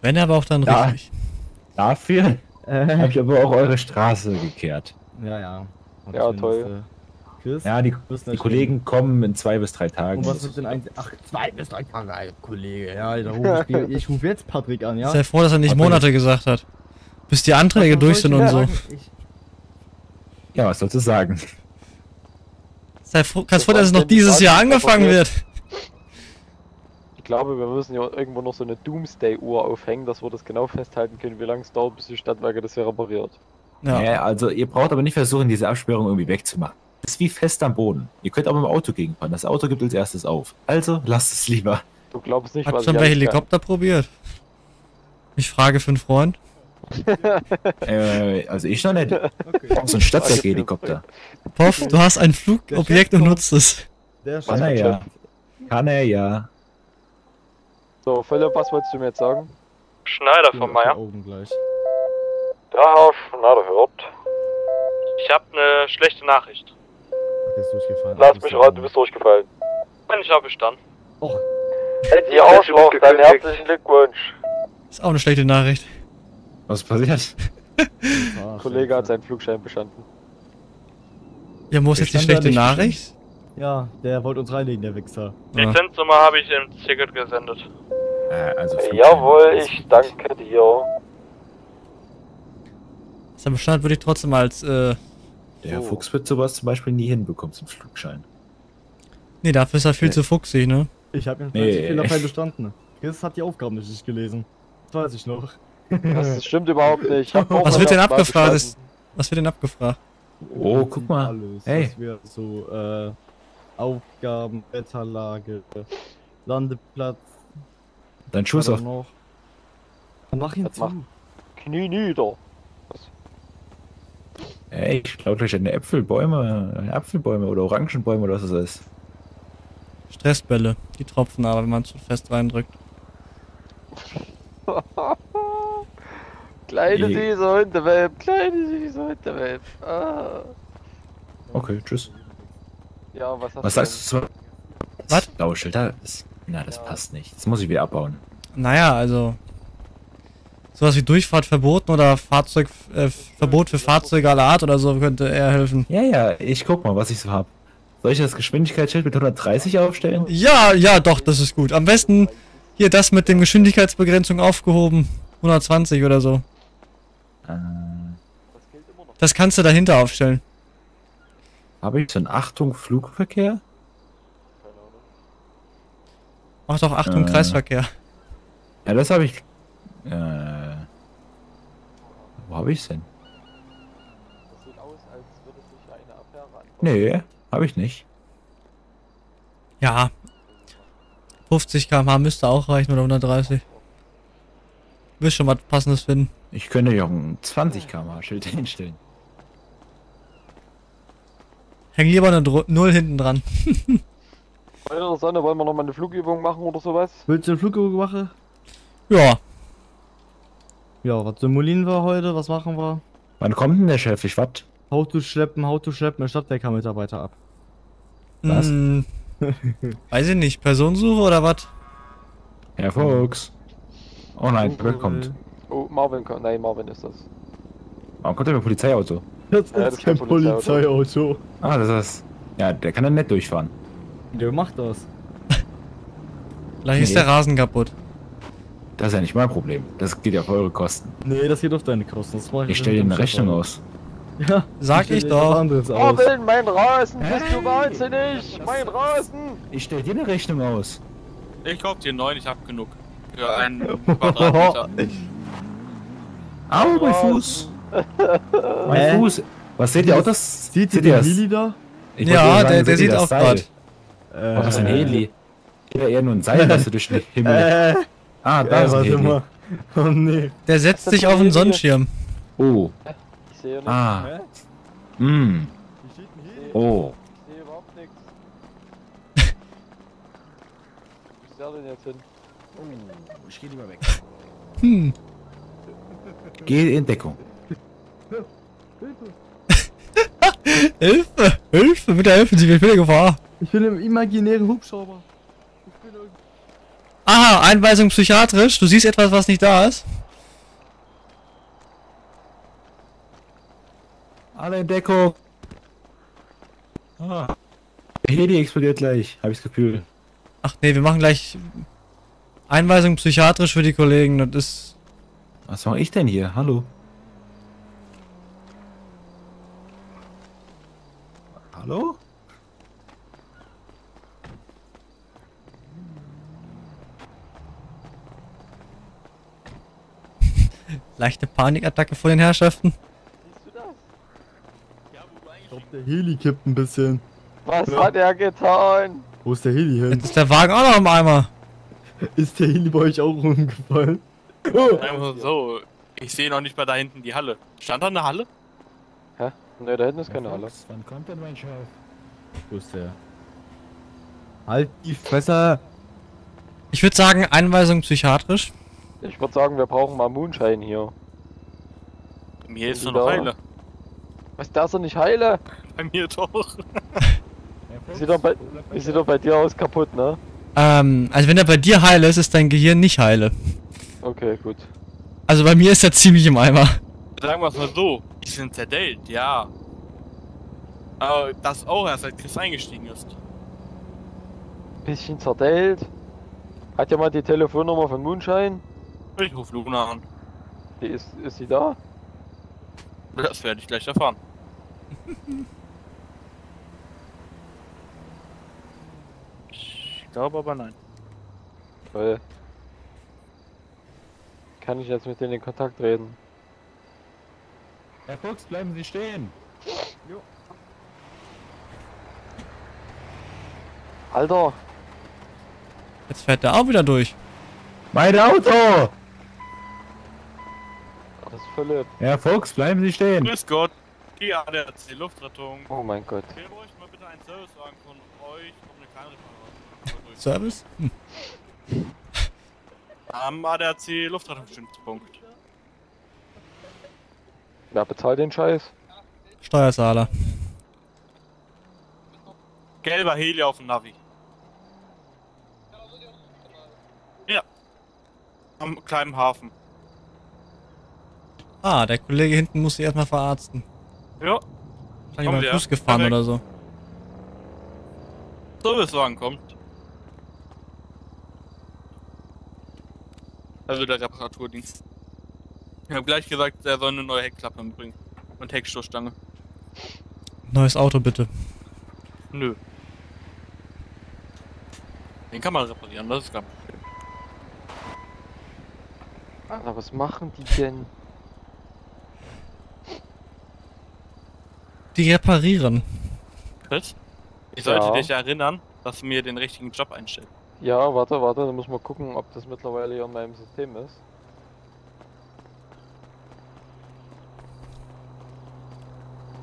Wenn aber auch dann Ja. richtig. Dafür Äh. habe ich aber auch eure Straße gekehrt. Ja, ja. Hab Ja, toll. Chris, Ja, die, die Kollegen kommen in zwei bis drei Tagen. Und was mit den ein Ach, zwei bis drei Tage, Alter, Kollege. Ja, ich, ich rufe jetzt Patrick an, ja? Sei froh, dass er nicht. Monate gesagt hat. Bis die Anträge durch sind und so. Ich, Ja, was sollst du sagen? Sei froh, kannst froh, dass es noch dieses Jahr angefangen wird. Ich glaube, wir müssen ja irgendwo noch so eine Doomsday-Uhr aufhängen, dass wir das genau festhalten können, wie lange es dauert, bis die Stadtwerke das hier repariert. Ja. also ihr braucht aber nicht versuchen, diese Absperrung irgendwie wegzumachen. Das ist wie fest am Boden. Ihr könnt aber mit dem Auto gegenfahren. Das Auto gibt als erstes auf. Also lasst es lieber. Du glaubst nicht, Hat was schon ich bei alles kann. Helikopter probiert. Ich frage für einen Freund. äh, also ich noch nicht. So ein Stadtwerke-Helikopter. Poff, du hast ein Flugobjekt und nutzt es. der Kann er ja. Kann er ja. So, Philipp, was wolltest du mir jetzt sagen? Schneider von Meier. Ja, Schneider hört. Ich habe eine schlechte Nachricht. Ach, der ist durchgefallen. Lass mich raten, du bist durchgefallen. Ich habe bestanden. Och, Ihr Arschloch, deinen herzlichen Glückwunsch. Ist auch eine schlechte Nachricht. Was passiert? ah, Kollege hat seinen Flugschein bestanden. Ja, muss jetzt die schlechte Nachricht? Ja, der wollte uns reinlegen, der Wichser. Ja. Lizenznummer habe ich im Ticket gesendet. Äh, also Jawohl, ich danke dir. Aber Bestand würde ich trotzdem als, äh, Der Fuchs wird sowas zum Beispiel nie hinbekommen zum Flugschein. nee, dafür ist er viel Nee. zu fuchsig, ne? Ich habe jetzt Nee. Fehlerfrei bestanden. Chris hat die Aufgaben nicht gelesen. Das weiß ich noch. Das, stimmt überhaupt nicht. Ich hab auch Was wird denn abgefragt? Ist, was wird denn abgefragt? Oh, guck mal. Alles. Hey. Das wäre so, äh, Aufgaben, Wetterlage, Landeplatz. Dein Schuss was auf. Mach ihn zu. Knie nieder. Ey, ich glaube gleich eine Äpfelbäume, Apfelbäume oder Orangenbäume oder was das ist. Stressbälle. Die tropfen aber, wenn man zu fest reindrückt. Kleine Die- süße Hundewelp, kleine süße Hundewelp. Ah. Okay, tschüss. Ja, was hast Was du sagst du zu... Was? Blaue Schilder? Na, das passt nicht. Das muss ich wieder abbauen. Naja, also. Sowas wie Durchfahrt verboten oder Fahrzeug, äh, Verbot für Fahrzeuge aller Art oder so könnte eher helfen. Ja, ja, ich guck mal, was ich so hab. Soll ich das Geschwindigkeitsschild mit 130 aufstellen? Ja, ja, doch, das ist gut. Am besten hier das mit dem Geschwindigkeitsbegrenzung aufgehoben. 120 oder so. Äh, Das kannst du dahinter aufstellen. habe ich so ein Achtung Flugverkehr? Mach doch Achtung, Äh. Kreisverkehr. Ja, das habe ich. Äh, wo habe ich's denn? Das sieht aus, als würde sich eine Affäre anfangen. Nee, habe ich nicht. Ja. 50 km/h müsste auch reichen oder 130. Wirst schon was passendes finden. Ich könnte ja auch ein 20 km/h Schild hinstellen. Häng lieber eine Dro Null hinten dran. Meine Sonne, wollen wir noch mal eine Flugübung machen oder sowas? Willst du eine Flugübung machen? Ja. Ja, was simulieren wir heute? Was machen wir? Wann kommt denn der Chef? Ich warte. How to schleppen, how to schleppen, Stadtwerker-Mitarbeiter ab. Was? Hm, weiß ich nicht. Personensuche oder was? Herr Fuchs. Oh nein, wer kommt? Oh, Marvin kommt. Nein, Marvin ist das. Warum kommt der mit dem Polizeiauto? Das Ja, das ist kein ist kein Polizeiauto. Polizeiauto. Ah, das ist. Ja, der kann dann nicht durchfahren. Der macht das. Vielleicht ist Nee. der Rasen kaputt. Das ist ja nicht mein Problem. Das geht ja auf eure Kosten. Nee, das geht auf deine Kosten. Das mach Ich stelle dir eine Rechnung aus. Ja, Sag ich dir doch. Marvin, mein Rasen, bist du wahnsinnig? Mein Rasen! Ich stelle dir eine Rechnung aus. Ich kauf dir neun, ich hab genug. Für einen Quadratmeter. Au, mein Fuß. Mein? Fuß. Was seht ihr auch das? Sieht ihr seht ihr den das? Heli da? Ich Ja, nur der- der seht ihr sieht auch Seil? grad. Äh, Oh, was ist ein Heli? Ja, eher nur ein Seil, das du durch den Himmel. Äh, Ah, da ist warte Heli. mal. Oh nee. Der setzt sich auf den. Sonnenschirm. Oh. Ich sehe nichts. Ah. Mm. Heli. Oh. Ich sehe überhaupt nichts. Wo ist der denn jetzt hin? Ich geh lieber weg. Hm. Geh in Deckung. Hilfe! Hilfe! Bitte helfen Sie mir, ich bin in Gefahr. Ich bin im imaginären Hubschrauber. Aha, Einweisung psychiatrisch. Du siehst etwas, was nicht da ist. Alle in Deckung. Ah. Der Heli explodiert gleich, habe ich das Gefühl. Ach nee, wir machen gleich Einweisung psychiatrisch für die Kollegen. Das ist. Was mache ich denn hier? Hallo? Hallo? Leichte Panikattacke vor den Herrschaften. Ich glaube, der Heli kippt ein bisschen. Was hat er getan? Wo ist der Heli hin? Jetzt ist der Wagen auch noch im Eimer. Ist der Heli bei euch auch rumgefallen? Einfach so. Ich sehe noch nicht mal da hinten die Halle. Stand da eine Halle? Hä? Ne, da hinten ist keine Halle. Wann kommt denn mein Chef? Wo ist der? Halt die Fresse! Ich würde sagen, Einweisung psychiatrisch. Ich würde sagen, wir brauchen mal Moonshine hier. Bei mir ist er noch da? heile. Was, der ist doch nicht heile? Bei mir doch. Sieht doch bei, wie sieht doch bei dir aus kaputt, ne? Ähm, also wenn er bei dir heile ist, ist dein Gehirn nicht heile. Okay, gut. Also bei mir ist er ziemlich im Eimer. Sagen wir es mal so. Die sind zerdellt, ja. Aber das auch erst, seit Chris eingestiegen ist. Bisschen zerdellt. Hat jemand die Telefonnummer von Moonshine? Ich rufe Luna an. Die ist, ist sie da? Das werde ich gleich erfahren. ich glaube aber nein. Weil. Kann ich jetzt mit denen in Kontakt reden? Herr Fuchs, bleiben Sie stehen! Alter! Jetzt fährt der auch wieder durch. Mein Auto! Philipp. Herr Fuchs, bleiben Sie stehen! Grüß Gott. Die ADAC Luftrettung. Oh mein Gott. Wir bräuchten mal bitte einen Servicewagen von euch, um eine kleine Reparatur. Service? Hm. Am ADAC Luftrettungsstützpunkt. Wer bezahlt den Scheiß? Steuerzahler. Gelber Heli auf dem Navi. Ja. Am kleinen Hafen. Ah, der Kollege hinten muss sich erstmal verarzten. Ja. Mal ja. Fuß gefahren Perfekt. oder so. Servicewagen kommt. Also der Reparaturdienst. Ich habe gleich gesagt, er soll eine neue Heckklappe mitbringen. Und Heckstoßstange. Neues Auto bitte. Nö. Den kann man reparieren, das ist kein Problem. Alter, was machen die denn? Die reparieren. Chris? Ich sollte Ja. dich erinnern, dass du mir den richtigen Job einstellst. Ja, warte, warte, dann muss mal gucken, ob das mittlerweile hier in meinem System ist.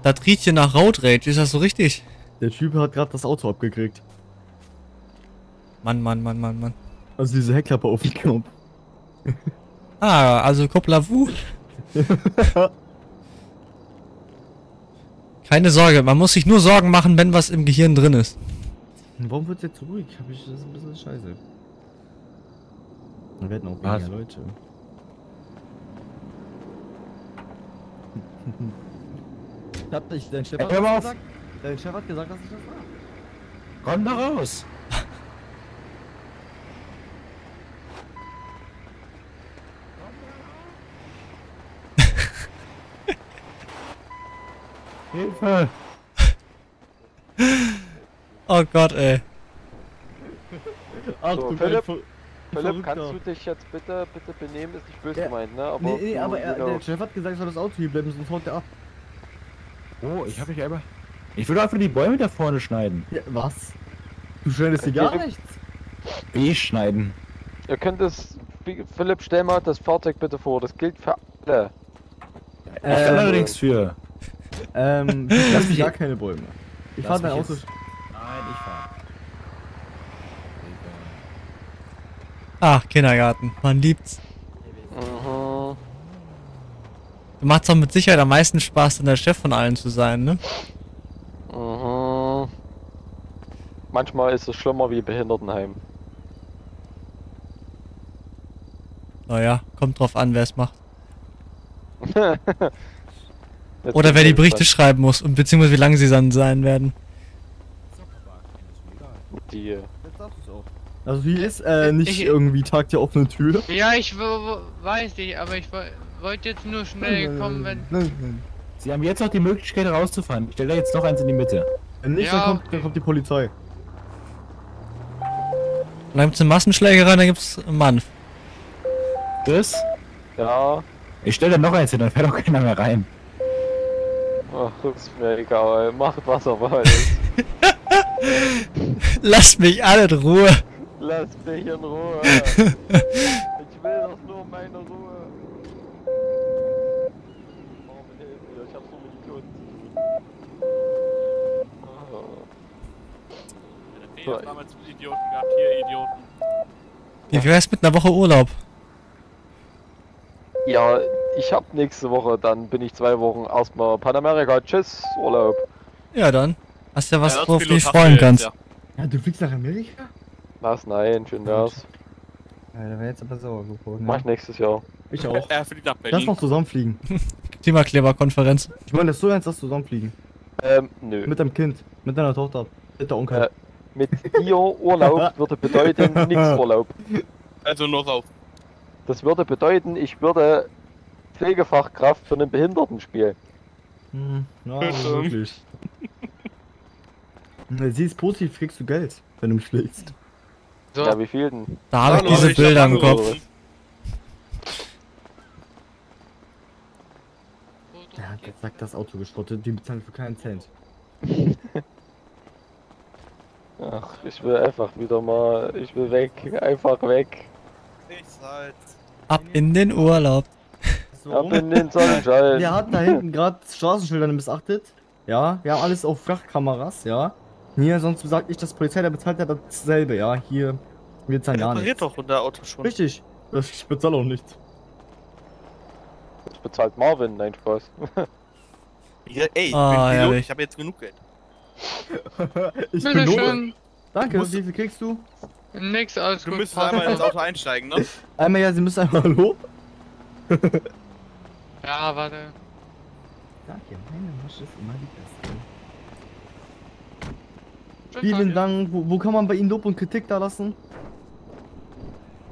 Das riecht hier nach Road Rage, ist das so richtig? Der Typ hat gerade das Auto abgekriegt. Mann, Mann, Mann, Mann, Mann. Also diese Heckklappe auf den Knopf. Ah, also Kopla-Wu. Keine Sorge, man muss sich nur Sorgen machen, wenn was im Gehirn drin ist. Warum wird jetzt ruhig? Hab ich das ist ein bisschen scheiße. Da werden auch weniger Leute. Ich hab dich, dein Chef Ey, hat gesagt. Dein Chef hat gesagt, dass ich das war. Komm da raus! Hilfe! Oh Gott, ey. Ach, So, du Philipp, Philipp, kannst du dich jetzt bitte, bitte benehmen? Ist nicht böse Ja. gemeint, ne? Aber Nee, nee, du aber er, wieder- der Chef hat gesagt, ich soll das Auto hier bleiben, sonst haut der ab. Oh, ich hab mich einfach. Ich will einfach die Bäume da vorne schneiden. Ja, was? Du schneidest dir gar nichts. B-schneiden. Ihr könnt es. Philipp, stell mal das Fahrzeug bitte vor. Das gilt für alle. Ich kann allerdings für. Ähm, du Lass mich- gar keine Bäume. Ich fahr dein Auto. jetzt- Nein, ich fahr. Ach, Kindergarten, man liebt's. Mhm. Macht's doch mit Sicherheit am meisten Spaß, dann der Chef von allen zu sein, ne? Mhm. Manchmal ist es schlimmer wie Behindertenheim. Naja, kommt drauf an, wer es macht. Jetzt Oder wer die Berichte schreiben muss und beziehungsweise wie lange sie dann sein werden. Die. Also hier ist äh, nicht Ich- irgendwie Tag der offenen Tür. Ja, ich weiß nicht, aber ich wo- wollte jetzt nur schnell kommen, wenn. Sie haben jetzt noch die Möglichkeit rauszufahren. Ich stelle da jetzt noch eins in die Mitte. Wenn nicht, Ja, dann, kommt, okay. dann kommt die Polizei. Dann gibt's eine Massenschlägerei, dann gibt's einen Mann. Chris? Ja. Ich stelle da noch eins hin, dann fährt auch keiner mehr rein. Ach, ist mir egal. Macht was ihr wollt. Lasst mich alle in Ruhe. Lass mich in Ruhe. ich will doch nur meine Ruhe. Oh, mit ich hab's nur mit Idioten tun. Wir haben damals Idioten gehabt, hier Idioten. Wie wär's mit einer Woche Urlaub? Ja, ich hab nächste Woche, dann bin ich zwei Wochen erstmal Panamerika. Tschüss, Urlaub. Ja, dann. Hast ja was, Ja, worauf du dich freuen kannst. ja. Ja, du fliegst nach Amerika? Was? Nein, schön wär's. Ja, da wäre jetzt aber sauer geworden. Mach ich nächstes Jahr. Ich auch. Er fliegt nach Lass Berlin. noch zusammenfliegen. Klimakleber-Konferenz. Ich meine, das ist so ernst, dass zusammenfliegen. Ähm, nö. Mit deinem Kind, mit deiner Tochter, mit der Onkel. Äh, mit dir Urlaub würde bedeuten nix Urlaub. Also nur auf. Das würde bedeuten, ich würde Pflegefachkraft für einen Behinderten spielen. Hm, ja, wirklich. Na, Sie ist positiv, kriegst du Geld, wenn du mich schlägst. So. Ja, wie viel denn? Da habe ich diese ich Bilder im Kopf. angerufen. Ja, jetzt sagt das Auto geschrottet, die bezahlen für keinen Cent. Ach, ich will einfach wieder mal, ich will weg, einfach weg. Ich halt. Ab in den Urlaub. Ab in den Sonnenschein. Wir hatten da hinten gerade Straßenschilder missachtet. Ja, wir haben alles auf Flachkameras, ja. Hier, sonst sagt ich, das Polizei, der bezahlt ja dasselbe, ja. Hier, wir zahlen gar nichts. doch unser Auto schon. Richtig, das- ich bezahle auch nichts. Das bezahlt Marvin, nein Spaß. Ja, ey, ich Ah, bin herrlich. ich habe jetzt genug Geld. Ich Bitte bin schön. Danke, Du wie viel kriegst du? Nix, alles Du gut. müsstest einmal ins Auto einsteigen, ne? Einmal ja, Sie müssen einmal Hallo. Ja, warte. Danke, meine Masche ist immer die beste. Vielen. Dank. Wo, wo kann man bei Ihnen Lob und Kritik da lassen?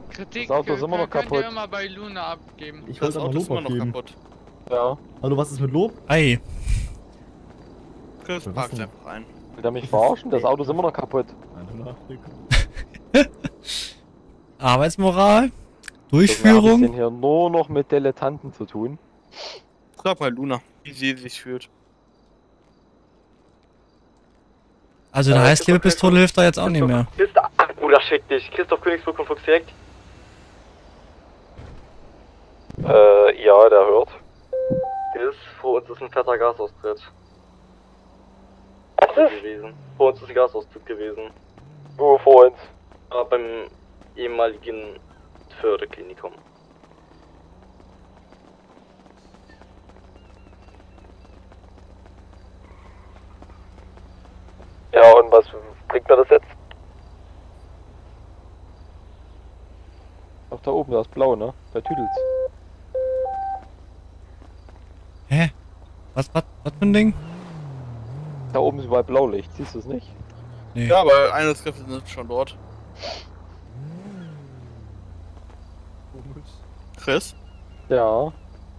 Kritik Das Auto ist immer noch könnt kaputt. ihr immer bei Luna abgeben. Ich Das wollte aber Auto ist Lob immer noch abgeben. kaputt. Ja. Hallo, was ist mit Lob? Ei. Chris, denn? einfach ein. Will der mich verarschen? Das Auto ist immer noch kaputt. Arbeitsmoral. Durchführung. hier nur noch mit Dilettanten zu tun. Frag mal Luna, wie sie sich fühlt. Also eine Heißklebepistole hilft da jetzt auch nicht mehr. Christoph, Bruder, schick dich. Christoph Königsburg von Fuchs direkt. Äh, ja, der hört. Ist, vor uns ist ein fetter Gasaustritt. Was ist? Gewesen. Vor uns ist ein Gasaustritt gewesen. Wo vor uns? Aber beim ehemaligen Förderklinikum. Ja, und was bringt mir das jetzt? Ach, da oben, da ist blau, ne? Bei Tüdels. Hä? Was, was, was für ein Ding? Da oben ist überall Blaulicht, siehst du es nicht? Nee. Ja, aber eine Skripte sind schon dort. Chris, Ja,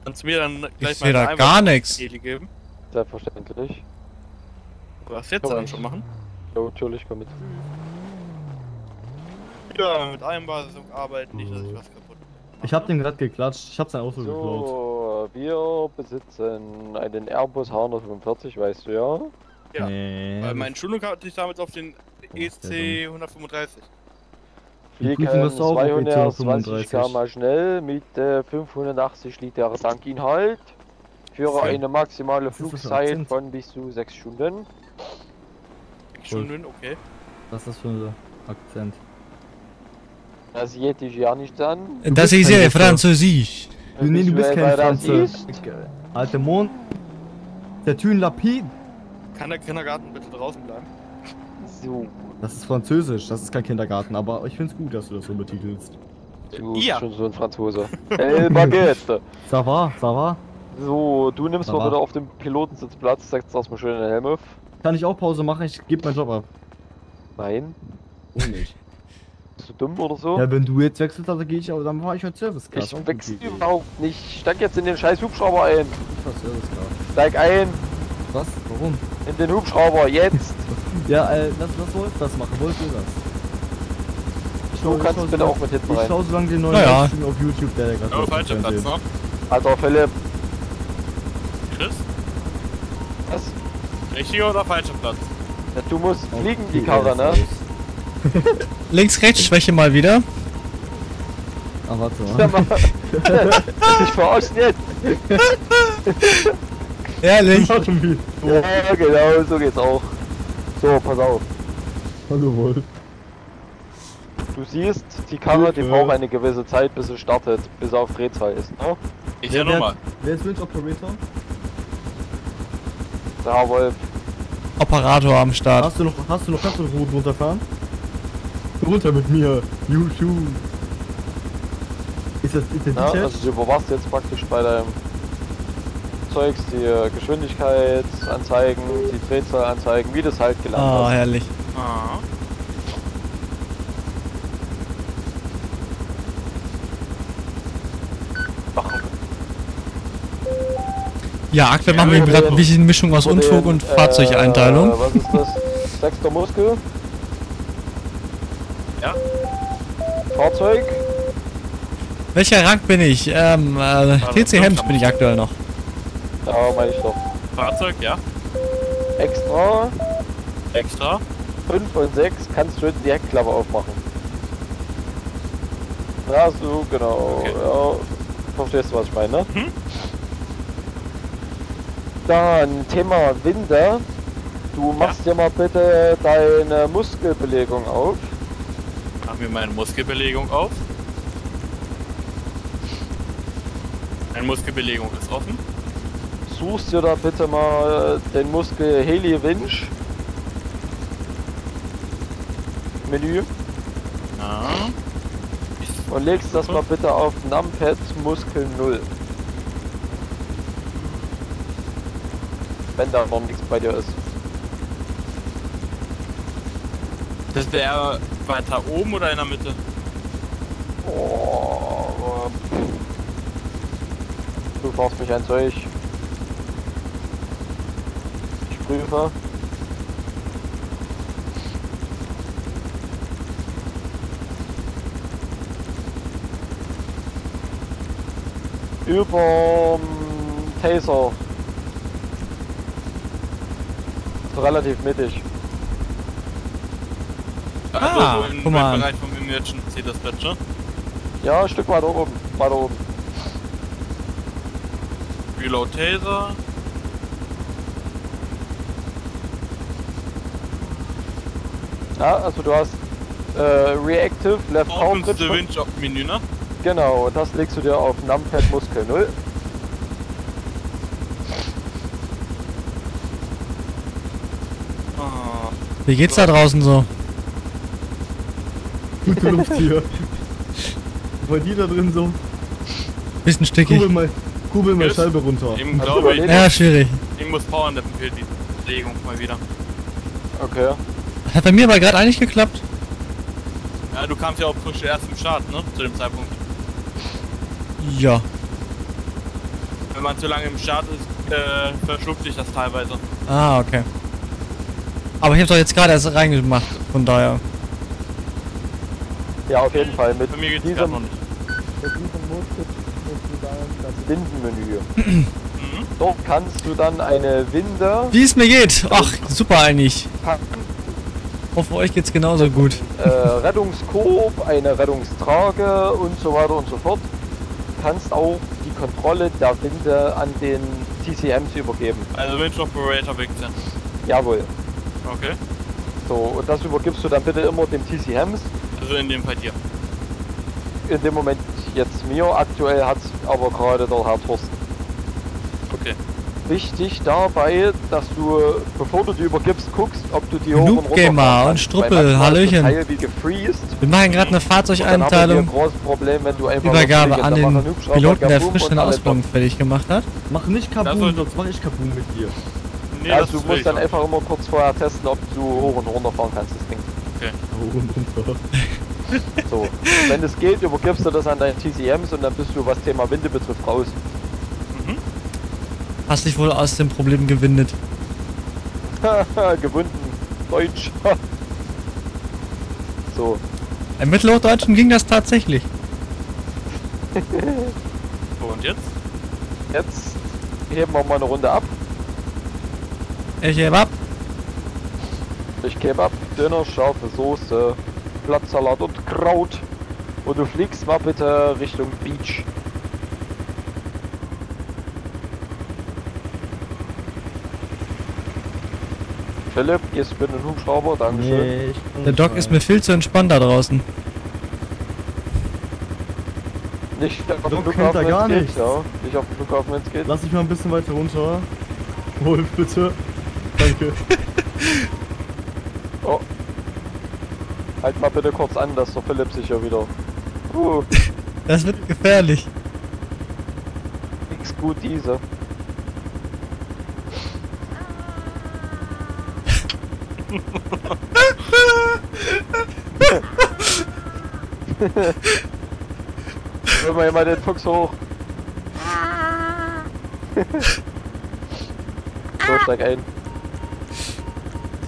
kannst du mir dann gleich Ich seh da gar nix. Heli geben? selbstverständlich. Was jetzt dann ich- schon machen? Jo, natürlich, komm mit. Ja, mit einem Basisung arbeiten, nicht, dass ich was kaputt mache. Ich hab den gerade geklatscht. Ich hab sein Auto geklaut. So, wir besitzen einen Airbus H145, weißt du ja? Ja. Nee. Weil meine Schulung hatte ich damit auf den EC 135. Die Fliegen Prüfung hast du auch auf 220 EC km schnell mit äh, 580 Liter Tankinhalt für eine maximale Flugzeit von bis zu 6 Stunden. Stunden, okay. Was ist das für ein Akzent? Asiatisch ja nicht an. Das ist ja. Französisch. Nee, du bist kein ist- Alter Mond. Der Thün Lapid. Kann der Kindergarten bitte draußen bleiben? So, Das ist Französisch, das ist kein Kindergarten, aber ich find's gut, dass du das so betitelst. du Ja. bist schon so ein Franzose. El Baguette. Ça va, ça va. So, du nimmst mal bitte auf dem Pilotensitz Platz, setzt erstmal schön den Helm auf. Kann ich auch Pause machen? Ich gebe meinen Job ab. Nein. Oh nicht. Bist du dumm oder so? Ja, wenn du jetzt wechselst, dann gehe ich auch, dann fahr ich halt Service Car. ich wechsle überhaupt nicht. Steig jetzt in den scheiß Hubschrauber ein. Ich fahr Service Car. Steig ein Was? Warum? in den Hubschrauber, jetzt. Ja, äh, lass, lass Wolf das machen. Wolf will das. Ich Du schau- ich kannst schau bitte so- auch mit hinten Ich rein. schau so lange den neuen Naja. Livestream auf YouTube, der gerade Oh, falscher Platz noch. Alter Philipp, Chris? was? Richtiger oder falscher Platz? Ja, du musst fliegen, die Karre, ne? Links-Rechts-Schwäche mal wieder. Ah, warte Ja, mal. Ich verarschen jetzt. Ehrlich. Ja, genau, so geht's auch. So, pass auf. Hallo Wolf. Du siehst, die Karre, die braucht eine gewisse Zeit, bis sie startet, bis sie auf Drehzahl ist, ne? Ich ja nochmal. Wer ist Wünsch Operator? Da, Wolf. Operator am Start. Hast du noch, hast du noch, kannst du noch gut runterfahren? Runter mit mir. Juhu. Ist das Ja, identisch? also du überwachst jetzt praktisch bei deinem Zeugs die äh, Geschwindigkeitsanzeigen, die Drehzahlanzeigen, wie das halt gelernt Ah, hast. herrlich. Ah. Ja, aktuell machen wir gerade ein bisschen Mischung aus Unfug und Fahrzeugeinteilung. Äh, was ist das? Sechster Muskel? Ja. Fahrzeug? Welcher Rang bin ich? Ähm, äh, TC Hems bin ich aktuell noch. Ja, meine ich doch. Fahrzeug, ja. Extra. Extra. 5 und 6 kannst du die Heckklappe aufmachen. Ja, so, genau. Ja, verstehst du, was ich meine, ne? Mhm. Dann Thema Winde. Du machst dir mal bitte deine Muskelbelegung auf. Machen wir meine Muskelbelegung auf. Meine Muskelbelegung ist offen. Suchst dir da bitte mal den Muskel Heli Winch. Menü. Ja. Und legst das mal bitte auf Numpad Muskel 0. Wenn da noch nichts bei dir ist. Das wäre weiter oben oder in der Mitte? Oh, du brauchst mich ein Zeug. Ich prüfe. Über Taser. So relativ mittig. Also Ah, so im guck mal. Bereich vom Immersion zählt das Patcher. Ja, ein Stück weiter oben. Weiter oben. Reload Taser. Ja, also du hast äh, Reactive Left Open the Winch auf Menü, ne? Genau, und das legst du dir auf Numpad Muskel 0. Wie geht's da draußen so? Gute Luft hier. Bei dir da drin so. Bisschen stickig. Kurbel mal, kurbel mal Scheibe runter. Glaube ich, Ja, schwierig. ich muss Powernappen fehlt die Legung mal wieder. Okay. Hat bei mir aber gerade eigentlich geklappt. Ja, du kamst ja auch frisch erst im Start, ne? Zu dem Zeitpunkt. Ja. Wenn man zu lange im Start ist, äh, verschluckt sich das teilweise. Ah, okay. Aber ich hab's doch jetzt gerade erst reingemacht, von daher. Ja, auf jeden Fall. Mit Bei mir geht's diesem, noch nicht. mit diesem Muskel musst du dann das Windenmenü. Dort kannst du dann eine Winde Wie es mir geht. Ach, super eigentlich. packen, Hoffe, euch geht's genauso gut. äh, Rettungskorb, eine Rettungstrage und so weiter und so fort. Kannst auch die Kontrolle der Winde an den TCMs übergeben. Also Winch Operator wechseln. Jawohl. Okay. So, und das übergibst du dann bitte immer dem TCMs. Also in dem Fall dir. In dem Moment jetzt mir. Aktuell hat aber gerade der Herr Thorsten. Okay. Wichtig dabei, dass du, bevor du die übergibst, guckst, ob du die hoch und Noob runter Gamer und. Struppel, Hallöchen. Teil wie. Wir machen gerade eine Fahrzeugeinteilung. ein großes Problem, wenn du einfach Übergabe an den Piloten, der frisch den Ausbildung fertig gemacht hat. Mach nicht soll- sonst mach ich Kabum mit dir. Nee, also du musst dann einfach immer kurz vorher testen, ob du hoch und runter fahren kannst, das Ding. Okay. So, wenn es geht, übergibst du das an deine TCMs und dann bist du, was Thema Winde betrifft, raus. Hast dich wohl aus dem Problem gewindet. Gewunden. Deutsch. so. Im Mittelhochdeutschen ging das tatsächlich. So, und jetzt? Jetzt heben wir mal eine Runde ab. Ich heb ab. Ich gebe ab. Dünner, scharfe Soße, Blattsalat und Kraut. Und du fliegst mal bitte Richtung Beach. Philipp, gehst du mit dem Hubschrauber? Dankeschön. Nee, Der Doc ist mir viel zu entspannt da draußen. Nicht auf dem Flughafen, da wenn's gar geht, nichts. Ja, nicht auf dem Flughafen, wenn es geht. Lass dich mal ein bisschen weiter runter. Wolf, bitte. Danke. Oh. Halt mal bitte kurz an, dass der Philipp sich ja wieder. Uh, Das wird gefährlich. nix gut diese. Hör mal mal den Fuchs hoch. so, steig ein.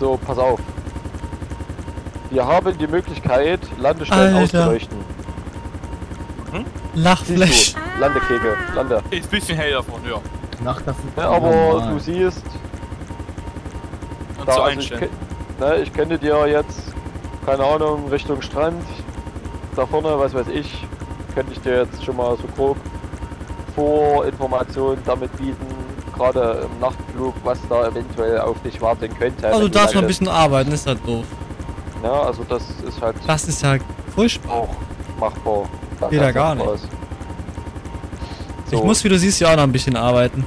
So, pass auf. Wir haben die Möglichkeit, Landestellen Alter. auszuleuchten. Lachflash. Siehst du, Landekegel, Lande. Ist ein bisschen hell davon, ja. Ach, das ist Ja, aber normal. du siehst, Und da, so also ich, ne, ich könnte dir jetzt, keine Ahnung, Richtung Strand, da vorne, was weiß ich, könnte ich dir jetzt schon mal so grob Vorinformationen damit bieten, gerade im Nachtflug, was da eventuell auf dich warten könnte. Also du darfst noch ein bisschen arbeiten, ist halt doof. Ja, also das ist halt Das ist ja furchtbar. auch machbar. Geht ja du gar nicht. Spaß. Ich muss, wie du siehst, ja auch noch ein bisschen arbeiten.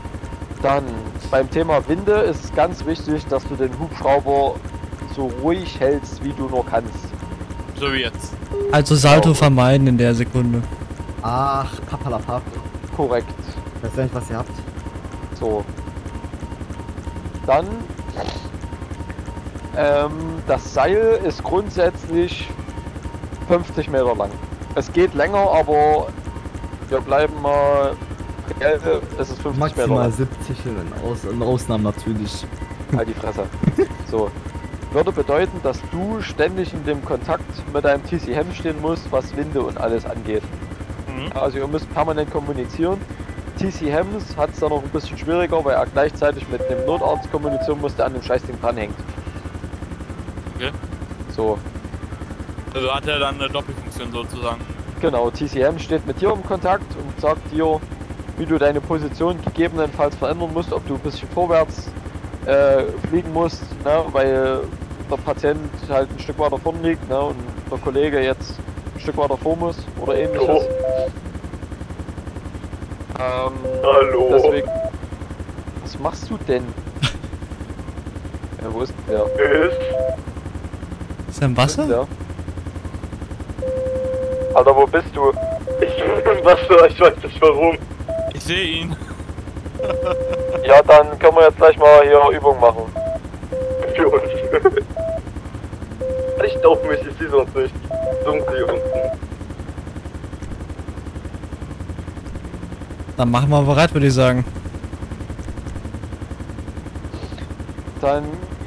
Dann beim Thema Winde ist es ganz wichtig, dass du den Hubschrauber so ruhig hältst, wie du nur kannst. So wie jetzt. Also Salto vermeiden in der Sekunde. Ach, papalapap. Korrekt. Ich weiß ja nicht, was ihr habt. So. Dann ähm, das Seil ist grundsätzlich 50 Meter lang. Es geht länger, aber wir bleiben mal. reell, Es ist 50 Meter Maximal lang. 70 in, Aus in Ausnahmen natürlich. Halt die Fresse. So. Würde bedeuten, dass du ständig in dem Kontakt mit deinem TCM stehen musst, was Winde und alles angeht. Mhm. Also ihr müsst permanent kommunizieren. TC Hems hat es da noch ein bisschen schwieriger, weil er gleichzeitig mit dem Notarzt kommunizieren muss, der an dem Scheißding dranhängt. Okay. So, Also hat er dann eine Doppelfunktion sozusagen. genau. TCM steht mit dir im Kontakt und sagt dir, wie du deine Position gegebenenfalls verändern musst, ob du ein bisschen vorwärts äh, fliegen musst, ne, weil der Patient halt ein Stück weiter vorn liegt ne, und der Kollege jetzt ein Stück weiter vor muss oder ähnliches. Ähm, Hallo. Deswegen. Was machst du denn? ja, wo ist der? Ist. Ist er im Wasser? Der? Alter, wo bist du? Ich, was für, ich weiß nicht warum. Ich sehe ihn. Ja, dann können wir jetzt gleich mal hier Übung machen. Für uns. Richt auf mich, ich sehe sonst nicht. Dunkel hier unten. Dann machen wir bereit, würde ich sagen. Dann,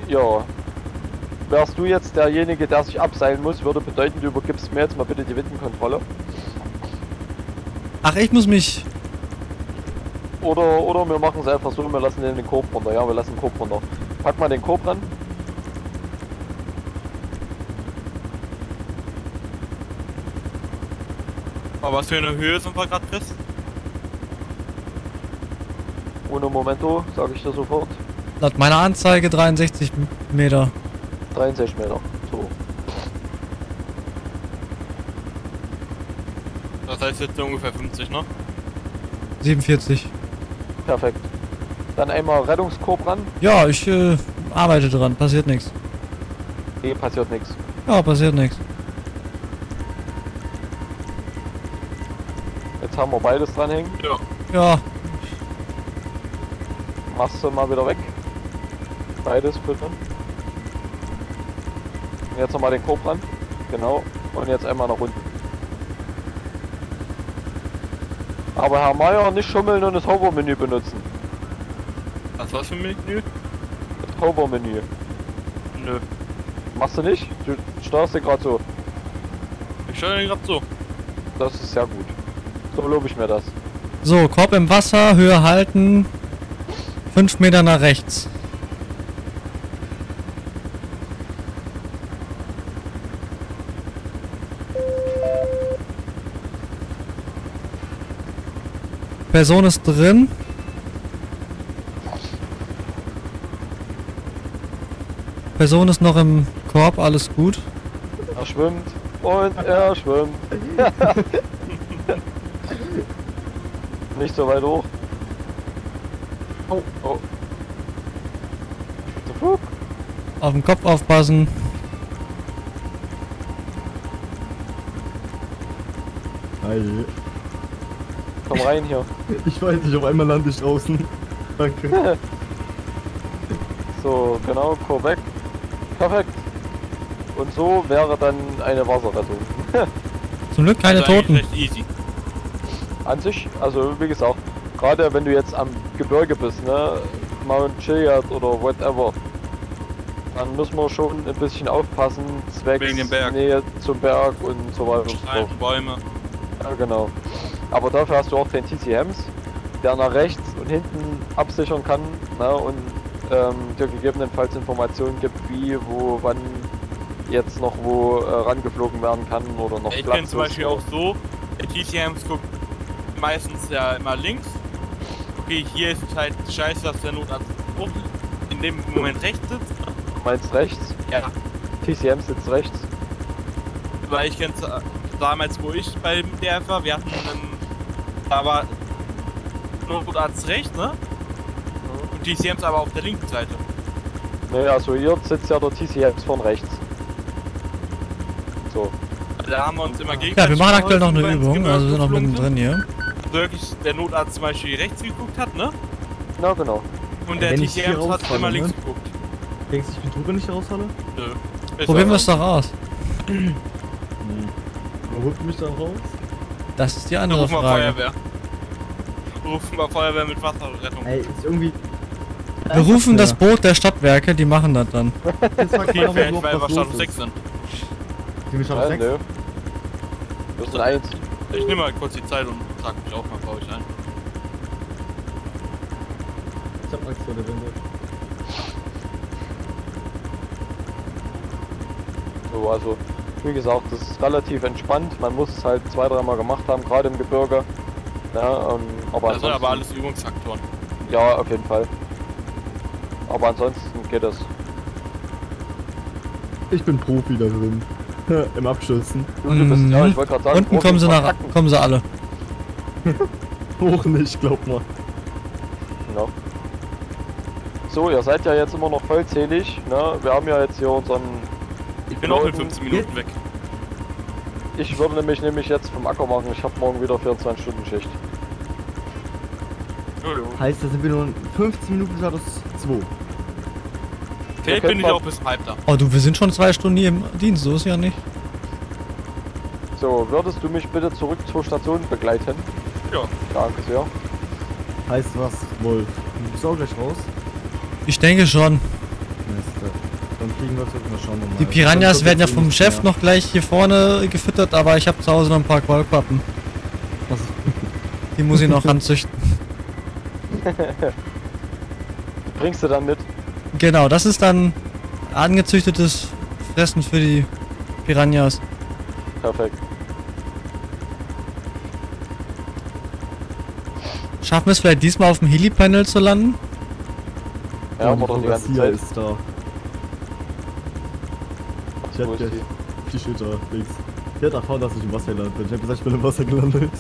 ja. Wärst du jetzt derjenige, der sich abseilen muss, würde bedeuten, du übergibst mir jetzt mal bitte die Windenkontrolle. Ach, ich muss mich... Oder, oder wir machen es einfach so, wir lassen den, den Korb runter. Ja, wir lassen den Korb runter. Pack mal den Korb ran. Aber was für eine Höhe sind wir gerade, Chris? Ohne Momento, sage ich dir sofort. Laut meiner Anzeige 63 Meter. 63 Meter. So. Das heißt jetzt ungefähr 50, ne? 47. Perfekt. Dann einmal Rettungskorb ran. Ja, ich äh, arbeite dran. Passiert nichts. Nee, passiert nichts. Ja, passiert nichts. Jetzt haben wir beides dranhängen. Ja. Ja, Machst du mal wieder weg. Beides bitte. Jetzt nochmal den Korb ran. Genau. Und jetzt einmal nach unten. Aber Herr Meier, nicht schummeln und das Hover-Menü benutzen. Was war's für ein Menü? Das Hover-Menü. Nö. Machst du nicht? Du steuerst dir gerade so. Ich steuere den gerade so. Das ist sehr gut. So lobe ich mir das. So, Korb im Wasser, Höhe halten. 5 Meter nach rechts. Person ist drin. Person ist noch im Korb, alles gut. Er schwimmt und er schwimmt. Nicht so weit hoch. Oh, oh. Zu Flug. Auf den Kopf aufpassen. Hi. Komm rein hier. Ich weiß nicht, auf einmal lande ich draußen. Danke. So, genau, korrekt. Perfekt. Und so wäre dann eine Wasserrettung. Zum Glück keine Also Toten. An sich, also wie gesagt, gerade wenn du jetzt am Gebirge bist, ne, Mount Chiliad oder whatever, dann muss man schon ein bisschen aufpassen, zwecks Wegen dem Berg. Nähe zum Berg und so weiter und so fort. Bäume. Ja, genau. Aber dafür hast du auch den TC Hems, der nach rechts und hinten absichern kann ne, und ähm, dir gegebenenfalls Informationen gibt, wie, wo, wann jetzt noch wo äh, rangeflogen werden kann oder noch Ich Platz kenne zum. Beispiel auch so, der TCMs guckt meistens ja immer links. Okay, hier ist es halt scheiße, dass der Notarzt in dem Moment rechts sitzt. Du meinst rechts? Ja. TCM sitzt rechts. Weil ich kenne damals, wo ich beim DF war, wir hatten einen, da war Notarzt rechts, ne? Und TCMs aber auf der linken Seite. Ne, also hier sitzt ja der TCM von rechts. So. Da haben wir uns immer Ja, gegenseitig wir machen aktuell noch eine Übung, also wir sind noch mittendrin hier. Der Notarzt zum Beispiel rechts geguckt hat, ne? Na genau. Und der TCM hat immer links ne? geguckt. Denkst du, ich bin ich hier rausfalle? Nö. Ist Probieren wir es doch aus. Wer holt mich da raus? Das ist die andere rufen wir Frage. Feuerwehr. Rufen wir Feuerwehr mit Wasserrettung. Ey, ist irgendwie. Wir rufen das Boot der Stadtwerke, die machen das dann. Jetzt fragt Okay, man weil wir was Status los 6 ist. sind. Sind wir Status Ja, 6? nö. Wir sind eins. Ich nehme mal kurz die Zeit und trag mich auch mal bei euch ein. Ich hab Angst vor der Winde. So, also, wie gesagt, das ist relativ entspannt. Man muss es halt zwei, dreimal gemacht haben, gerade im Gebirge. Ja, ähm, aber Das sind aber alles Übungsfaktoren. Ja, auf jeden Fall. Aber ansonsten geht es. Ich bin Profi da drin. Im Abschützen. Du, du bist, ja, ich wollte gerade sagen. Unten Profi kommen sie, nach, kommen sie alle. Hoch nicht, glaub mal. Ja. So, ihr seid ja jetzt immer noch vollzählig. Ne? Wir haben ja jetzt hier unseren. Ich bin auch in Piloten. 15 Minuten weg. Ich würde nämlich nämlich jetzt vom Acker machen. Ich habe morgen wieder 24 Stunden Schicht. Heißt, da sind wir nur in 15 Minuten Status 2. Vielleicht bin ich auch bis halb da. Oh du, wir sind schon zwei Stunden hier im Dienst, so ist ja nicht. So, würdest du mich bitte zurück zur Station begleiten? Danke sehr. Heißt was, Wolf? Du bist auch gleich raus? Ich denke schon. Mist, Dann kriegen wir es jetzt mal schauen wir mal. Die Piranhas Dann werden ja vom Chef noch gleich hier vorne gefüttert, aber ich habe zu Hause noch ein paar Qualquappen. Was? Die muss ich noch ranzüchten. Bringst du dann mit? Genau, das ist dann angezüchtetes Fressen für die Piranhas. Perfekt. Schaffen wir es vielleicht diesmal auf dem Heli-Panel zu landen? Ja, Oh, aber doch die ganze Zeit. ist da. Ich hab gleich die? da, links. Die hat erfahren, dass ich im Wasser gelandet bin. Ich hab gesagt, ich bin im Wasser gelandet.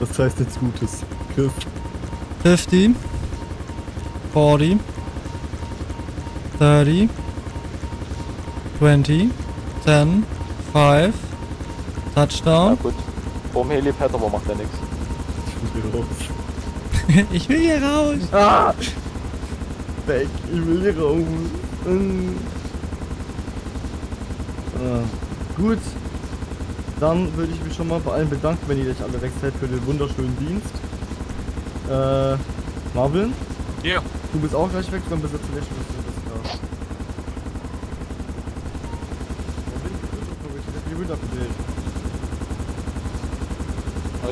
Das heißt jetzt Gutes. Griff. 50, 40, 30, 20, 10, 5, Ja Touchdown. gut. Vorm Helipad, aber macht ja nichts. Ich bin hier raus. ich will hier raus. Ah! Weg, ich will hier raus. Äh, gut. Dann würde ich mich schon mal bei allen bedanken, wenn ihr euch alle weg seid für den wunderschönen Dienst. Äh, Marvin? Ja. Du bist auch gleich weg, dann bist du zuletzt. Das ist klar. Ja, bin ich gesund, glaub ich. Ich hab die Winter für dich.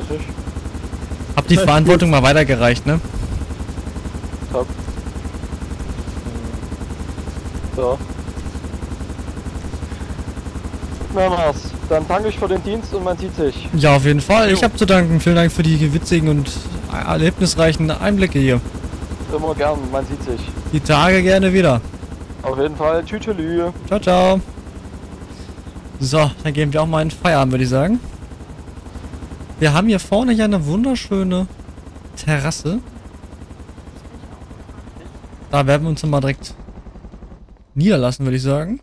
Ich. Hab die Verantwortung mal weitergereicht, ne? Top. So. Na was, dann danke ich für den Dienst und man sieht sich. Ja, auf jeden Fall. Ich habe zu danken. Vielen Dank für die witzigen und erlebnisreichen Einblicke hier. Immer gern, man sieht sich. Die Tage gerne wieder. Auf jeden Fall, tschütschelü. Ciao, ciao. So, dann gehen wir auch mal in Feierabend, würde ich sagen. Wir haben hier vorne ja eine wunderschöne Terrasse. Da werden wir uns dann mal direkt niederlassen, würde ich sagen.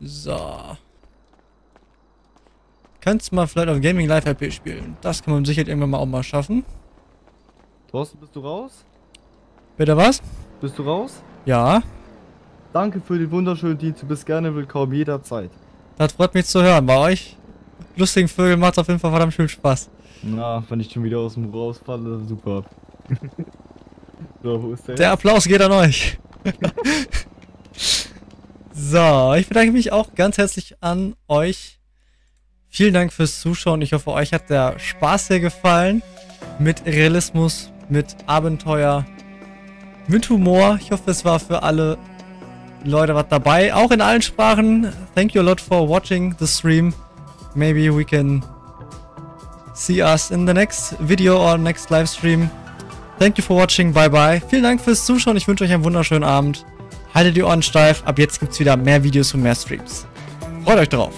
So. Kannst mal vielleicht auf Gaming Live RP spielen. Das kann man sicher irgendwann mal auch mal schaffen. Thorsten, bist du raus? Bitte was? Bist du raus? Ja. Danke für den wunderschönen Dienst. Du bist gerne willkommen jederzeit. Das freut mich zu hören. Bei euch lustigen Vögeln macht auf jeden Fall verdammt viel Spaß. Na, wenn ich schon wieder aus dem rausfalle, super. so, wo ist der? Der Applaus geht an euch. so, ich bedanke mich auch ganz herzlich an euch. Vielen Dank fürs Zuschauen. Ich hoffe, euch hat der Spaß hier gefallen. Mit Realismus, mit Abenteuer, mit Humor. Ich hoffe, es war für alle Leute was dabei. Auch in allen Sprachen. Thank you a lot for watching the stream. Maybe we can see us in the next video or next live stream. Thank you for watching. Bye bye. Vielen Dank fürs Zuschauen. Ich wünsche euch einen wunderschönen Abend. Haltet die Ohren steif. Ab jetzt gibt es wieder mehr Videos und mehr Streams. Freut euch drauf.